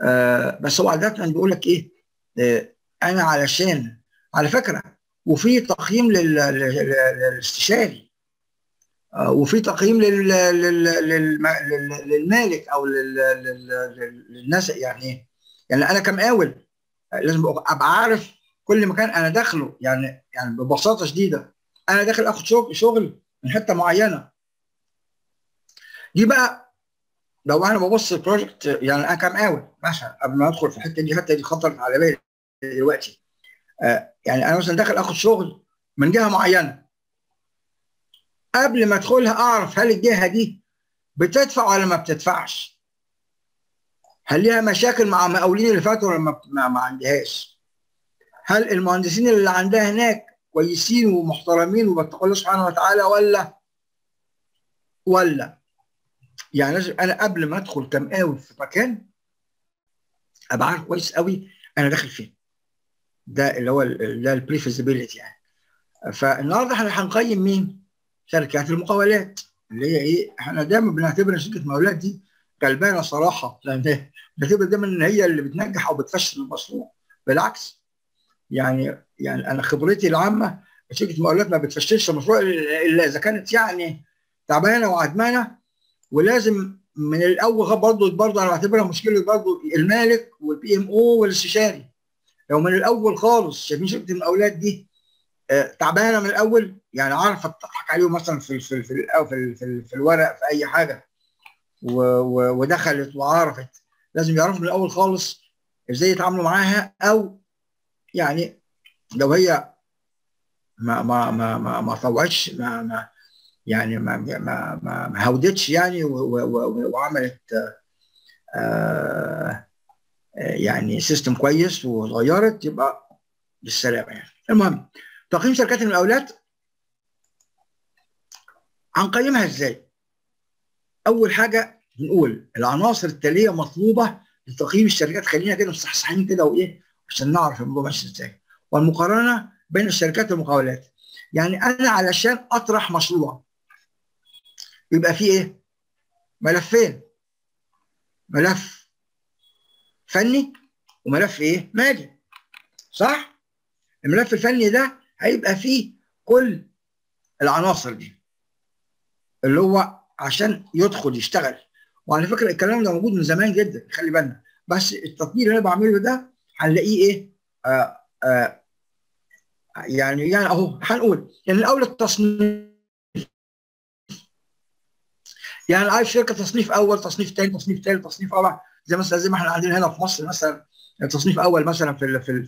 [SPEAKER 1] آه بس هو عادة بيقول لك إيه؟ آه أنا علشان على فكرة وفي تقييم لل- لل- لل- للاستشاري. وفي تقييم لل- لل- للم- لل- للمالك أو لل- لل- لل- للناس يعني يعني أنا كمقاول آه، لازم ابقى عارف كل مكان أنا داخله يعني يعني ببساطة شديدة. أنا داخل آخد شغل شغل من حتة معينة. دي بقى لو أنا ببص البروجكت يعني أنا كمقاول مثلا قبل ما أدخل في الحتة دي الحتة دي خطرت على بالي دلوقتي. آه يعني أنا مثلا داخل آخد شغل من جهة معينة. قبل ما ادخلها اعرف هل الجهة دي بتدفع ولا ما بتدفعش. هل ليها مشاكل مع مقاولين اللي فاتوا ولا ما, عندهاش؟ هل المهندسين اللي عندها هناك كويسين ومحترمين وبتقول الله سبحانه وتعالى ولا؟ ولا. يعني لازم أنا قبل ما أدخل كمقاول في مكان أبقى عارف كويس قوي أنا داخل فين. ده اللي هو ده ال pre-feasibility يعني. فالنهاردة إحنا هنقيم مين؟ شركات المقاولات اللي هي إيه؟ إحنا دايما بنعتبر شركة المقاولات دي غلبانه صراحة لأن بنعتبر دايما إن هي اللي بتنجح أو بتفشل المشروع بالعكس يعني يعني أنا خبرتي العامة شركة المقاولات ما بتفشلش المشروع إلا إذا كانت يعني تعبانة وعدمانة ولازم من الأول برضه برضه أنا بعتبرها مشكلة برضه المالك وال PMO والاستشاري لو من الأول خالص شايفين شركة المقاولات دي تعبانة من الأول؟ يعني عارفه تضحك عليهم مثلا في في في في, في, في الورق في أي حاجة. و و ودخلت وعرفت. لازم يعرفوا من الأول خالص إزاي يتعاملوا معاها أو يعني لو هي ما ما ما ما ما طوعتش ما ما يعني ما ما ما, ما هودتش يعني وعملت آه يعني سيستم كويس وغيرت يبقى بالسلامة يعني. المهم تقييم شركات المقاولات هنقيمها إزاي؟ أول حاجة نقول العناصر التالية مطلوبة لتقييم الشركات خلينا كده مصحصحين كده وإيه عشان نعرف الموضوع ماشي إزاي والمقارنة بين الشركات والمقاولات يعني أنا علشان أطرح مشروع يبقى فيه إيه؟ ملفين ملف فني وملف إيه؟ مالي صح؟ الملف الفني ده هيبقى فيه كل العناصر دي اللي هو عشان يدخل يشتغل. وعلى فكرة الكلام ده موجود من زمان جدا خلي بالنا. بس التطبيق اللي أنا بعمله ده هنلاقيه إيه؟ آه آه يعني يعني أهو هنقول يعني الأول التصنيف. يعني عايز شركة تصنيف أول تصنيف ثاني تصنيف ثالث تصنيف رابع. زي مثلا زي ما إحنا عندنا هنا في مصر مثلا. تصنيف أول مثلا في في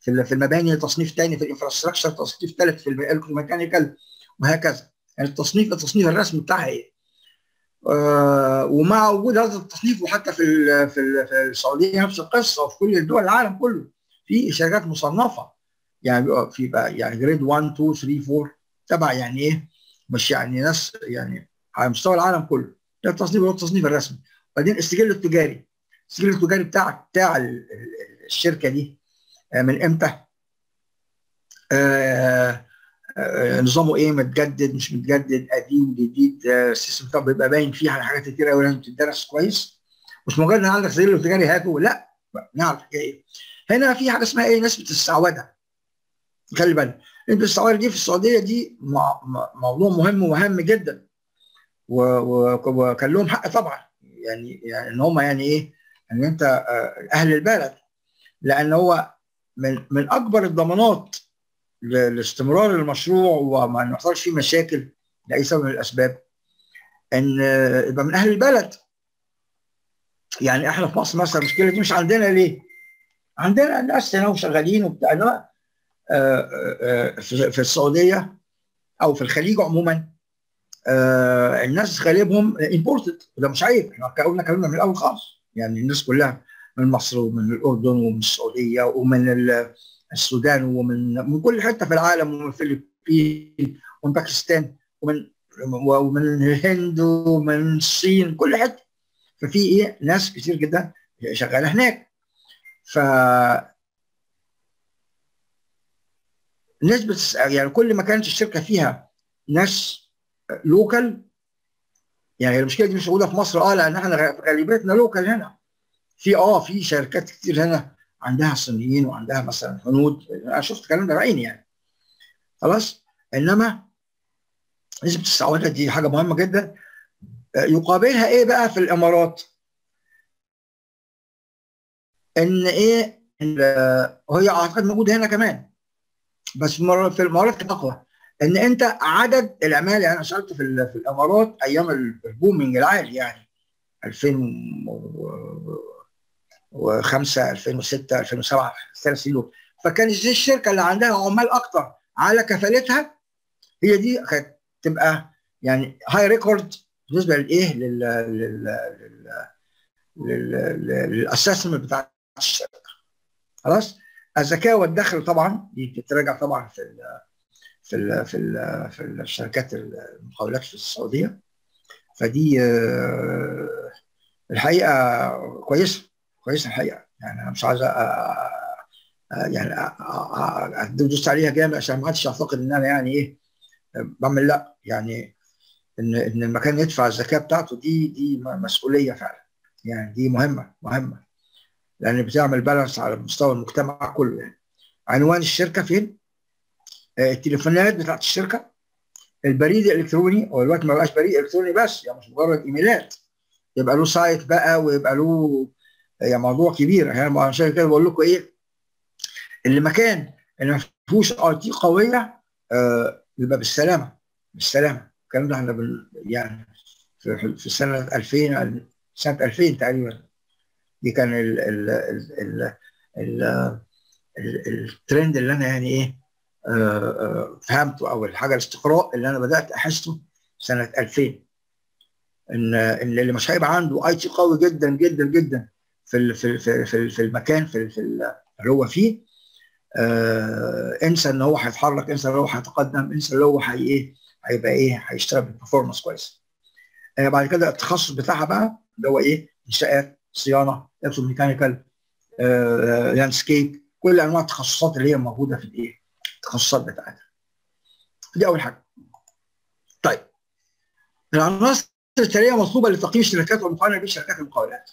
[SPEAKER 1] في في المباني تصنيف ثاني في ال infrastructure تصنيف ثالث في ال electromechanical وهكذا. يعني التصنيف التصنيف الرسمي بتاعها إيه؟ آه ومع وجود هذا التصنيف وحتى في ال في, ال في السعودية نفس القصة وفي كل دول العالم كله في شركات مصنفة. يعني في بقى يعني grade 1 2 3 4 تبع يعني إيه؟ مش يعني ناس يعني على مستوى العالم كله. ده التصنيف هو التصنيف الرسمي. بعدين السجل التجاري. السجل التجاري بتاع بتاع الشركة دي من إمتى؟ آه آه نظامه إيه؟ متجدد مش متجدد قديم جديد السيستم بتاعه بيبقى باين فيه على حاجات كتير قوي لازم تدرس كويس. مش مجرد إن عندك سجل تجاري هاته لا نعرف إيه؟ هنا في حاجة اسمها إيه؟ نسبه السعوده خلي بالك نسبه السعوده دي في السعودية دي موضوع مهم ومهم جدا. وكان لهم حق طبعا. يعني يعني إن هم يعني إيه؟ إن أنت أهل البلد. لأن هو من من أكبر الضمانات لاستمرار المشروع وما نحصلش فيه مشاكل لأي سبب من الأسباب إن يبقى من أهل البلد. يعني إحنا في مصر مثلا المشكلة دي مش عندنا ليه؟ عندنا ناس هنا وشغالين وبتاع في السعودية أو في الخليج عموما الناس غالبهم امبورتد وده مش عيب. إحنا قلنا كلامنا من الأول خالص. يعني الناس كلها من مصر ومن الأردن ومن السعودية ومن السودان ومن من كل حتة في العالم ومن الفلبين ومن باكستان ومن ومن الهند ومن الصين كل حتة. ففي إيه؟ ناس كتير جدا شغالة هناك. ف نسبة يعني كل ما كانت الشركة فيها ناس لوكال يعني المشكلة دي مش موجودة في مصر. آه لأن إحنا غالبيتنا لوكال هنا. في آه في شركات كتير هنا عندها صينيين وعندها مثلا هنود. أنا شفت الكلام ده بعيني يعني. خلاص؟ إنما نسبة السعوده دي حاجة مهمة جدا. يقابلها إيه بقى في الإمارات؟ إن إيه؟ وهي أعتقد موجودة هنا كمان. بس في الامارات أقوى. إن أنت عدد العمال يعني أنا اشتغلت في, في الإمارات أيام ال booming العالي يعني 2000 و... و5 2006 2007 ثلاث سنين. فكان دي الشركة اللي عندها عمال أكتر على كفالتها. هي دي كانت تبقى يعني high record بالنسبة للايه لل لل للاسسمنت بتاع الشركة. خلاص؟ الذكاء والدخل طبعا دي بتتراجع طبعا في في ال في ال في الشركات المقاولات في السعودية. فدي الحقيقة كويسة كويسة الحقيقة. يعني أنا مش عايز يعني ادوس عليها جامد عشان ما حدش يعتقد إن أنا يعني إيه بعمل لأ. يعني إن إن المكان يدفع الزكاة بتاعته دي دي مسؤولية فعلا. يعني دي مهمة مهمة. لأن بتعمل balance على مستوى المجتمع كله. يعني. عنوان الشركة فين؟ التليفونات بتاعت الشركة البريد الإلكتروني هو دلوقتي ما بقاش بريد إلكتروني بس يعني مش مجرد إيميلات. يبقى له site بقى ويبقى له يعني موضوع كبير. يعني عشان كده بقول لكم إيه اللي مكان اللي ما فيهوش IT قوية آه يبقى بالسلامة. بالسلامة. الكلام ده إحنا بال يعني في, في سنة 2000 سنة 2000 تقريبا. دي كان ال ال ال ال ال الترند اللي أنا يعني إيه فهمته أو الحاجة الاستقراء اللي أنا بدأت أحسه سنة 2000 ان إن اللي مش هيبقى عنده IT قوي جدا جدا جدا في في في في, المكان في, في اللي هو فيه. آه انسى إن هو هيتحرك انسى إن هو هيتقدم انسى إن هو هي إيه هيبقى إيه هيشتغل ب performance كويس. آه بعد كده التخصص بتاعها بقى اللي هو إيه إنشاءات صيانة mechanical آه landscape كل أنواع التخصصات اللي هي موجودة في الإيه التخصصات بتاعتها. دي أول حاجة. طيب. العناصر التاليه مطلوبة لتقييم الشركات والمقارنه بين شركات المقاولات.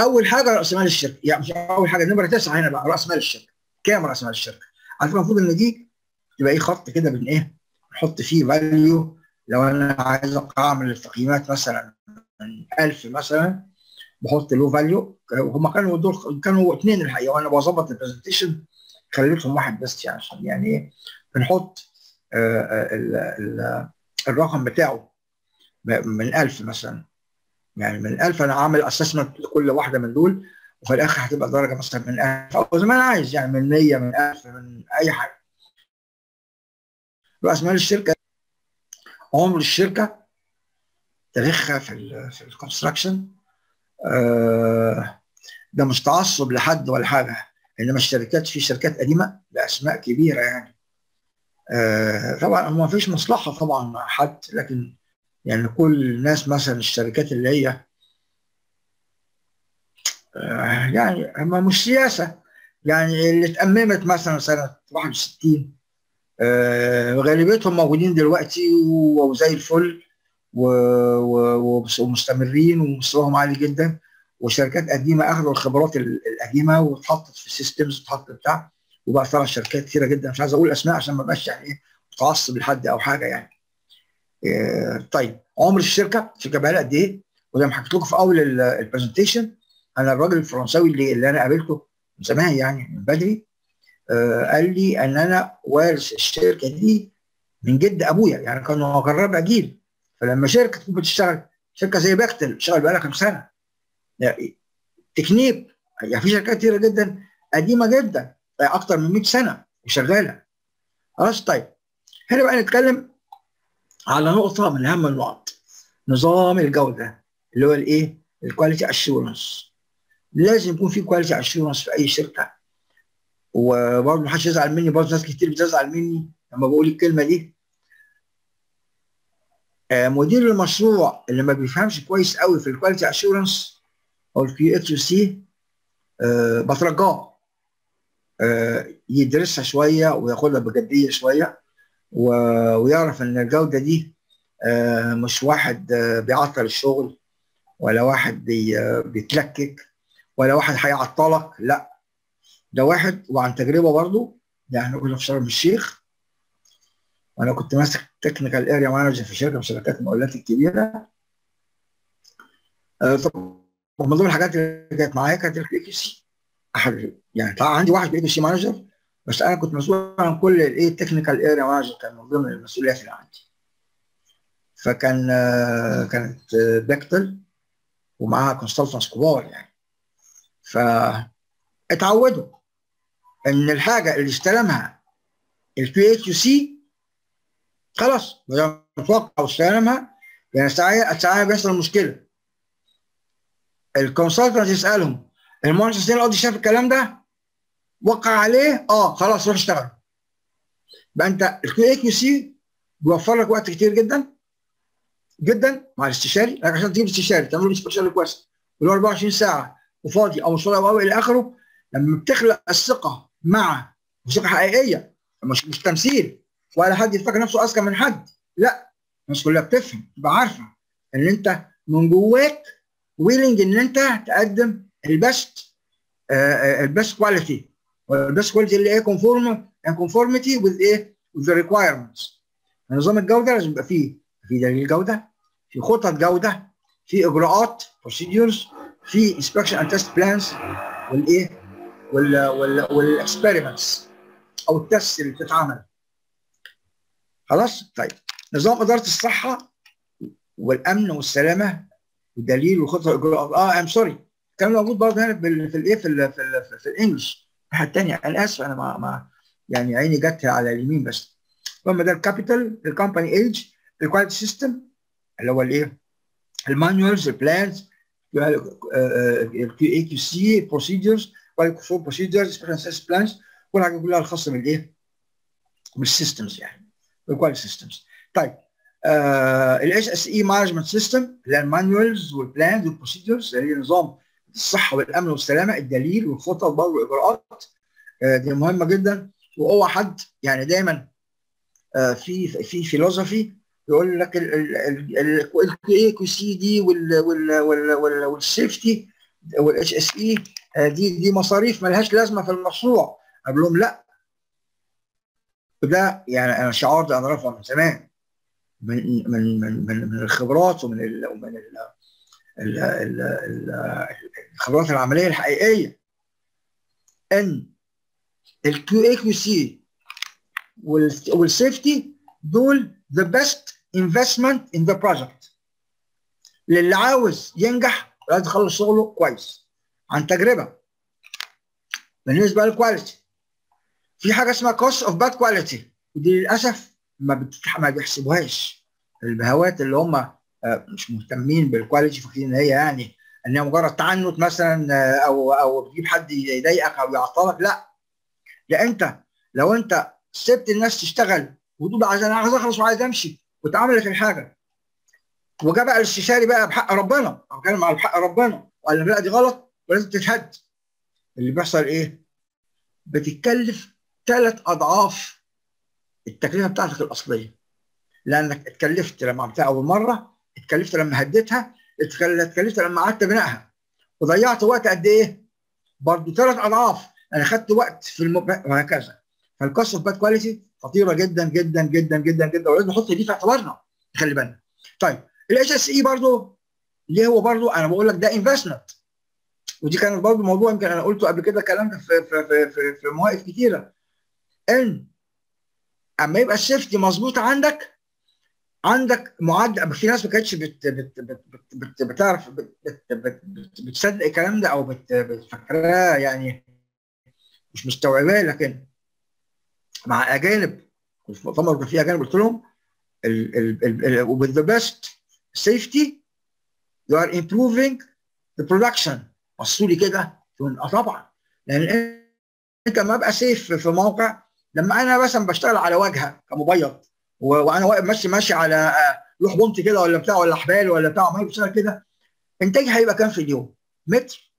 [SPEAKER 1] أول حاجة رأس مال الشركة يعني مش أول حاجة نمره تسعة هنا بقى رأس مال الشركة. كام رأس مال الشركة؟ على فكرة المفروض إن دي يبقى إيه خط كده بين إيه نحط فيه value لو أنا عايز اعمل التقييمات مثلا من 1000 مثلا بحط له value هم كانوا دول كانوا اثنين الحقيقة وأنا بظبط ال presentation خليتهم واحد بس يعني عشان يعني إيه بنحط آه ال الرقم بتاعه من 1000 مثلا. يعني من 1000 أنا عامل assessment لكل واحدة من دول وفي الآخر هتبقى درجة مثلا من 1000 أو زي ما أنا عايز يعني من 100 من 1000 من أي حاجة. راس مال الشركة عمر الشركة تاريخها في ال في ال construction آه ده مش تعصب لحد ولا حاجة. إنما الشركات في شركات قديمة بأسماء كبيرة يعني. آه طبعا ما فيش مصلحة طبعا مع حد لكن يعني كل الناس مثلا الشركات اللي هي آه يعني هم مش سياسة. يعني اللي اتأممت مثلا سنة 61 آه غالبيتهم موجودين دلوقتي وزي الفل ومستمرين ومستواهم عالي جدا. وشركات قديمة أخذوا الخبرات القديمة واتحطت في السيستمز واتحطت بتاع وبقى طبعا شركات كثيره جدا مش عايز أقول أسماء عشان ما بقاش يعني إيه متعصب لحد أو حاجة يعني. إيه طيب عمر الشركة الشركة بقى لها قد إيه؟ وزي ما حكيت لكم في أول البرزنتيشن أنا الراجل الفرنساوي اللي, اللي أنا قابلته من زمان يعني من بدري آه قال لي إن أنا وارث الشركة دي من جد أبويا يعني كانوا قرابه جيل فلما شركة تكون بتشتغل شركة زي بكتل بتشتغل بقى لها كام سنة يعني Technip يعني في شركات كتيرة جدا قديمة جدا أكتر من 100 سنة وشغالة. خلاص طيب. هنا بقى نتكلم على نقطة من أهم النقط نظام الجودة اللي هو الإيه؟ ال quality assurance لازم يكون في quality assurance في أي شركة. وبرضه ما حدش يزعل مني برضه ناس كتير بتزعل مني لما بقول الكلمة دي. آه مدير المشروع اللي ما بيفهمش كويس قوي في ال quality assurance أو ال QHC بترجاه آه يدرسها شوية وياخدها بجدية شوية ويعرف إن الجودة دي آه مش واحد بيعطل الشغل ولا واحد بي بيتلكك ولا واحد هيعطلك لا. ده واحد وعن تجربة برضه يعني كنا في شرم الشيخ. وأنا كنت ماسك technical area manager في شركة من شركات المقاولات الكبيرة. آه طب ومن ضمن الحاجات اللي كانت معايا كانت ال QA/QC أحد يعني طبعا عندي واحد QA/QC manager بس أنا كنت مسؤول عن كل الايه ال technical area manager كان من ضمن المسؤوليات اللي عندي. فكان آه كانت آه Bechtel ومعاها consultants كبار يعني. فاتعودوا إن الحاجة اللي استلمها البي اتش سي خلاص متوقع وأستلمها يعني ساعات ساعات بيحصل مشكلة. ال consultant يسالهم المهندس الفلاني شاف الكلام ده وقع عليه آه خلاص روح اشتغل يبقى انت ال QA/QC بيوفر لك وقت كتير جدا جدا مع الاستشاري لك عشان تجيب استشاري تعمل له استشاري request له 24 ساعه وفاضي أو مش فاضي أو إلى اخره لما بتخلق الثقه مع ثقه حقيقيه مش مش تمثيل ولا حد يفكر نفسه اذكى من حد لا الناس كلها بتفهم تبقى عارفه ان انت من جواك willing إن أنت تقدم ال best ال best quality وال best quality اللي هي conform conformity with إيه؟ with requirements نظام الجودة لازم يبقى فيه في دليل جودة في خطط جودة في إجراءات procedures في inspection and test plans والايه وال وال وال experiments أو ال test اللي بتتعمل. خلاص؟ طيب. نظام إدارة الصحة والأمن والسلامة والدليل وخطه الاجراءات آه I'm sorry الكلام موجود برضه هنا في الإيه في في, في, ال English. الناحيه الثانية أنا آسف أنا ما, ما يعني عيني جت على اليمين بس. المهم ده ال capital ال company age ال quality system اللي هو الإيه؟ ال manuals ال plans ال QA/QC procedures quality control procedures special plans كل حاجة كلها الخاصة بالإيه؟ بال systems يعني. ال quality systems طيب ال HSE management system اللي هي ال manuals وال plans وال procedures اللي هي نظام الصحة والأمن والسلامة الدليل والخطط برضه والاجراءات آه دي مهمة جدا. واوعى حد يعني دايما آه في في philosophy يقول لك ال QA/QC دي وال safety وال HSE دي دي مصاريف ملهاش لازمة في المشروع. أقول لهم لا. وده يعني أنا شعار ده أنا رافعه من زمان. من من من من, الخبرات ومن ال ومن ال ال ال ال الخبرات العملية الحقيقية. إن ال QA/QC وال safety دول the best investment in the project. للي عاوز ينجح لازم يخلص شغله كويس. عن تجربة. بالنسبة لل quality في حاجة اسمها cost of bad quality. ودي للأسف ما. ما بيحسبوهاش. البهوات اللي هم مش مهتمين بالكواليتي فاكرين إن هي يعني ان هي مجرد تعنت مثلا أو أو بتجيب حد يضايقك أو يعطلك لا. لا أنت لو أنت سبت الناس تشتغل وتقول عايز أنا عايز أخلص وعايز أمشي واتعملت الحاجة. وجا بقى الاستشاري بقى بحق ربنا. أو بتكلم على بحق ربنا. وقال لا دي غلط ولازم تتهد. اللي بيحصل إيه؟ بتتكلف ثلاث أضعاف التكلفة بتاعتك الأصلية. لأنك اتكلفت لما عملتها أول مرة اتكلفت لما هديتها اتكلفت لما قعدت بنائها. وضيعت وقت قد إيه؟ برضه ثلاث أضعاف. أنا خدت وقت في المب... وهكذا. فال cost of bad quality خطيرة جدا جدا جدا جدا جدا. ولازم نحط دي في اعتبارنا. خلي بالنا طيب ال HSE برضه ليه هو برضه أنا بقول لك ده investment ودي كانت برضه موضوع يمكن أنا قلته قبل كده كلام في في في في, مواقف كتيرة. إن أما يبقى السيفتي مظبوط عندك عندك معدل في ناس ما كانتش بت بت بت بت بت بتعرف بت بت بت بت بتصدق الكلام ده أو بتفكراه يعني مش مستوعباه لكن مع أجانب في مؤتمر كان فيه أجانب قلت لهم with the best safety you are improving the production. بصوا لي كده طبعا. لأن أنت لما أبقى safe في موقع لما أنا مثلا بشتغل على واجهه كمبيض وأنا واقف ماشي ماشي على لوح بونت كده ولا بتاع ولا حبال ولا بتاع ما بشتغل كده إنتاجي هيبقى كام في اليوم؟ متر؟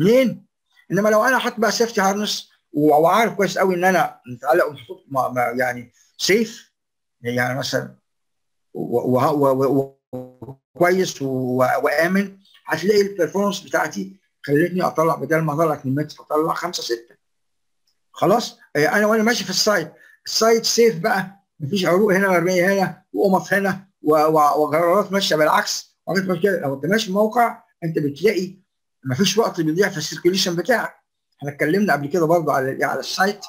[SPEAKER 1] اثنين؟ إنما لو أنا حاطط بقى safety harness وعارف كويس قوي إن أنا متعلق ومحطوط يعني safe يعني مثلا وكويس وآمن هتلاقي ال performance بتاعتي خلتني أطلع بدل ما أطلع 2 متر أطلع 5 6 خلاص أنا وأنا ماشي في ال site ال site safe بقى. مفيش عروق هنا مرميه هنا وقمص هنا وجرارات ماشية. بالعكس كده لو انت ماشي موقع أنت بتلاقي مفيش وقت بيضيع في ال circulation بتاعك. إحنا اتكلمنا قبل كده برضه على على ال site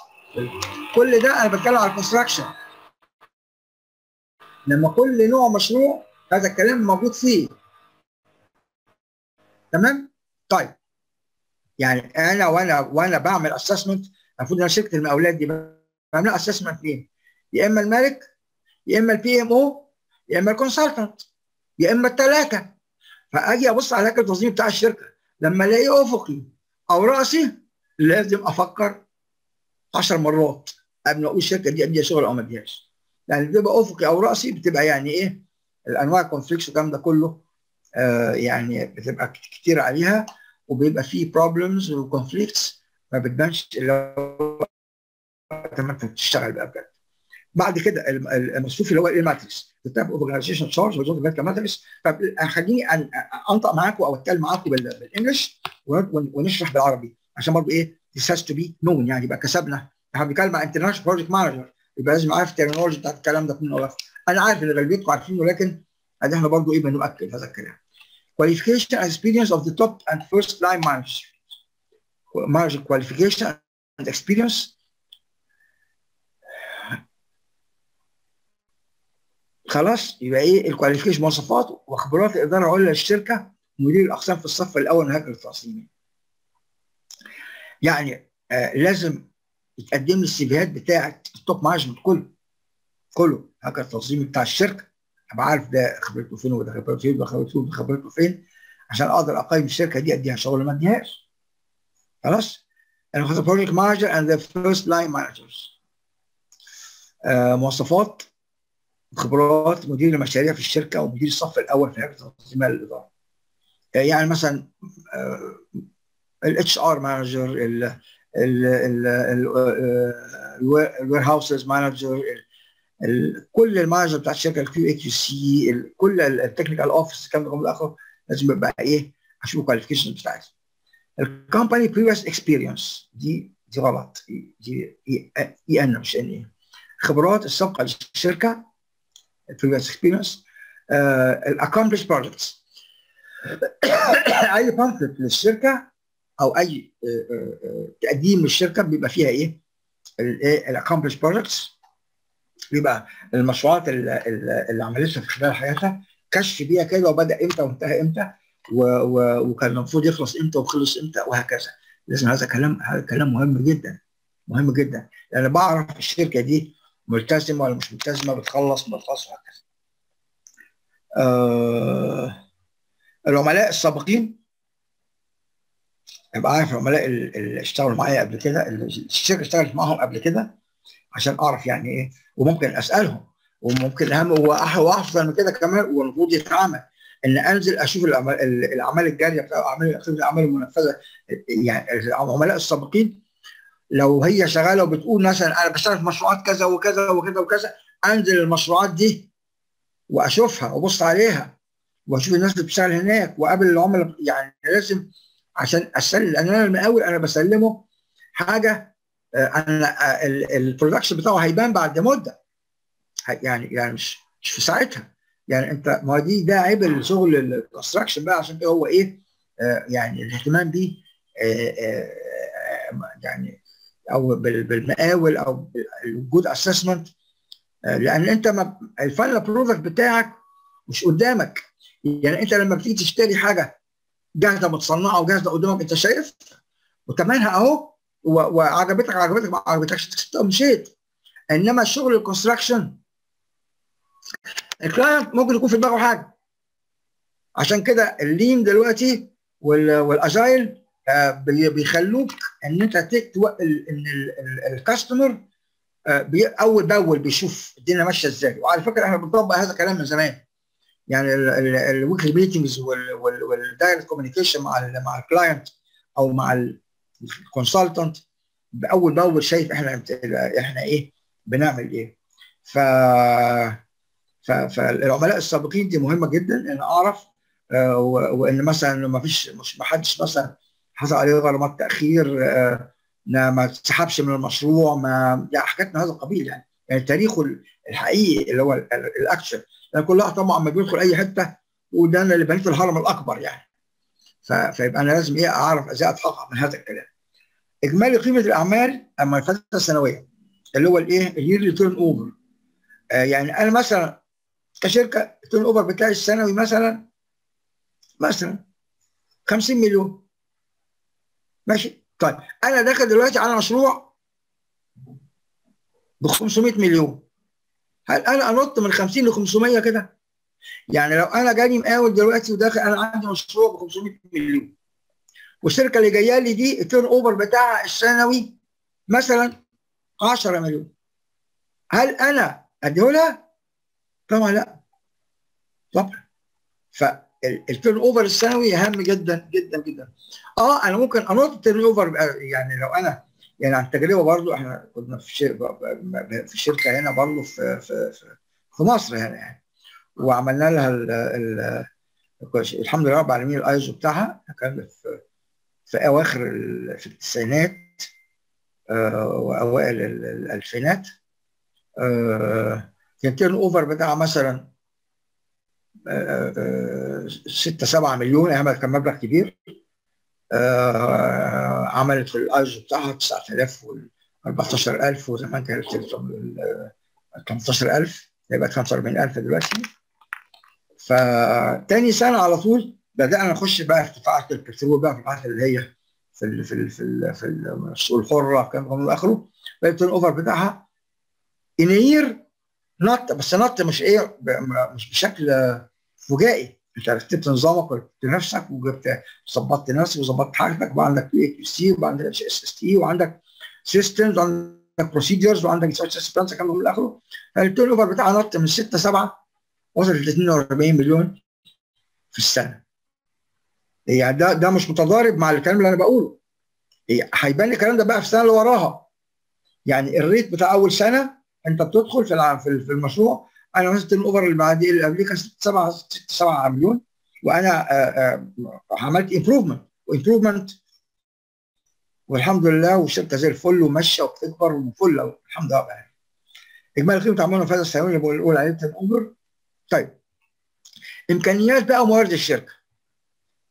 [SPEAKER 1] كل ده أنا بتكلم على ال construction لما كل نوع مشروع هذا الكلام موجود فيه. تمام؟ طيب. يعني أنا وأنا وأنا بعمل assessment المفروض إن شركة المقاولات دي لها assessment مين؟ يا إما المالك يا إما ال PM أو يا إما ال consultant يا إما الثلاثه فأجي أبص على هيكل التصميم بتاع الشركة لما الاقيه افقي أو رأسي لازم أفكر 10 مرات قبل ما أقول الشركة دي أديها شغل أو ما أديهاش يعني بتبقى افقي أو رأسي بتبقى يعني إيه الأنواع الكونفليكس والكلام ده كله آه يعني بتبقى كتير عليها وبيبقى فيه بروبلمز وكونفليكتس ما بتبانش الا لما انت بتشتغل بقى بجد. بعد كده المصفوف اللي هو الايه ماتريكس كتاب اورجنايزيشن تشارج وجود بيت ماتريكس فخليني أنطق معاكم أو أتكلم معاكم بال English ونشرح بالعربي. عشان برضه إيه this has to be known. يعني يبقى كسبنا. إحنا بنتكلم مع international project manager يبقى لازم عارف ال terminology بتاعت الكلام ده كله. أنا عارف إن غالبيتكم عارفينه ولكن إحنا برضه إيه بنؤكد هذا الكلام. Qualification and experience of the top and first line managers. Manager qualification and experience خلاص يبقى إيه ال qualification مواصفات وخبرات الإدارة العليا للشركه مدير الأقسام في الصف الأول من هيكل التصميم. يعني آه لازم يتقدم لي ال CV هات بتاعة ال top management كله كله هيكل التصميم بتاع الشركة أبقى عارف ده خبرته فين وده خبرته فين وده خبرته فين وده خبرته فين عشان أقدر أقيم الشركة دي أديها شغل ما أديهاش. خلاص؟ أنا خدت project manager and the first line managers. مواصفات خبرات مدير المشاريع في الشركة ومدير الصف الأول في هيئه تنظيم الإدارة. يعني مثلا ال HR manager ال warehouses manager كل ال manager بتاع الشركة ال QA QC كل ال technical office الكلام ده كله لازم يبقى إيه أشوف ال qualification بتاعتي. ال company previous experience دي دي غلط دي ان مش ان خبرات السابقه للشركه experience. Uh, accomplished projects. أي pamphlet للشركه أو أي uh, uh, تقديم للشركة بيبقى فيها إيه؟ ال accomplished projects بيبقى المشروعات اللي, اللي عملتها في خلال حياتها كشف بيها كده وبدأ إمتى وانتهى إمتى. و و وكان المفروض يخلص إمتى وخلص إمتى وهكذا. لازم هذا كلام هذا كلام مهم جدا. مهم جدا. لأن بعرف الشركة دي ملتزمة ولا مش ملتزمة بتخلص ما بتخلص وهكذا. آه العملاء السابقين؟ أبقى عارف العملاء اللي اشتغلوا معايا قبل كده الشركة اشتغلت معاهم قبل كده عشان أعرف يعني إيه. وممكن أسألهم وممكن أهم وأحسن من كده كمان والمفروض يتعامل. إن أنزل أشوف الاعمال الجارية بتاع الاعمال الأعمال المنفذة يعني العملاء السابقين لو هي شغالة وبتقول مثلا أنا بشتغل في مشروعات كذا وكذا وكذا وكذا أنزل المشروعات دي وأشوفها وأبص عليها وأشوف الناس اللي بتشتغل هناك وأقابل العملاء يعني لازم عشان أسلم لأن أنا المقاول أنا بسلمه حاجة أنا البرودكشن بتاعه هيبان بعد مدة يعني يعني مش مش في ساعتها. يعني انت ما دي ده عيب الشغل ال construction بقى عشان هو إيه آه يعني الاهتمام بيه آه آه يعني أو بالمقاول أو ال good assessment لأن انت ما ال final product بتاعك مش قدامك. يعني انت لما بتيجي تشتري حاجة جاهزة متصنعة وجاهزة قدامك انت شايف وتمنها اهو وعجبتك عجبتك ما عجبتكش مشيت انما الشغل ال construction ال client ممكن يكون في دماغه حاجة. عشان كده ال lean دلوقتي وال agile بيخلوك إن أنت إن ال customer أول بأول بيشوف الدنيا ماشية إزاي. وعلى فكرة إحنا بنطبق هذا الكلام من زمان. يعني ال weekly meetings وال direct communication مع مع ال client أو مع ال consultant بأول بأول شايف إحنا إحنا إيه بنعمل إيه. ف فالعملاء السابقين دي مهمة جدا إن أعرف آه وإن مثلا ما فيش مش ما حدش مثلا حصل عليه غرامات تأخير آه ما تسحبش من المشروع ما يعني حاجات من هذا القبيل يعني. يعني تاريخه الحقيقي اللي هو الأكشن. لأن كلها طبعا ما بيدخل أي حتة وده أنا اللي بنيت الهرم الأكبر يعني. فيبقى أنا لازم إيه أعرف إزاي أتحقق من هذا الكلام. إجمالي قيمة الأعمال أما الفترة السنويه اللي هو الإيه ال yearly turnover. آه يعني أنا مثلا كشركة ال turnover بتاعي السنوي مثلا مثلا 50 مليون. ماشي؟ طيب أنا داخل دلوقتي على مشروع ب 500 مليون. هل أنا أنط من 50 ل 500 كده؟ يعني لو أنا جالي مقاول دلوقتي وداخل أنا عندي مشروع ب 500 مليون. والشركة اللي جاية لي دي ال turnover بتاعها السنوي مثلا 10 مليون. هل أنا اديه لها؟ طبعا لا. طبعا. فال turnover السنوي أهم جدا جدا جدا. آه أنا ممكن انط ال turnover يعني لو أنا يعني عن تجربة برضو إحنا كنا في شركه في شركة هنا برضو في في في, في مصر هنا يعني. وعملنا لها ال ال الحمد لله رب العالمين الايزو بتاعها كان في في أواخر في التسعينات آه وأوائل الألفينات. آه كان turnover بتاعها مثلا 6 7 مليون عمل كان مبلغ كبير. آه عملت في الايزو بتاعها 9000 و 14000 وزمان كانت 18000 يبقى 45000 دلوقتي. فتاني سنة على طول بدأنا نخش بقى في قطاعات البترول بقى في القطاعات اللي هي في ال في ال في ال في السوق الحره كان من آخره بقى الأوفر بتاعها. انير نط بس نط مش إيه مش بشكل فجائي. أنت رتبت نظامك ورتبت نفسك وجبت ظبطت نفسك وظبطت حاجتك وبقى عندك PQC وعندك HSST وعندك systems وعندك procedures وعندك sequence كمان من اخره فال turnover بتاعها نط من 6 7 وصل ل 42 مليون في السنة. يعني ده ده مش متضارب مع الكلام اللي أنا بقوله. هيبان الكلام ده بقى في السنة اللي وراها. يعني ال rate بتاع أول سنة انت بتدخل في في المشروع أنا مثلا ال turnover اللي بعد اللي قبليه كان 6 7 6 7 مليون وأنا آآ آآ عملت improvement و improvement والحمد لله والشركة زي الفل وماشية وبتكبر وفل الحمد لله يعني. إجمالي قيمه عملنا في هذا السنوية اللي بقول عليه over. طيب إمكانيات بقى موارد الشركة.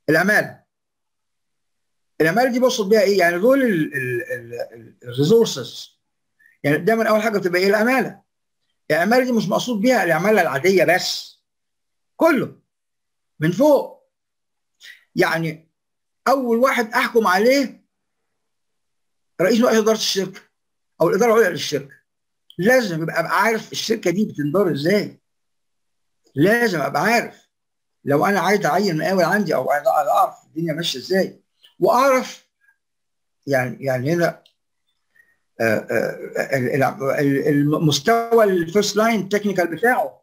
[SPEAKER 1] العماله العماله دي بقصد بيها إيه؟ يعني دول ال resources يعني دايما أول حاجة بتبقى إيه؟ العماله العماله دي مش مقصود بيها العماله العادية بس. كله. من فوق. يعني أول واحد أحكم عليه رئيس مجلس إدارة الشركة أو الإدارة العليا للشركة. لازم أبقى عارف الشركة دي بتندار إزاي. لازم أبقى عارف. لو أنا عايز أعين مقاول عندي أو عايز أعرف الدنيا ماشية إزاي. وأعرف يعني يعني هنا المستوى ال first line technical بتاعه.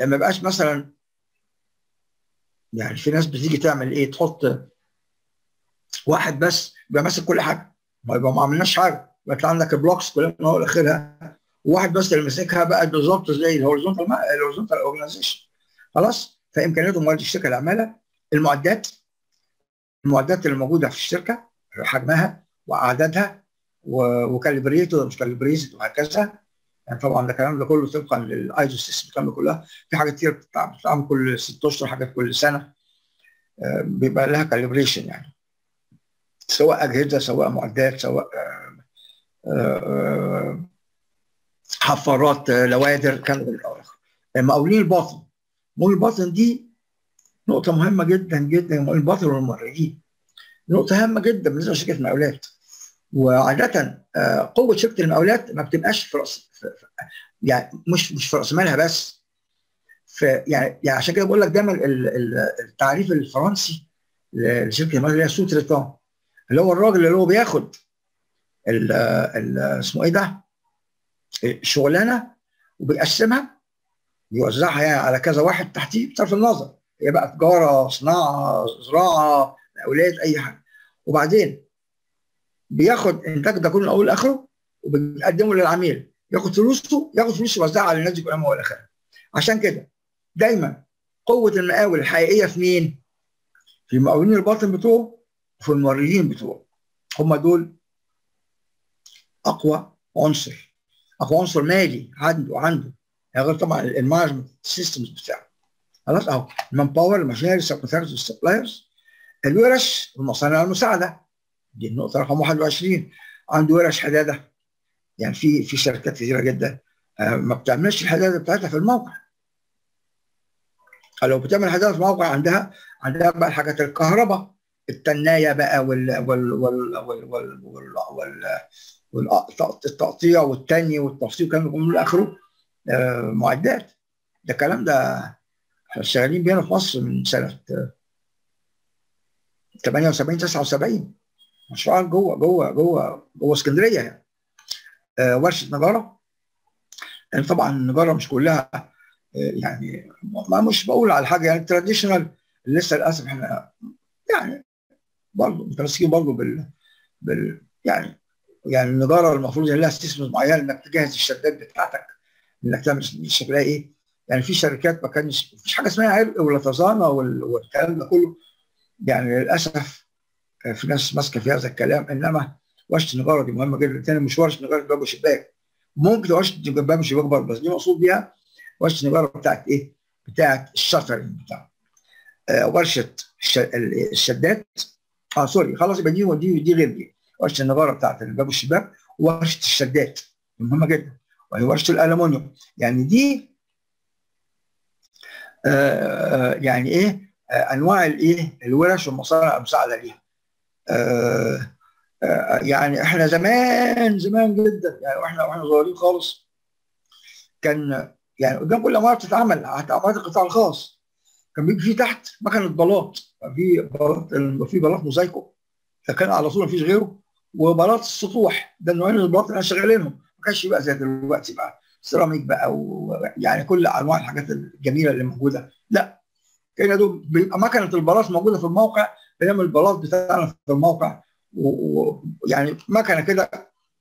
[SPEAKER 1] لما يبقاش مثلا يعني في ناس بتيجي تعمل إيه؟ تحط واحد بس يبقى ماسك كل حاجة. ما يبقى ما عملناش حاجة. يبقى عندك ال blocks كلها من أول لآخرها. وواحد بس اللي ماسكها بقى بالظبط زي ال horizontal ال horizontal organization خلاص؟ فامكانياتهم موارد الشركة العمالة. المعدات المعدات اللي موجودة في الشركة حجمها وأعدادها و calibrate مش calibrate وهكذا. يعني طبعا ده الكلام ده كله طبقا لل ISO system الكلام ده كلها. في حاجات كتير بتتعمل كل ست اشهر حاجات كل سنة. بيبقى لها calibration يعني. سواء أجهزة سواء معدات سواء حفارات لوادر كان مقاولين الباطن. مقاولين الباطن دي نقطة مهمة جدا جدا. مول الباطن والموردين نقطة هامة جدا بالنسبة لشركة المقاولات. وعادة قوة شركة المقاولات ما بتبقاش في رأس يعني مش مش في رأس مالها بس في يعني يعني عشان كده بقول لك دايما التعريف الفرنسي لشركة المقاولات اللي هي سوتريتون اللي هو الراجل اللي هو بياخد ال ال اسمه إيه ده؟ الشغلانه وبيقسمها يوزعها يعني على كذا واحد تحتيه بصرف النظر هي بقى تجارة صناعة زراعة مقاولات أي حاجة وبعدين بياخد إنتاج ده كله من اول لآخره وبيقدمه للعميل. ياخد فلوسه ياخد فلوسه يوزعها على الناس دي كلها اول لاخرها عشان كده دايما قوة المقاول الحقيقية في مين؟ في المقاولين الباطن بتوعه وفي الموردين بتوعه. هم دول أقوى عنصر. أقوى عنصر مالي عنده عنده. يعني غير طبعا ال management systems بتاعه. خلاص أهو. ال manpower ال machinery ال subcontractors وال suppliers الورش والمصانع المساعدة. دي النقطة رقم 21 عنده ورش حدادة. يعني في في شركات كثيره جدا آه، ما بتعملش الحدادة بتاعتها في الموقع. آه، لو بتعمل حدادة في الموقع عندها عندها بقى الحاجات الكهرباء التناية بقى وال وال وال وال وال, وال, وال وال التقطيع والتني والتفصيل والكلام من آخره آه، معدات. ده الكلام ده إحنا شغالين بيه في مصر من سنة 78 79 مشروعات جوه جوه جوه جوه اسكندرية يعني. آه، ورشة نجارة. يعني طبعا النجارة مش كلها آه، يعني ما مش بقول على حاجة يعني traditional لسه للأسف إحنا يعني برضه متمسكين برضه بال بال يعني يعني النجارة المفروض لها systems معينة إنك تجهز الشدات بتاعتك إنك تعمل شكلها إيه. يعني في شركات ما كانش مفيش حاجة اسمها عرق ولا طزانة والكلام ده كله. يعني للأسف في ناس ماسكة في هذا الكلام إنما ورشه النجاره دي مهمة جدا. تاني مش ورشه نجارة باب وشباك ممكن ورشه باب وشباك برضه بس دي مقصود بيها ورشه النجاره بتاعت إيه؟ بتاعت ال shuttering بتاع آه ورشة الشدات آه sorry خلاص يبقى دي ودي دي غير دي. ورشة النجارة بتاعت الباب والشباك وورشة الشدات مهمة جدا. وهي ورشة الالومنيوم يعني دي آه يعني إيه؟ آه أنواع الإيه؟ الورش والمصانع المساعدة ليها. آه آه يعني إحنا زمان زمان جدا يعني وإحنا وإحنا صغيرين خالص كان يعني قدام كل عماره بتتعمل عمارات القطاع الخاص. كان بيجي في تحت مكنه بلاط في بلاط في بلاط موزايكو. فكان على طول مفيش غيره. وبلاط السطوح. ده النوعين البلاط اللي إحنا شغالينهم. ما كانش بقى زي دلوقتي بقى. سيراميك بقى ويعني كل أنواع الحاجات الجميلة اللي موجودة. لا. كان يا بيبقى مكنة البلاط موجودة في الموقع. بنعمل البلاط بتاعنا في الموقع. ويعني مكنه كده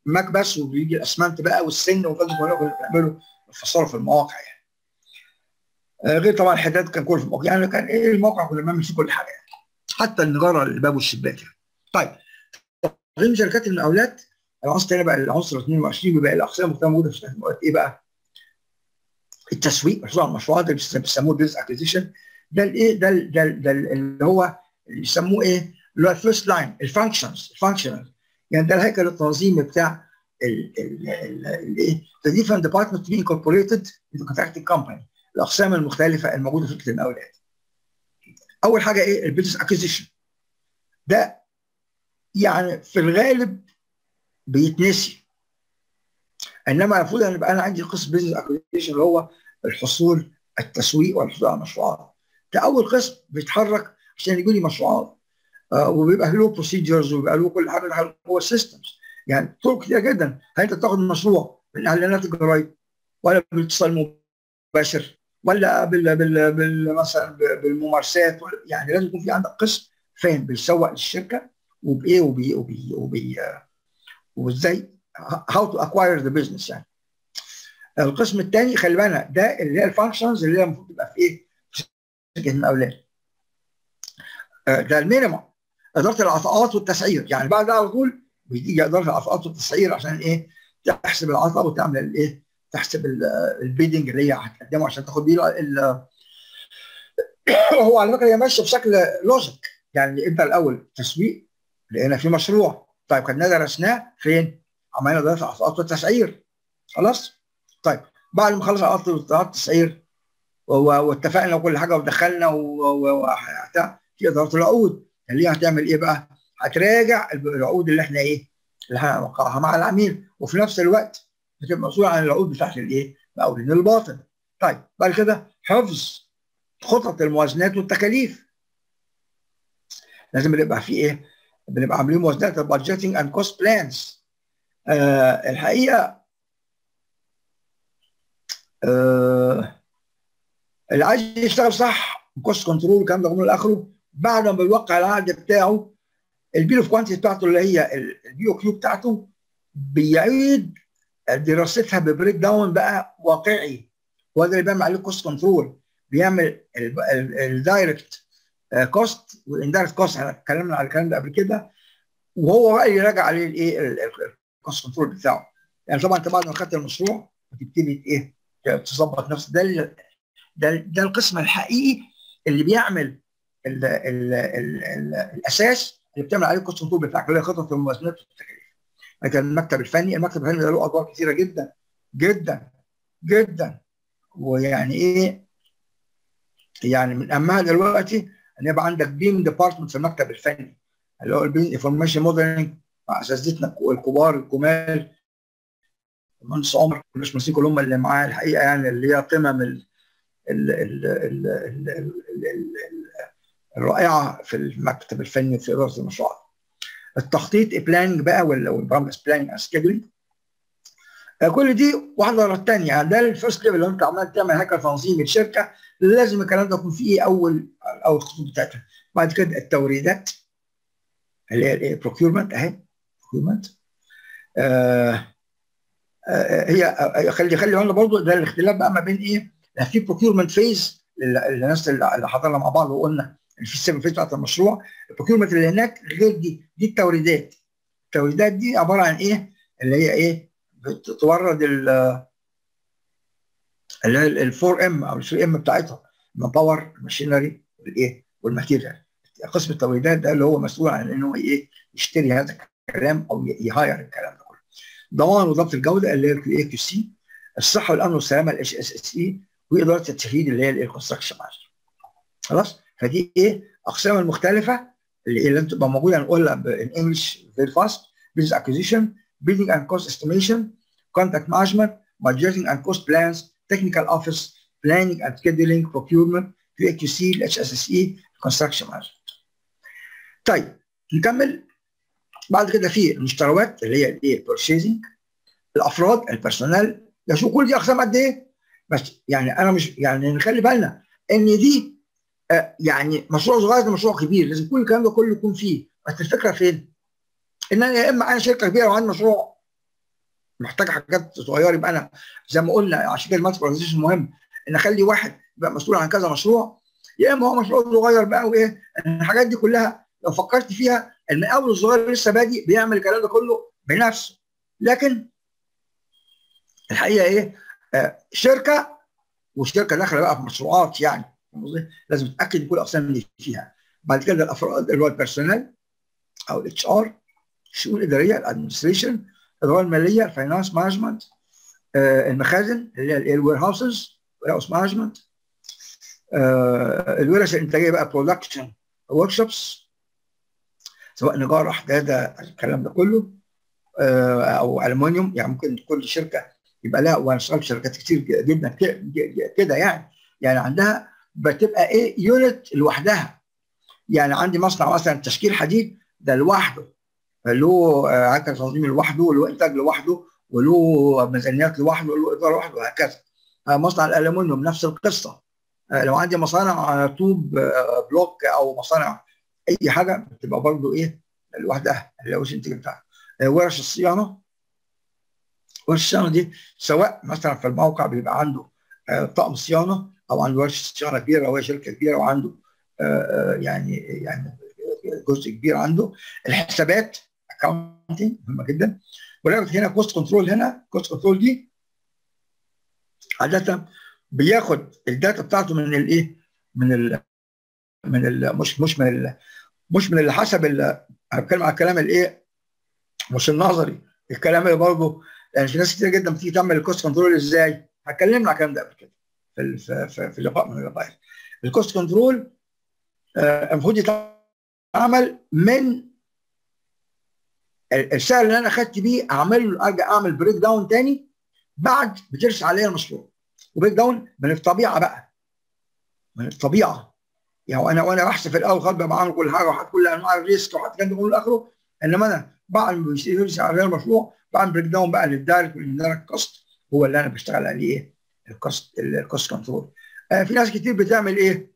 [SPEAKER 1] مكبس وبيجي الأسمنت بقى والسن ده كله بنعمله نفصله في المواقع يعني. غير طبعا الحداد كان كله في الموقع. يعني كان إيه الموقع كنا بنعمل فيه كل حاجة يعني. حتى النجارة الباب والشباك يعني. طيب تقييم شركات المقاولات العنصر الثاني بقى العنصر 22 بيبقى الأقسام المختلفه موجودة في المقاولات إيه بقى؟ التسويق مشروع المشروعات اللي بيسموه business acquisition ده الإيه؟ ده, ده اللي هو اللي بيسموه إيه؟ اللي هو ال first line ال functions ال functional يعني ده الهيكل التنظيمي بتاع الايه departments to be incorporated in the contracting company. الأقسام المختلفة الموجودة في شركه المقاولات أول حاجة إيه؟ ال business acquisition ده يعني في الغالب بيتنسي. إنما المفروض إن يبقى أنا عندي قسم business acquisition اللي هو الحصول التسويق والحصول على المشروعات ده أول قسم بيتحرك عشان يجي لي مشروعات. آه وبيبقى له procedures وبيبقى له كل حاجة هو ال systems يعني طرق كتير جدا. هل انت تاخد مشروع من إعلانات الجرايد؟ ولا بالاتصال المباشر ولا بال بال بال مثلا بالممارسات؟ يعني لازم يكون في عندك قسم فاهم بيسوق للشركة وبإيه وبي وبي وبي وإزاي how to acquire the business يعني. القسم الثاني خلي بالك ده اللي هي ال functions اللي هي المفروض تبقى في إيه؟ في شركة المقاولات ده ال minimum إدارة العطاءات والتسعير يعني بعد ده على طول بيجي إدارة العطاءات والتسعير عشان إيه؟ تحسب العطاء وتعمل الايه؟ تحسب ال bidding اللي هي هتقدمه عشان تاخد بيه هو على فكرة هي ماشية بشكل logic يعني انت الأول تسويق لقينا في مشروع طيب خدناه درسناه فين؟ عملنا دراسه عطاءات والتسعير خلاص؟ طيب بعد ما خلص عطاءات والتسعير واتفقنا وكل حاجة ودخلنا وبتاع في اداره العقود اللي هي هتعمل إيه بقى؟ هتراجع العقود اللي إحنا إيه؟ اللي هنوقعها مع العميل وفي نفس الوقت بتبقى مسؤول عن العقود بتاعت الإيه؟ مقاولين الباطن. طيب بعد كده حفظ خطط الموازنات والتكاليف. لازم يبقى في إيه؟ بنبقى عاملين موازنات ال budgeting and cost plans. الحقيقة آه اللي عايز يشتغل صح cost control والكلام ده من آخره بعد ما بيوقع العقد بتاعه ال bill of quantity بتاعته اللي هي ال BOQ بتاعته بيعيد دراستها ب breakdown بقى واقعي. وده اللي بيعمل عليه cost control بيعمل ال direct cost وال indirect cost إحنا اتكلمنا على الكلام ده قبل كده. وهو بقى يراجع عليه الايه ال cost control بتاعه. يعني طبعا انت بعد ما خدت المشروع بتبتدي إيه تظبط نفسك. ده ده القسم الحقيقي اللي بيعمل ال ال ال ال الأساس اللي بتعمل عليه ال cost control بتاعك اللي هي خطط الموازنات والتكاليف. لكن المكتب الفني المكتب الفني ده له أدوار كثيره جدا جدا جدا. ويعني إيه؟ يعني من أهمها دلوقتي إن يبقى عندك BIM department في المكتب الفني اللي هو ال BIM information modeling مع أساتذتنا الكبار الجمال. المهندس عمر والباشمهندسين كلهم اللي معاه الحقيقة يعني اللي هي قمم ال ال ال ال ال ال الرائعة في المكتب الفني في إدارة المشروعات. التخطيط planning بقى والبرامج planning and scheduling كل دي واحدة ورا الثانية يعني ده ال first level لو انت عمال تعمل هيكل تنظيمي لشركه لازم الكلام ده يكون فيه أول أول الخطوط بتاعتها. بعد كده التوريدات اللي هي الايه procurement أهي procurement آه هي خلي خلي بالنا برضه ده الاختلاف بقى ما بين إيه؟ في procurement phase للناس اللي حضرنا مع بعض وقلنا في ال seven phase بتاعت المشروع ال procurement اللي هناك غير دي دي التوريدات التوريدات دي عبارة عن إيه؟ اللي هي إيه؟ بتورد ال اللي هي ال four M أو ال three M بتاعتها manpower ال machinery والإيه؟ وال material قسم التوريدات ده اللي هو مسؤول عن انه إيه؟ يشتري هذا الكلام أو ي hire الكلام ده كله. ضمان وضبط الجودة اللي هي ال QAQC الصحة والأمن والسلامة ال HSSE وإدارة التشغيل اللي هي ال construction خلاص فدي إيه؟ أقسام المختلفه اللي اللي تبقى موجودة نقولها بال English very fast business acquisition bidding and cost estimation contract management budgeting and cost plans technical office planning and scheduling procurement QAQC HSSE construction management. طيب نكمل. بعد كده في المشتريات اللي هي الايه؟ purchasing. الأفراد ال personnel ده شو كل دي أقسام قد إيه؟ بس يعني أنا مش يعني نخلي بالنا إن دي يعني مشروع صغير ده مشروع كبير لازم كل الكلام ده كله يكون فيه. بس الفكرة فين؟ إن أنا يا إما أنا شركة كبيرة وعندي مشروع محتاج حاجات صغيرة يبقى أنا زي ما قلنا عشان كده المالتي مهم إن أخلي واحد يبقى مسؤول عن كذا مشروع يا إما هو مشروع صغير بقى وإيه الحاجات دي كلها لو فكرت فيها إن اول الصغير لسه بادئ بيعمل الكلام ده كله بنفسه. لكن الحقيقة إيه؟ آه شركة والشركة داخلة بقى في مشروعات يعني. لازم تتاكد كل الاقسام اللي فيها. بعد كده الأفراد اللي هو ال personnel أو ال HR الشؤون الاداريه ال administration الاداره المالية ال finance management آه المخازن اللي هي ال warehouses warehouse management الورش الإنتاجية بقى production workshops سواء نجارة حدادة الكلام ده كله آه أو ألمونيوم. يعني ممكن كل شركة يبقى لها وأنا شركات كتير جدا كده يعني. يعني عندها بتبقى إيه يونت لوحدها. يعني عندي مصنع مثلا تشكيل حديد ده لوحده. له هيكل تنظيمي لوحده وله إنتاج لوحده وله ميزانيات لوحده وله إدارة لوحده وهكذا. مصنع الالومنيوم نفس القصة. لو عندي مصانع طوب block أو مصانع أي حاجة بتبقى برضه إيه لوحدها اللي هو الانتاج بتاعها. ورش الصيانة. ورش الصيانة دي سواء مثلا في الموقع بيبقى عنده طقم صيانة عنده ورشه صيانه كبيرة وهي شركة كبيرة وعنده يعني يعني جزء كبير عنده. الحسابات accounting مهمة جدا. ولكن هنا cost control هنا. cost control دي عادة بياخد ال data بتاعته من الايه من ال من ال مش مش من ال مش من اللي حسب أنا بتكلم على الكلام الايه مش النظري. الكلام اللي برضه يعني في ناس كتير جدا بتيجي تعمل ال cost control إزاي؟ هتكلمنا على الكلام ده قبل كده. في في في لقاء من اللقاءات ال cost control المفروض يتعمل من السعر اللي أنا أخدت بيه أعمل له أرجع أعمل breakdown تاني بعد بترسى عليا المشروع. و breakdown من الطبيعة بقى. من الطبيعة. يعني أنا وأنا بحسب في الأول خالص بعمل كل حاجة وحط كل أنواع ال risk وحط كان كله اخره إنما أنا بعد ما بيرسى عليا المشروع بعمل breakdown بقى لل direct وال direct cost هو اللي أنا بشتغل عليه. ال cost ال cost control. آه في ناس كتير بتعمل إيه؟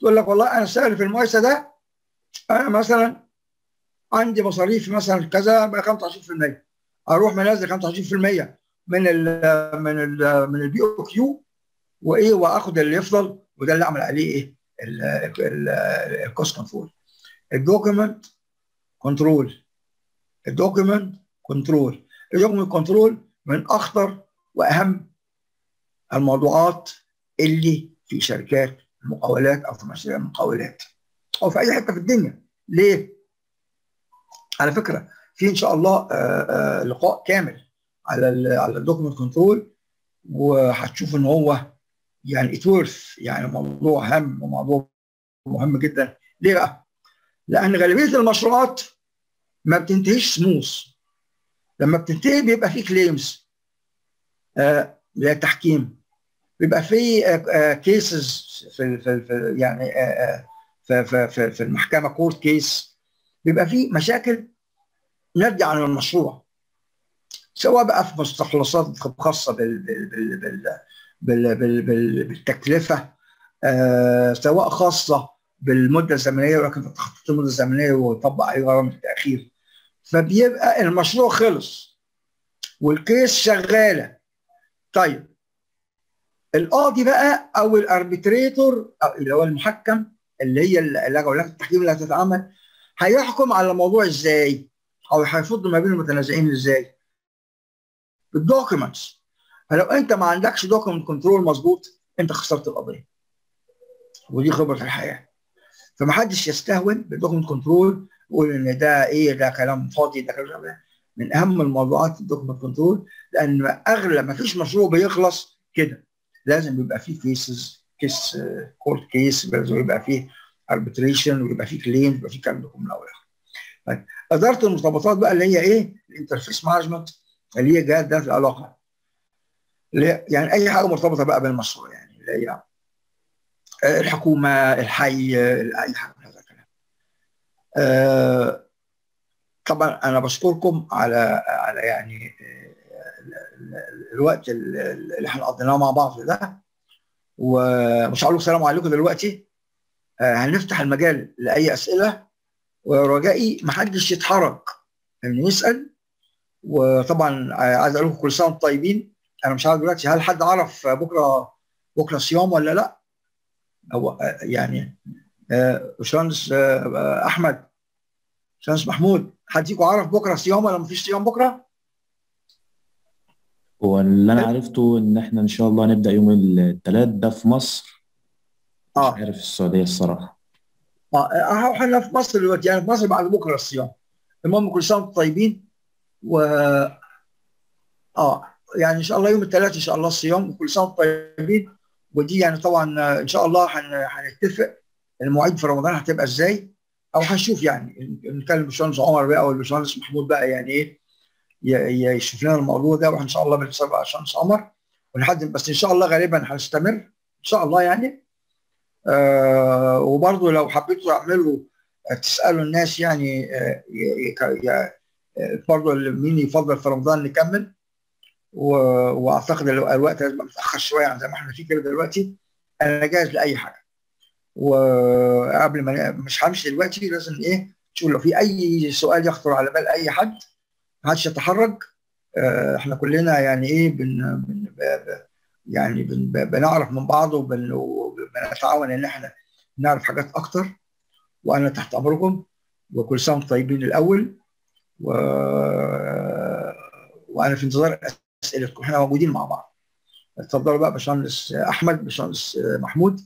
[SPEAKER 1] تقول لك والله أنا السعر في المؤسسه ده أنا مثلا عندي مصاريف مثلا كذا ب 25% أروح منزل 25% من ال من ال من ال BOQ وإيه وأخد اللي يفضل وده اللي أعمل عليه إيه؟ ال cost control. ال document control ال document control ال document control من أخطر وأهم الموضوعات اللي في شركات المقاولات أو في مشاريع المقاولات أو في أي حتة في الدنيا ليه؟ على فكرة في إن شاء الله آآ آآ لقاء كامل على على ال document control وهتشوف إن هو يعني اتورث يعني موضوع هام وموضوع مهم جدا ليه بقى؟ لأن غالبية المشروعات ما بتنتهيش سموث لما بتنتهي بيبقى في claims آه للتحكيم بيبقى في cases في, في, في يعني آه في, في, في, في المحكمة court case بيبقى في مشاكل نرجع عن المشروع. سواء بقى في مستخلصات خاصة بال بال بال بال بال بال بالتكلفة آه سواء خاصة بالمدة الزمنية ولكن تخطيط المدة الزمنية ويطبق عليه غرامه التأخير. فبيبقى المشروع خلص وال case شغالة. طيب. القاضي بقى أو ال arbitrator اللي هو المحكم اللي هي اللجنه التحكيم اللي هتتعمل هيحكم على الموضوع إزاي؟ أو هيفض ما بين المتنازعين إزاي؟ بال documents فلو أنت ما عندكش document control مظبوط أنت خسرت القضية. ودي خبرة الحياة. فمحدش يستهون بال document control ويقول إن ده إيه ده كلام فاضي ده كلام من أهم الموضوعات ال document control لأن أغلى ما فيش مشروع بيخلص كده لازم يبقى فيه cases case court case لازم يبقى فيه arbitration ويبقى فيه claim ويبقى فيه كلام من الأول طيب إدارة المرتبطات بقى اللي هي إيه؟ ال interface management اللي هي جهات ذات العلاقة اللي يعني أي حاجة مرتبطة بقى بالمشروع يعني اللي هي الحكومة الحي أي حاجة من هذا الكلام. آه طبعا أنا بشكركم على على يعني الوقت اللي إحنا قضيناه مع بعض ده. ومش هقول السلام عليكم دلوقتي. آه هنفتح المجال لأي أسئلة. ورجائي ما حدش يتحرك إنه يسأل. وطبعا عايز أقول لكم كل سنة وأنتم طيبين. أنا مش عارف دلوقتي هل حد عرف بكرة بكرة صيام ولا لأ؟ أو يعني باشمهندس أحمد باشمهندس محمود. حد فيكم عرف بكرة صيام ولا مفيش صيام بكرة؟
[SPEAKER 3] هو اللي أنا عرفته إن إحنا إن شاء الله نبدأ يوم الثلاث ده في مصر. مش
[SPEAKER 1] آه.
[SPEAKER 3] عارف السعودية الصراحة.
[SPEAKER 1] آه إحنا في مصر دلوقتي يعني في مصر بعد بكرة الصيام. المهم كل سنة وأنتم طيبين و آه يعني إن شاء الله يوم الثلاث إن شاء الله الصيام وكل سنة وأنتم طيبين. ودي يعني طبعا إن شاء الله هن- هنتفق المواعيد في رمضان هتبقى إزاي. أو هنشوف يعني نتكلم بالباشمهندس عمر بقى أو الباشمهندس محمود بقى يعني إيه يشوف لنا الموضوع ده وإن شاء الله بنتسابق على الباشمهندس عمر. ولحد بس إن شاء الله غالبا هنستمر إن شاء الله يعني. آه وبرضه لو حبيتوا تعملوا تسألوا الناس يعني آه برضه مين يفضل في رمضان نكمل. وأعتقد ال- الوقت لازم متأخر شوية عن زي ما إحنا فيه كده دلوقتي. أنا جاهز لأي حاجة. وقبل ما مش همشي دلوقتي لازم إيه تشوف لو في أي سؤال يخطر على بال أي حد ما حدش يتحرج آه، إحنا كلنا يعني إيه بن... بن... يعني بن... بنعرف من بعض وبن... وبنتعاون إن إحنا نعرف حاجات أكتر. وأنا تحت أمركم وكل سنة وأنتم طيبين الأول. و... وأنا في انتظار أسئلتكم. إحنا موجودين مع بعض. اتفضلوا بقى باشمهندس أحمد باشمهندس محمود.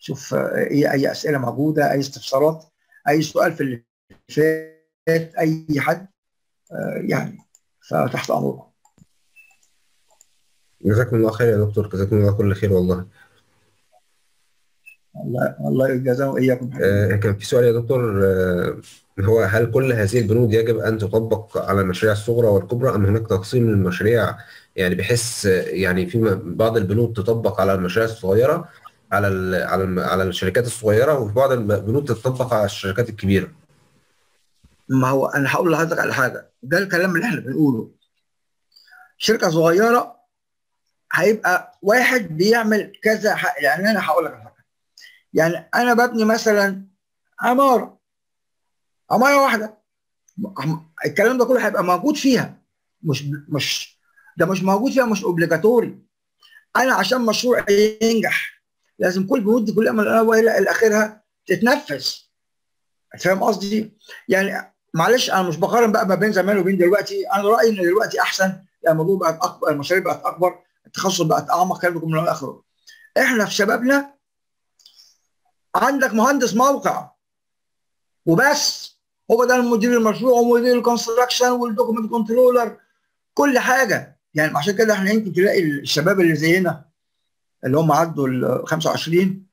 [SPEAKER 1] شوف إيه أي أسئلة موجودة أي استفسارات أي سؤال في اللي فات أي حد آه، يعني فتحت امركم
[SPEAKER 2] جزاكم الله خير يا دكتور جزاكم الله كل خير والله.
[SPEAKER 1] الله الله يجازاهم وإياكم
[SPEAKER 2] آه، كان في سؤال يا دكتور آه، هو هل كل هذه البنود يجب أن تطبق على المشاريع الصغرى والكبرى أم هناك تقسيم للمشاريع؟ يعني بحيث آه، يعني في بعض البنود تطبق على المشاريع الصغيرة على ال على الم- على الشركات الصغيرة وفي بعض البنود تطبق على الشركات الكبيرة.
[SPEAKER 1] ما هو أنا هقول لحضرتك على حاجة ده الكلام اللي إحنا بنقوله. شركة صغيرة هيبقى واحد بيعمل كذا حق يعني أنا هقول لك على حاجة. يعني أنا ببني مثلا عمارة عمارة واحدة. الكلام ده كله هيبقى موجود فيها. مش مش ده مش موجود فيها مش اوبليجاتوري أنا عشان مشروع ينجح لازم كل البنود دي كلها من الأول إلى آخرها تتنفذ. فاهم قصدي؟ يعني معلش أنا مش بقارن بقى ما بين زمان وبين دلوقتي. أنا رأيي إن دلوقتي أحسن. يعني الموضوع بقت أكبر المشاريع بقت أكبر التخصص بقت أعمق كان من اخره إحنا في شبابنا عندك مهندس موقع وبس. هو ده المدير المشروع ومدير ال construction وال document controller كل حاجة. يعني عشان كده إحنا يمكن تلاقي الشباب اللي زينا اللي هم عدوا ال 25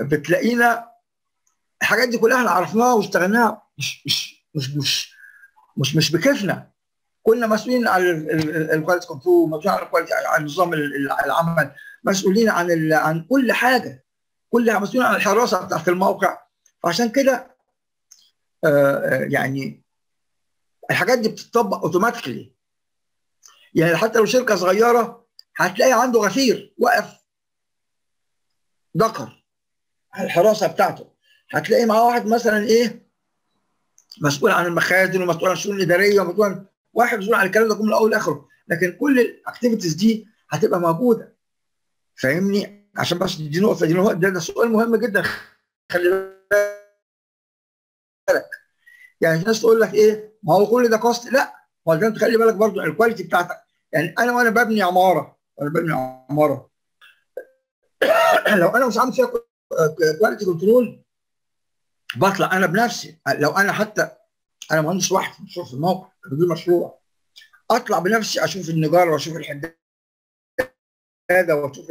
[SPEAKER 1] بتلاقينا الحاجات دي كلها إحنا عرفناها واشتغلناها مش مش مش مش مش مش بكيفنا. كنا مسؤولين عن ال quality control مسؤولين عن ال quality عن نظام العمل مسؤولين عن عن كل حاجة. كل مسؤولين عن الحراسة بتاعت الموقع. عشان كده يعني الحاجات دي بتطبق automatically يعني حتى لو شركة صغيرة هتلاقي عنده غفير واقف ذكر الحراسة بتاعته. هتلاقي معاه واحد مثلا إيه؟ مسؤول عن المخازن ومسؤول عن الشؤون الإدارية ومسؤول واحد مسؤول عن الكلام ده كله من الأول لآخره. لكن كل ال activities دي هتبقى موجودة. فاهمني؟ عشان بس دي نقطة دي نقطة ده, ده سؤال مهم جدا. خلي بالك. يعني الناس تقول لك إيه؟ ما هو كل ده cost لا. هو ده تخلي بالك برضو ال quality بتاعتك. يعني أنا وأنا ببني عمارة وأنا ببني عمارة لو أنا مش عامل فيها quality control بطلع أنا بنفسي. لو أنا حتى أنا مهندس واحد في الموقع مدير مشروع. أطلع بنفسي أشوف النجار وأشوف الحداده وأشوف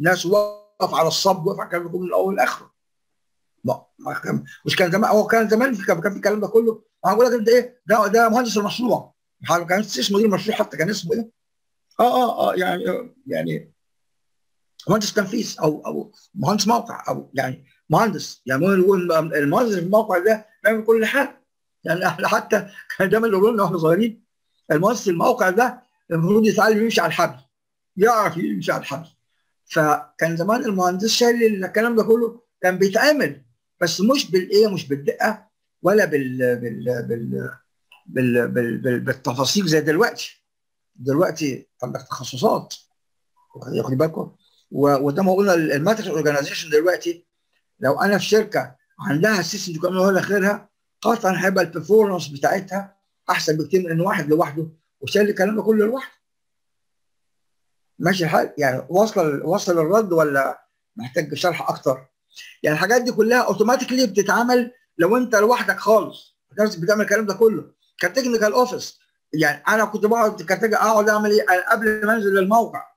[SPEAKER 1] الناس واقف على الصب واقف على الكلام ده من الأول لاخره ما كان مش كان زمان هو كان زمان في كان في الكلام ده كله. أنا بقول لك أنت إيه؟ ده ده مهندس المشروع. كان اسمه مدير المشروع حتى؟ كان اسمه إيه؟ آه آه آه يعني يعني مهندس تنفيذ أو أو مهندس موقع أو يعني مهندس. يعني المهندس في الموقع ده بيعمل كل حاجة. يعني إحنا حتى كان دايما يقولوا لنا وإحنا صغيرين المهندس الموقع ده المفروض يتعلم يمشي على الحبل يعرف يمشي على الحبل. فكان زمان المهندس شايل الكلام ده كله كان بيتعمل بس مش بالإيه مش بالدقة ولا بال بال بال بال بال بال بالتفاصيل زي دلوقتي. دلوقتي عندك تخصصات. واخد بالكم؟ وده ما قلنا ال matrix organization دلوقتي لو أنا في شركة عندها system كمان ولا غيرها قطعا هيبقى ال performance بتاعتها أحسن بكتير من إن واحد لوحده وشايل الكلام ده كله لوحده. ماشي الحال؟ يعني وصل وصل الرد ولا محتاج شرح أكتر؟ يعني الحاجات دي كلها automatically بتتعمل لو أنت لوحدك خالص بتعمل الكلام ده كله. ك technical office يعني أنا كنت بقعد ك technical أقعد أعمل إيه؟ قبل ما أنزل للموقع.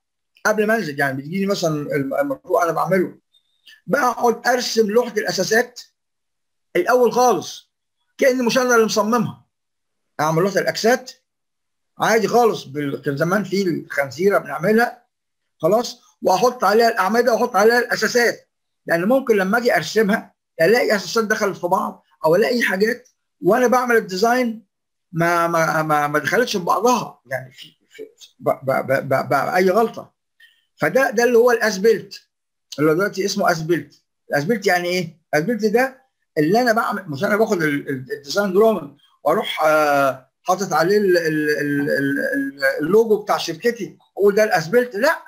[SPEAKER 1] قبل ما انزل يعني بتجيني مثلا المشروع أنا بعمله. بقعد أرسم لوحة الأساسات الأول خالص كاني مش أنا اللي مصممها. أعمل لوحة الأكسات عادي خالص كان زمان في الخنزيرة بنعملها خلاص وأحط عليها الأعمدة وأحط عليها الأساسات. لأن ممكن لما أجي أرسمها ألاقي أساسات دخلت في بعض أو ألاقي حاجات وأنا بعمل ال design ما ما ما, ما دخلتش في بعضها. يعني في, في بأي غلطة. فده ده اللي هو ال as-built اللي دلوقتي اسمه as-built ال as-built يعني إيه؟ ال as-built ده اللي أنا بعمل مش أنا باخد ال design drawing وأروح آه حاطط عليه ال ال ال اللوجو بتاع شركتي أقول ده ال as-built لا.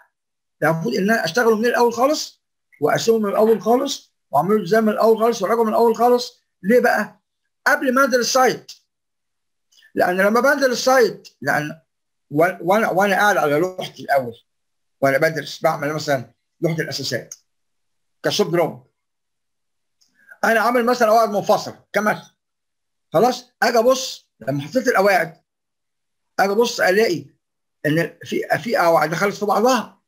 [SPEAKER 1] ده المفروض إن أنا أشتغله من الأول خالص وأقسمه من الأول خالص وأعمله إزاي من الأول خالص وأراجعه من الأول خالص. ليه بقى؟ قبل ما أنزل ال site. لأن لما بنزل ال site لأن وأنا وأنا قاعد على لوحتي الأول. وأنا بدرس بعمل مثلا لوحة الأساسات ك shop drawing. أنا عامل مثلا قواعد منفصله كمثل. خلاص؟ أجي أبص لما حطيت القواعد أجي أبص ألاقي إن في في قواعد دخلت في بعضها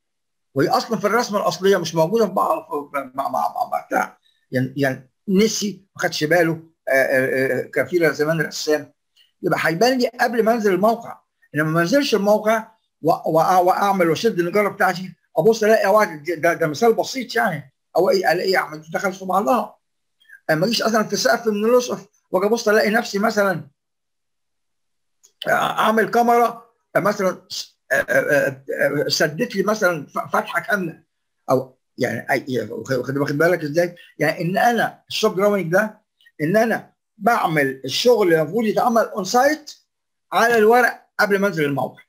[SPEAKER 1] وهي أصلا في الرسمة الأصلية مش موجودة في بعض مع مع مع بتاع. يعني يعني نسي ما خدش باله كفيله زمان الرسام. يبقى هيبان لي قبل ما أنزل الموقع. لما ما أنزلش الموقع وأعمل وأشد النجارة بتاعتي. ابص الاقي قواعد ده, ده مثال بسيط يعني. أو الاقي عملت دخلت في بعضها ما اجيش أصلا في سقف من الاسقف واجي ابص الاقي نفسي مثلا أعمل كمرة مثلا سدت لي مثلا فتحة كاملة. أو يعني واخد بالك إزاي؟ يعني إن أنا ال shop drawing ده إن أنا بعمل الشغل اللي المفروض يتعمل on site على الورق قبل ما أنزل الموقع.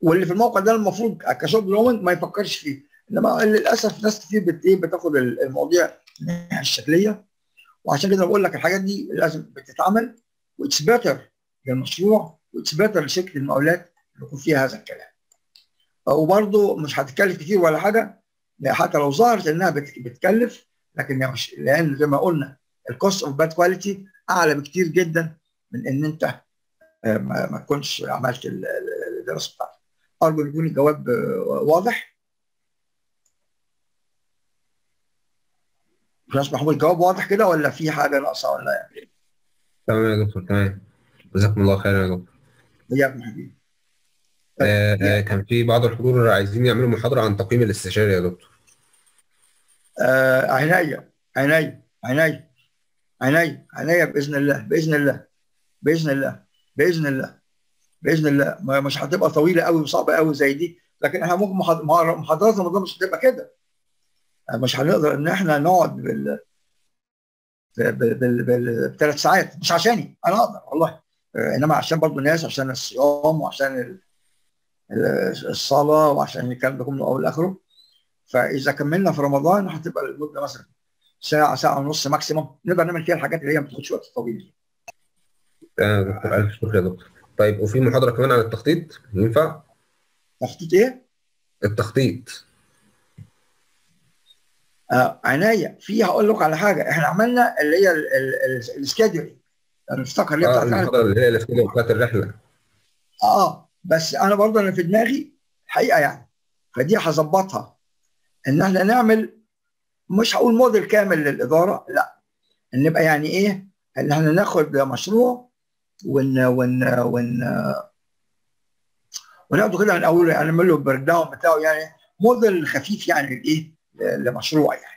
[SPEAKER 1] واللي في الموقع ده المفروض ك shop drawing ما يفكرش فيه إنما للأسف ناس كتير بت إيه بتاخد المواضيع الناحية الشكلية وعشان كده بقول لك الحاجات دي لازم بتتعمل و it's better للمشروع و it's better لشركة المقاولات اللي يكون فيها هذا الكلام. وبرضه مش هتكلف كتير ولا حاجة حتى لو ظهرت إنها بتكلف لكن مش لأن زي ما قلنا ال cost of bad quality أعلى بكتير جدا من إن أنت ما, ما تكونش عملت الدراسة بتاعتك. ارجو يكون الجواب واضح. باشمهندس محمود الجواب واضح كده ولا في حاجة ناقصة ولا يعني؟
[SPEAKER 2] تمام يا دكتور تمام. جزاكم الله خيرا يا دكتور.
[SPEAKER 1] اياكم حبيبي
[SPEAKER 2] آه آه كان في بعض الحضور عايزين يعملوا محاضرة عن تقييم الاستشاري يا دكتور.
[SPEAKER 1] آه عينيا عينيا عينيا عينيا عينيا بإذن الله بإذن الله بإذن الله بإذن الله. بإذن الله. مش هتبقى طويلة قوي وصعبة قوي زي دي لكن إحنا ممكن محاض- محاضرات رمضان مش هتبقى كده. مش هنقدر إن إحنا نقعد بال بال- بال- بال- بثلاث ساعات. مش عشاني أنا أقدر والله. إنما عشان برضه الناس عشان الصيام وعشان ال- ال- الصلاة وعشان الكلام ده كله من اول لاخره فإذا كملنا في رمضان هتبقى المدة مثلا ساعة ساعة ونص ماكسيموم نقدر نعمل فيها الحاجات اللي هي ما بتاخدش وقت طويل.
[SPEAKER 2] آه دكتور. ألف شكر يا دكتور. طيب وفي محاضرة كمان عن التخطيط ينفع؟
[SPEAKER 1] تخطيط إيه؟
[SPEAKER 2] التخطيط.
[SPEAKER 1] آه عناية في هقول لك على حاجة. إحنا عملنا اللي هي السكادولينج أنا افتكر اللي
[SPEAKER 2] آه
[SPEAKER 1] بتاعت
[SPEAKER 2] المحاضرة اللي هي الافتتاح بتاعت الرحلة.
[SPEAKER 1] آه بس أنا برضه أنا في دماغي حقيقة يعني. فدي هظبطها. إن إحنا نعمل مش هقول موديل كامل للإدارة لا. إن نبقى يعني إيه؟ إن إحنا ناخد مشروع one one one وناخده كده من اوله يعني نعمل له ال breakdown بتاعه يعني موديل خفيف يعني لإيه؟ لمشروع يعني.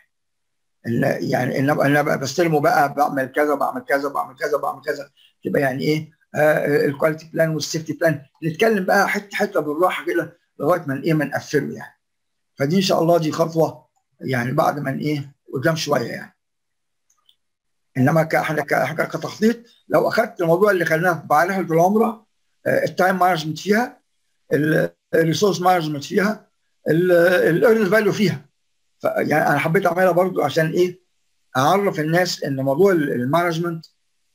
[SPEAKER 1] يعني إن أنا بستلمه بقى بعمل كذا بعمل كذا بعمل كذا بعمل كذا. تبقى يعني إيه؟ ال quality plan وال safety plan نتكلم بقى حتة حتة بالراحة كده لغاية ما إيه؟ ما نقفله يعني. فدي إن شاء الله دي خطوة يعني بعد ما إيه؟ قدام شوية يعني. إنما إحنا كتخطيط لو اخذت الموضوع اللي خليناه مع رحله العمرة آه، ال time management فيها ال- resource management فيها ال earned value فيها. يعني أنا حبيت أعملها برضو عشان إيه؟ أعرف الناس إن موضوع ال- management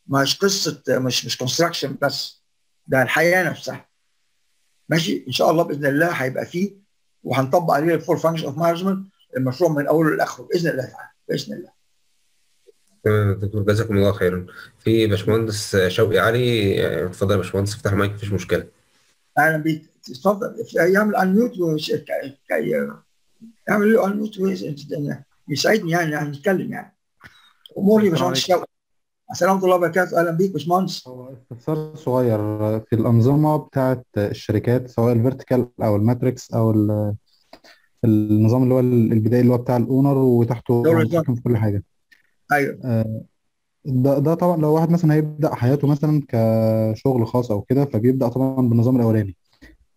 [SPEAKER 1] مش قصة مش مش construction بس ده الحياة نفسها. ماشي؟ إن شاء الله بإذن الله هيبقى فيه وهنطبق عليه ال four function of management المشروع من أوله لآخره بإذن الله تعالى بإذن الله.
[SPEAKER 2] تمام يا دكتور جزاكم الله خيرا. في باشمهندس شوقي علي اتفضل يا باشمهندس افتح المايك مفيش مشكلة.
[SPEAKER 1] أهلا بيك. اتفضل. يعمل unmute يعمل له unmute يساعدني يعني يعني نتكلم يعني. أؤمرني باشمهندس شوقي. السلام ورحمة الله وبركاته. أهلا بيك باشمهندس.
[SPEAKER 4] هو استفسار صغير. في الأنظمة بتاعت الشركات سواء ال vertical أو ال matrix أو ال- النظام اللي هو البدائي اللي هو بتاع ال
[SPEAKER 1] owner
[SPEAKER 4] وتحته في كل حاجة.
[SPEAKER 1] أيوه.
[SPEAKER 4] آه، ده ده طبعا لو واحد مثلا هيبدأ حياته مثلا كشغل خاص أو كده فبيبدأ طبعا بالنظام الأولاني.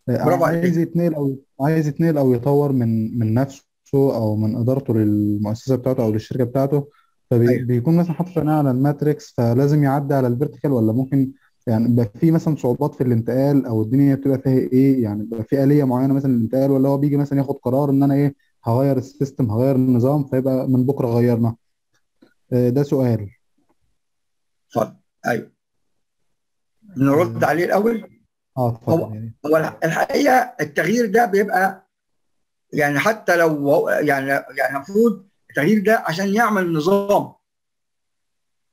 [SPEAKER 4] آه،
[SPEAKER 1] برافو عليك.
[SPEAKER 4] عايز يتنقل أو عايز يتنقل أو يطور من من نفسه أو من إدارته للمؤسسة بتاعته أو للشركة بتاعته
[SPEAKER 1] أيوة.
[SPEAKER 4] فبيكون مثلا حاطط عينيه على ال matrix فلازم يعدي على ال vertical ولا ممكن يعني بيبقى في مثلا صعوبات في الانتقال أو الدنيا بتبقى فيها إيه؟ يعني بيبقى في آلية معينة مثلا للانتقال ولا هو بيجي مثلا ياخد قرار إن أنا إيه؟ هغير ال system هغير النظام فيبقى من بكرة غيرنا. ده سؤال.
[SPEAKER 1] اتفضل. أيوه. نرد عليه
[SPEAKER 4] الأول؟
[SPEAKER 1] آه
[SPEAKER 4] اتفضل يعني.
[SPEAKER 1] هو الحقيقة التغيير ده بيبقى يعني حتى لو يعني يعني المفروض التغيير ده عشان يعمل نظام.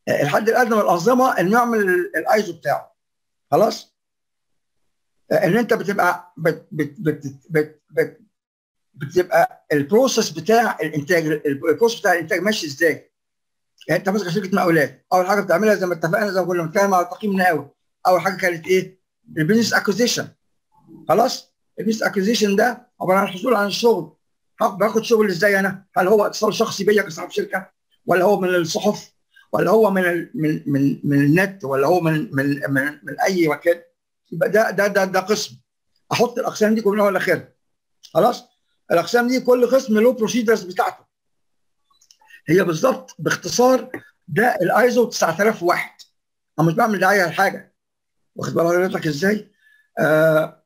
[SPEAKER 1] الحد الأدنى من الانظمه إنه يعمل الآيزو بتاعه. خلاص؟ إن أنت بتبقى بت بت بت بت بت بتبقى ال process بتاع الإنتاج ال process بتاع الإنتاج ماشي إزاي؟ يعني أنت ماسك شركة مقاولات أول حاجة بتعملها زي ما اتفقنا زي ما كنا بنتكلم على تقييم المقاول أول حاجة كانت إيه؟ ال business acquisition خلاص؟ ال business acquisition ده عبارة عن الحصول عن الشغل باخد شغل إزاي أنا؟ هل هو اتصال شخصي بيا كصاحب شركة؟ ولا هو من الصحف؟ ولا هو من ال من من من النت؟ ولا هو من من من, من أي مكان؟ يبقى ده ده ده ده قسم. أحط الأقسام دي كلها ولا اخرها خلاص؟ الأقسام دي كل قسم له procedures بتاعته. هي بالظبط باختصار ده الايزو 9001 أنا مش بعمل دعاية لحاجه واخد بال حضرتك إزاي؟ آه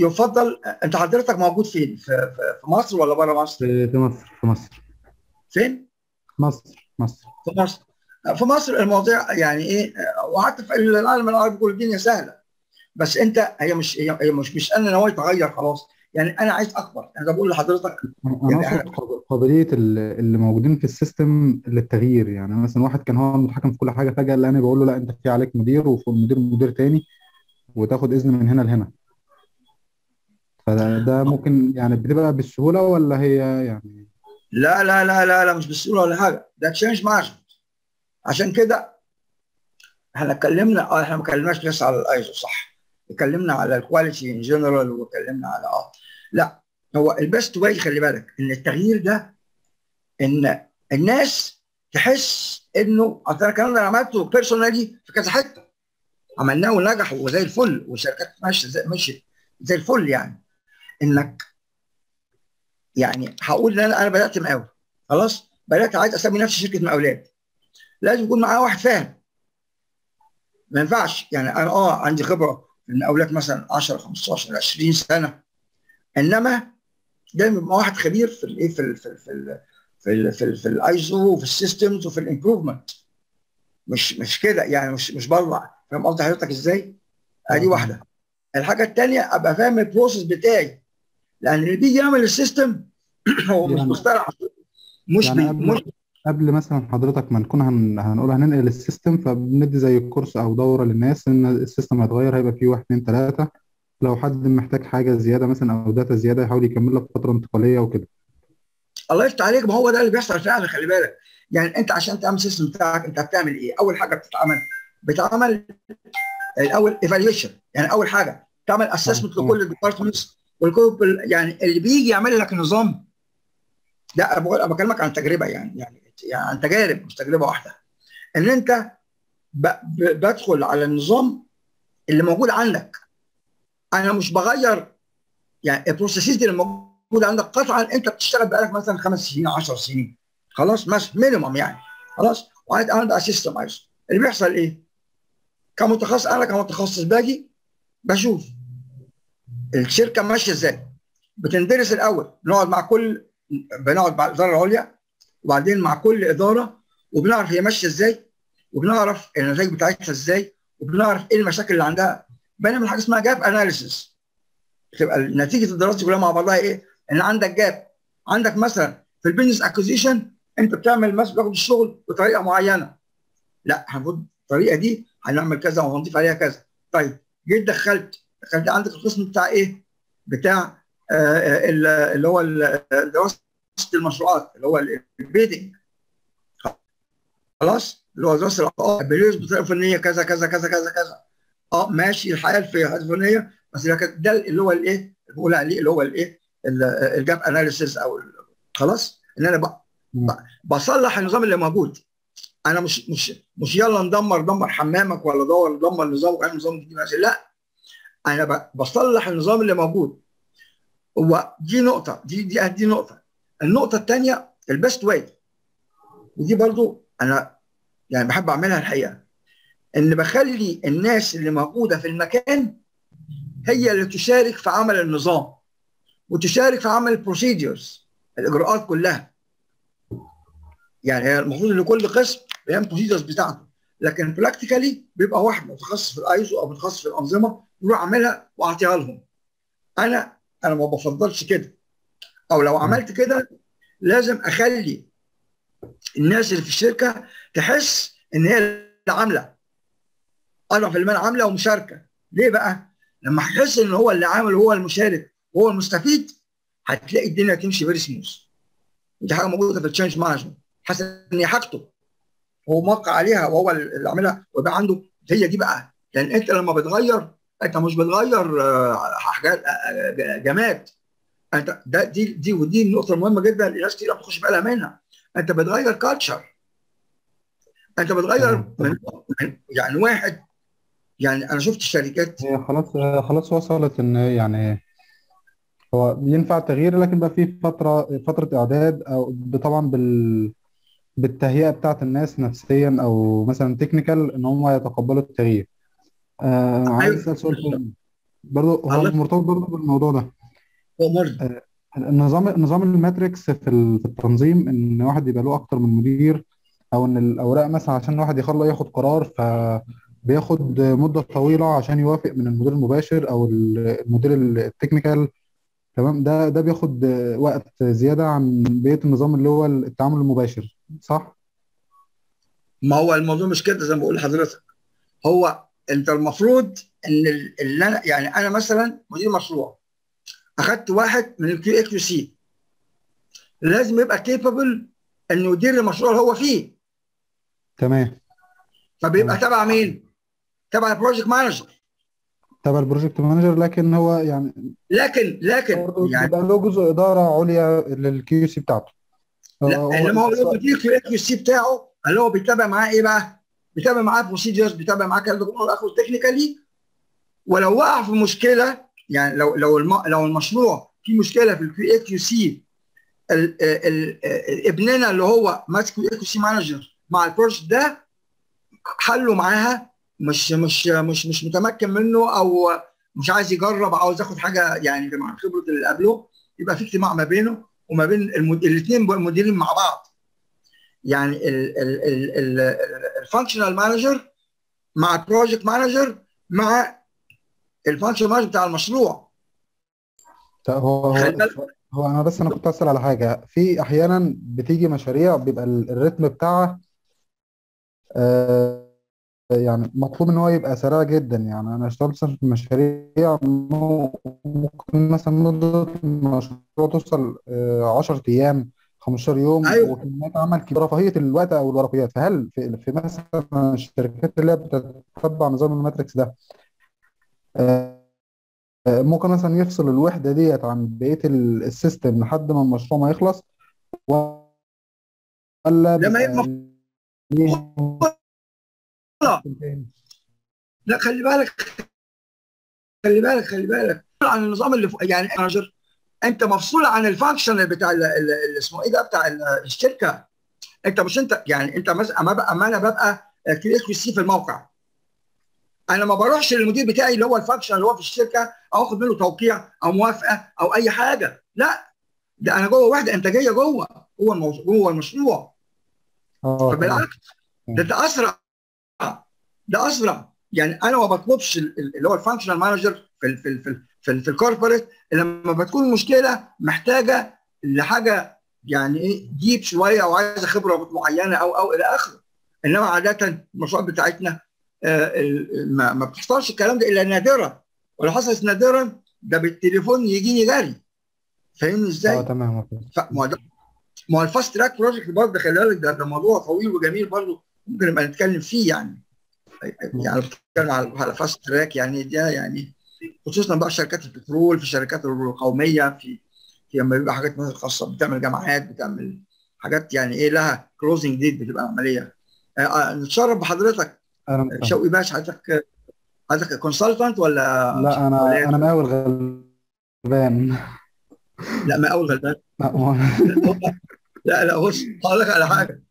[SPEAKER 1] يفضل أنت حضرتك موجود فين؟ في, في, مصر ولا بره مصر؟
[SPEAKER 4] في مصر في مصر
[SPEAKER 1] فين؟
[SPEAKER 4] مصر مصر
[SPEAKER 1] في مصر في مصر المواضيع يعني إيه وحتى في العالم العربي كل الدنيا سهلة بس أنت هي مش هي مش مش أنا ناوي اتغير خلاص يعني أنا عايز أكبر. أنا بقول لحضرتك.
[SPEAKER 4] أنا
[SPEAKER 1] يعني
[SPEAKER 4] أقصد قاب- قابليه ال- اللي موجودين في السيستم للتغيير. يعني مثلا واحد كان هو المتحكم في كل حاجة فجأة لاني بقول له لا أنت في عليك مدير وفوق المدير مدير تاني وتاخد إذن من هنا لهنا. فده ده ممكن يعني بتبقى بالسهولة ولا هي يعني؟
[SPEAKER 1] لا لا لا لا لا مش بالسهولة ولا حاجة. ده change management عشان كده إحنا اتكلمنا آه إحنا ما اتكلمناش لسه على الايزو صح. اتكلمنا على ال quality in general واتكلمنا على آه. لا هو ال best way خلي بالك إن التغيير ده إن الناس تحس إنه أصل أنا الكلام ده أنا عملته personally في كذا حتة. عملناه ونجح وزي الفل والشركات ماشية زي ماشية زي الفل يعني. إنك يعني هقول إن أنا أنا بدأت مقاول خلاص؟ بدأت عايز أسمي نفسي شركة مقاولات. لازم يكون معايا واحد فاهم. ما ينفعش يعني أنا آه عندي خبرة في المقاولات مثلا 10 15 20 سنة. انما دايما يبقى واحد خبير في الايه في ال في ال في ال في ال في, ال في الايزو وفي ال systems وفي ال improvement مش مش كده يعني مش مش بطلع فاهم قصدي حضرتك إزاي؟ ادي واحدة. الحاجة الثانية أبقى فاهم ال process بتاعي. لأن اللي بيجي يعمل ال system هو مش
[SPEAKER 4] يعني-
[SPEAKER 1] مخترع. مش
[SPEAKER 4] يعني قبل
[SPEAKER 1] مش
[SPEAKER 4] قبل مثلا حضرتك ما نكون هن... هنقول هننقل ال system فبندي زي course أو دورة للناس إن ال system هيتغير هيبقى فيه واحد اتنين تلاتة. لو حد محتاج حاجة زيادة مثلا أو data زيادة يحاول يكمل لك فترة انتقالية وكده.
[SPEAKER 1] الله يفتح عليك ما هو ده اللي بيحصل فعلا خلي بالك. يعني أنت عشان تعمل ال system بتاعك أنت بتعمل إيه؟ أول حاجة بتتعمل بتعمل الأول evaluation يعني أول حاجة تعمل
[SPEAKER 4] assessment.
[SPEAKER 1] لكل الديبارتمنتس والكل يعني اللي بيجي يعمل لك نظام ده أنا بكلمك عن تجربة يعني يعني يعني عن تجارب مش تجربة واحدة. إن أنت بدخل على النظام اللي موجود عندك. أنا مش بغير. يعني ال processes اللي موجودة عندك قطعا أنت بتشتغل بقالك مثلا خمس سنين 10 سنين. خلاص مثلا minimum يعني. خلاص؟ وعايز اعمل بقى system اللي بيحصل إيه؟ كمتخصص أنا كمتخصص باجي بشوف الشركة ماشية إزاي. بتندرس الأول. نقعد مع كل بنقعد مع الإدارة العليا وبعدين مع كل إدارة وبنعرف هي ماشية إزاي وبنعرف النتائج بتاعتها إزاي وبنعرف إيه المشاكل اللي عندها. بنعمل حاجة اسمها gap analysis تبقى نتيجة الدراسة كلها مع بعضها إيه؟ إن عندك gap عندك مثلا في ال business acquisition أنت بتعمل مثلا بتاخد الشغل بطريقة معينة. لا هناخد الطريقة دي هنعمل كذا وهنضيف عليها كذا. طيب جيت دخلت دخلت عندك القسم بتاع إيه؟ بتاع آه ال- اللي هو دراسة المشروعات اللي هو ال bidding خلاص؟ اللي هو دراسة بندرس بطريقه فنيه كذا كذا كذا كذا كذا. آه ماشي الحياة فنيه بس لكن ده اللي هو الايه؟ بقول عليه اللي هو الايه؟ ال- ال gap analysis أو خلاص؟ إن أنا بصلح النظام اللي موجود. أنا مش مش مش يلا ندمر دمر حمامك ولا دور دمر نظامك اعمل نظام جديد. لا. أنا بصلح النظام اللي موجود. هو دي نقطة. دي دي دي نقطة. النقطة الثانية ال best way ودي برضو أنا يعني بحب أعملها الحقيقة. ان بخلي الناس اللي موجودة في المكان هي اللي تشارك في عمل النظام وتشارك في عمل ال procedures الإجراءات كلها. يعني هي المفروض إن كل قسم بيعمل ال procedures بتاعته لكن practically بيبقى واحد متخصص في الايزو أو متخصص في الأنظمة يروح عاملها ومعطيها لهم. أنا أنا ما بفضلش كده. أو لو عملت كده لازم أخلي الناس اللي في الشركة تحس إن هي اللي عاملة. أضعف الإيمان عامله ومشاركه. ليه بقى؟ لما هتحس ان هو اللي عامل وهو المشارك وهو المستفيد هتلاقي الدنيا تمشي very smooth ودي حاجة موجودة في ال change management حاسس ان هي حاجته. هو موقع عليها وهو اللي عاملها ويبقى عنده. هي دي بقى. لأن أنت لما بتغير أنت مش بتغير آه، حاجات آه، آه، جماد. أنت ده دي دي ودي النقطه المهمه جدا. اللي ناس كتير بتخش بالها منها. أنت بتغير كالتشر أنت بتغير من من- يعني واحد يعني أنا شفت شركات
[SPEAKER 4] هي خلاص خلاص وصلت إن يعني هو ينفع التغيير لكن بقى في فترة فترة إعداد أو طبعا بال بالتهيئة بتاعت الناس نفسيا أو مثلا technical إن هم يتقبلوا التغيير آه عايز
[SPEAKER 1] أيوة.
[SPEAKER 4] أسأل سؤال تاني برضه هو. مرتبط برضه بالموضوع ده
[SPEAKER 1] برضه
[SPEAKER 4] النظام نظام ال matrix في ال- في التنظيم إن واحد يبقى له أكتر من مدير أو إن الأوراق مثلا عشان واحد يخلص ياخد قرار فبياخد مدة طويلة عشان يوافق من المدير المباشر أو ال- المدير ال technical تمام ده ده بياخد وقت زيادة عن بقية النظام اللي هو التعامل المباشر صح؟
[SPEAKER 1] ما هو الموضوع مش كده زي ما بقول لحضرتك هو انت المفروض ان ال- اللي أنا يعني أنا مثلا مدير مشروع أخدت واحد من ال QA QC لازم يبقى capable انه يدير المشروع اللي هو فيه
[SPEAKER 4] تمام
[SPEAKER 1] فبيبقى. تبع مين؟ تبع ال project manager
[SPEAKER 4] تبع ال project manager لكن هو يعني
[SPEAKER 1] لكن لكن يعني
[SPEAKER 4] بيبقى له جزء إدارة عليا لل QC بتاعته.
[SPEAKER 1] لا انما هو لو مدير QA QC بتاعه اللي هو بيتابع معاه إيه بقى؟ بيتابع معاه procedures بيتابع معاه كلام ده كله اخره technically ولو وقع في مشكلة يعني لو لو الم... لو المشروع فيه مشكلة في ال QA QC ابننا اللي هو ماسك QA QC manager مع ال project ده حله معاها مش مش مش مش متمكن منه أو مش عايز يجرب أو عاوز ياخد حاجة يعني مع خبرة اللي قبله يبقى في اجتماع ما بينه وما بين الاثنين مديرين مع بعض. يعني ال functional manager مع ال project manager مع ال functional manager بتاع المشروع.
[SPEAKER 4] هو هو أنا بس أنا كنت أسأل على حاجة. في أحيانا بتيجي مشاريع بيبقى ال- ال rhythm بتاعها آه، يعني مطلوب إن هو يبقى سريع جدا. يعني أنا اشتغلت مثلا في مشاريع ممكن مثلا مدة المشروع توصل آه، 10 أيام 15 يوم
[SPEAKER 1] أيوه.
[SPEAKER 4] وكميات عمل كبيرة رفاهية الوقت أو الورقيات. فهل في, في مثلا الشركات اللي هي بتتبع نظام ال matrix ده آه، آه، ممكن مثلا يفصل الوحدة ديت عن بقية ال- system لحد ما المشروع ما يخلص؟ ولا
[SPEAKER 1] هي
[SPEAKER 4] بيبقى ليه؟
[SPEAKER 1] مفصوله لا خلي بالك خلي بالك خلي بالك. عن النظام اللي فوق يعني manager أنت مفصول عن ال function بتاع ال- ال- ال- اسمه إيه ده بتاع ال- الشركة. أنت مش أنت يعني أنت مثلا أما بقى أما أنا ببقى QC في الموقع. أنا ما بروحش للمدير بتاعي اللي هو ال function اللي هو في الشركة أو آخد منه توقيع أو موافقة أو أي حاجة. لا. ده أنا جوه وحده انتاجيه جوه. جوه الموضوع جوه المشروع.
[SPEAKER 4] آه تمام.
[SPEAKER 1] فبالعكس ده ده أسرع ده أسرع. يعني أنا ما بطلبش ال- ال- اللي هو ال functional manager في ال في ال في ال في, ال في ال corporate لما بتكون المشكلة محتاجة لحاجة يعني إيه deep شوية أو عايزة خبرة معينة أو أو إلى آخره. إنما عادة المشروعات بتاعتنا آه، ما, ما بتحصلش الكلام ده إلا نادرا. ولو حصلت نادرا ده بالتليفون يجيني جري. فاهمني
[SPEAKER 4] آه
[SPEAKER 1] إزاي؟
[SPEAKER 4] تمام
[SPEAKER 1] هو ده ما هو ال fast track project برضه خلي بالك ده, ده موضوع طويل وجميل برضه. ممكن نبقى نتكلم فيه يعني. يعني بتتكلم على على fast track يعني ده يعني خصوصا بقى شركات البترول في الشركات القومية في في لما بيبقى حاجات مثلا خاصة بتعمل جامعات بتعمل حاجات يعني إيه لها closing date بتبقى عملية. آه، آه، نتشرف بحضرتك.
[SPEAKER 4] أنا
[SPEAKER 1] شوقي باشا حضرتك حضرتك كونسلتنت ولا
[SPEAKER 4] لا أنا
[SPEAKER 1] ولا إيه؟
[SPEAKER 4] أنا مقاول غلبان.
[SPEAKER 1] لا ما اول غلبان.
[SPEAKER 4] لا
[SPEAKER 1] لا بص هقول لك على حاجة. آه،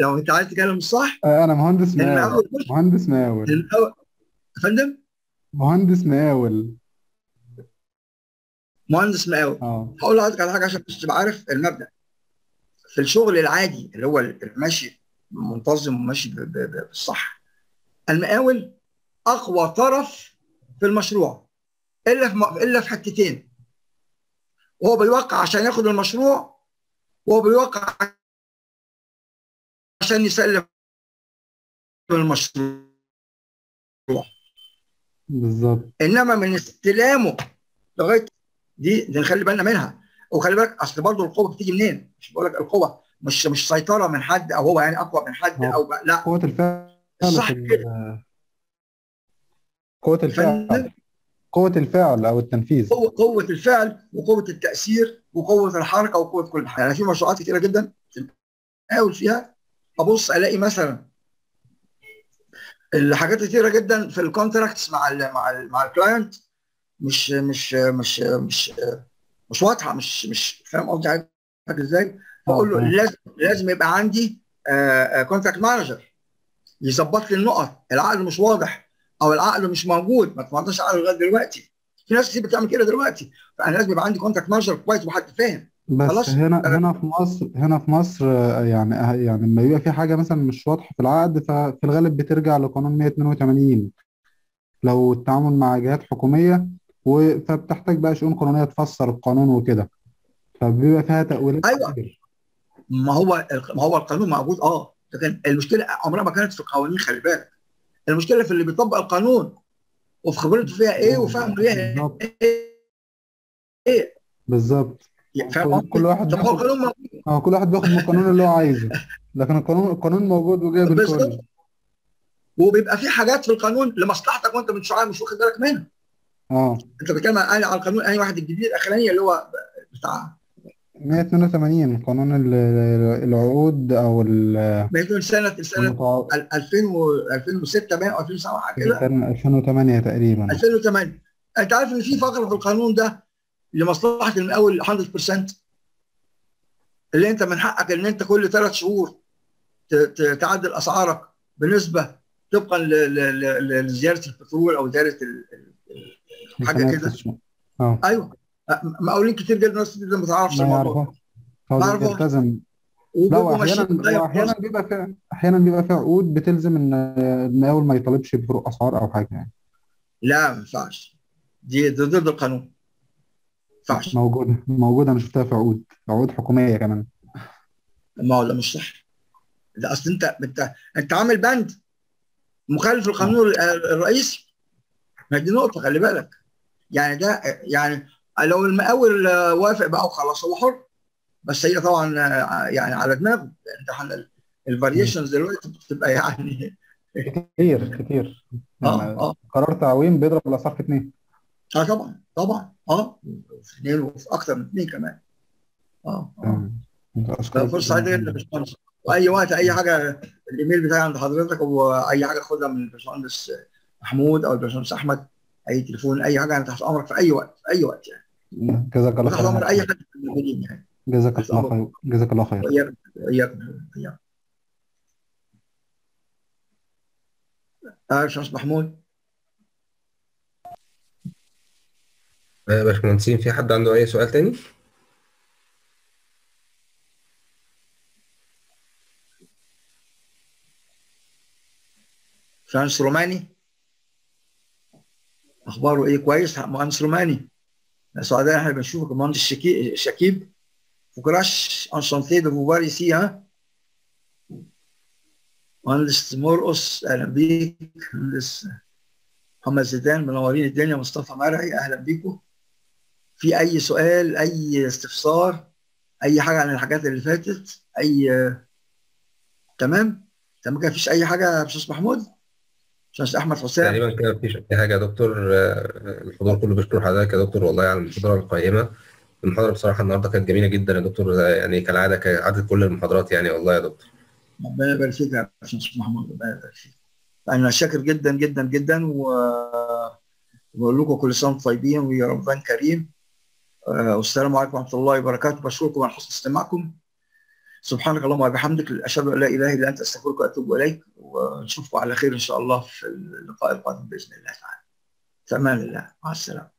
[SPEAKER 1] لو انت عايز تتكلم صح
[SPEAKER 4] أنا مهندس مقاول مهندس مقاول
[SPEAKER 1] يا فندم
[SPEAKER 4] مهندس مقاول
[SPEAKER 1] مهندس مقاول
[SPEAKER 4] آه.
[SPEAKER 1] هقول لحضرتك على حاجة عشان بس تبقى عارف المبدأ. في الشغل العادي اللي هو الماشي منتظم وماشي بالصح المقاول أقوى طرف في المشروع إلا في م- إلا في حتتين. وهو بيوقع عشان ياخد المشروع وهو بيوقع عشان يسلم المشروع.
[SPEAKER 4] بالظبط.
[SPEAKER 1] إنما من استلامه لغاية دي دي نخلي بالنا منها. وخلي بالك أصل برضه القوة بتيجي منين؟ مش بقول لك القوة مش مش سيطرة من حد أو هو يعني أقوى من حد. أو بقى لا.
[SPEAKER 4] قوة الفعل ال-
[SPEAKER 1] كده.
[SPEAKER 4] قوة الفعل قوة الفعل أو التنفيذ.
[SPEAKER 1] قوة قوة الفعل وقوة التأثير وقوة الحركة وقوة كل حاجة. يعني في مشروعات كتيرة جدا احاول فيها أبص ألاقي مثلا الحاجات كتيرة جدا في ال contracts مع ال مع ال مع ال client مش مش مش مش مش واضحة مش مش فاهم قصدي حاجة إزاي؟ بقول له
[SPEAKER 4] تمام.
[SPEAKER 1] لازم لازم يبقى عندي contract manager يظبط لي النقط العقد مش واضح أو العقد مش موجود ما تمضيش عقد لغاية دلوقتي في ناس كتير بتعمل كده دلوقتي فأنا لازم يبقى عندي contract manager كويس وحد فاهم
[SPEAKER 4] بس
[SPEAKER 1] خلاص
[SPEAKER 4] هنا هنا في مصر هنا في مصر آه، يعني آه، يعني لما يبقى في حاجة مثلا مش واضحة في العقد ففي الغالب بترجع لقانون 182 لو التعامل مع جهات حكومية و- فبتحتاج بقى شؤون قانونية تفسر القانون وكده. فبيبقى فيها تأويلات
[SPEAKER 1] أيوه.
[SPEAKER 4] كتير.
[SPEAKER 1] ما هو ما هو القانون موجود آه. لكن المشكلة عمرها ما كانت في القوانين خلي بالك. المشكلة في اللي بيطبق القانون وفي خبرته فيها إيه وفهمه ليها
[SPEAKER 4] بالظبط.
[SPEAKER 1] إيه.
[SPEAKER 4] بالظبط.
[SPEAKER 1] يعني فاهم
[SPEAKER 4] كل واحد
[SPEAKER 1] طب هو
[SPEAKER 4] بياخد
[SPEAKER 1] القانون موجود
[SPEAKER 4] آه كل واحد بياخد من القانون اللي هو عايزه. لكن القانون القانون موجود وجايب
[SPEAKER 1] بالظبط. وبيبقى في حاجات في القانون لمصلحتك وانت من شعار مش واخد بالك منها.
[SPEAKER 4] آه.
[SPEAKER 1] انت بتتكلم عن على القانون انهي واحد الجديد الاخراني اللي هو بتاع
[SPEAKER 4] 182 قانون ال- العقود أو ال-
[SPEAKER 1] سنه سنة
[SPEAKER 4] المتع-
[SPEAKER 1] 2000 و 2006 باين أو 2007 حاجة كده.
[SPEAKER 4] كان 2008 تقريبا.
[SPEAKER 1] 2008 أنت عارف إن في فقرة في القانون ده لمصلحة المقاول 100% اللي أنت من حقك إن أنت كل ثلاث شهور تعدل أسعارك بنسبة طبقا لزيادة البترول أو زيادة حاجة كده.
[SPEAKER 4] آه.
[SPEAKER 1] أيوه. مقاولين كتير جدا ناس كتير ما تعرفش
[SPEAKER 4] ما
[SPEAKER 1] الموضوع. معرفة.
[SPEAKER 4] يلتزم. لا واحيانا
[SPEAKER 1] بطريقة
[SPEAKER 4] واحيانا بيبقى في أحيانا بيبقى في عقود بتلزم ان المقاول ما يطالبش بفروق أسعار أو حاجة يعني.
[SPEAKER 1] لا ما ينفعش. دي ضد القانون. ما ينفعش.
[SPEAKER 4] موجودة موجودة أنا شفتها في عقود عقود حكومية كمان.
[SPEAKER 1] ما هو ده مش صح. ده أصل أنت أنت أنت عامل بند مخالف للقانون الرئيسي ما دي نقطة خلي بالك. يعني ده يعني لو المقاول وافق بقى وخلاص هو حر. بس هي طبعا يعني على دماغه. أنت إحنا الفاريشنز دلوقتي بتبقى يعني
[SPEAKER 4] كتير كتير.
[SPEAKER 1] آه
[SPEAKER 4] يعني
[SPEAKER 1] آه.
[SPEAKER 4] قرار تعويم بيضرب الاسعار في اتنين.
[SPEAKER 1] آه طبعا طبعا. آه في اثنين وفي أكثر من اثنين كمان.
[SPEAKER 4] آه
[SPEAKER 1] آه. فرصة سعيده جدا يا باشمهندس وأي وقت أي حاجة الإيميل بتاعي عند حضرتك واي حاجة خدها من الباشمهندس محمود أو الباشمهندس أحمد أي تليفون أي حاجة أنا تحت أمرك في أي وقت في أي وقت يعني.
[SPEAKER 4] جزاك الله
[SPEAKER 1] تحت أمر
[SPEAKER 4] خير.
[SPEAKER 1] أي حد من الموجودين يعني.
[SPEAKER 4] جزاك الله. خير. جزاك الله خير.
[SPEAKER 1] اياك اياك اياك باشمهندس محمود.
[SPEAKER 2] آه، باشمهندسين في حد عنده أي سؤال تاني؟
[SPEAKER 1] مهندس روماني؟ أخباره إيه؟ كويس. مهندس روماني سعداء إحنا بنشوفك مهندس شكي... شكيب. فوكراش انشانتي دو فوار ici ها؟ مهندس مرقص أهلا بيك. مهندس محمد زيدان منورين الدنيا. مصطفى مرعي أهلا بيكم في أي سؤال أي استفسار أي حاجة عن الحاجات اللي فاتت أي تمام؟ تمام كده مفيش أي حاجة يا أستاذ محمود؟ أستاذ أحمد حسام؟
[SPEAKER 2] تقريبا كده مفيش أي حاجة يا دكتور. الحضور كله بيشكر حضرتك يا دكتور والله على المحاضرة القيمة. المحاضرة بصراحة النهاردة كانت جميلة جدا يا دكتور. يعني كالعادة كعادة كل المحاضرات يعني والله يا دكتور.
[SPEAKER 1] ربنا يبارك فيك يا أستاذ محمود ربنا يبارك فيك. أنا شاكر جدا جدا جدا و بقول لكم كل سنة وأنتم طيبين ويا رمضان كريم. والسلام عليكم ورحمة الله وبركاته. بشكركم على حسن استماعكم. سبحانك اللهم وبحمدك أشهد أن لا إله إلا أنت أستغفرك وأتوب إليك ونشوفكم على خير إن شاء الله في اللقاء القادم بإذن الله تعالى. أمان الله. مع السلامة.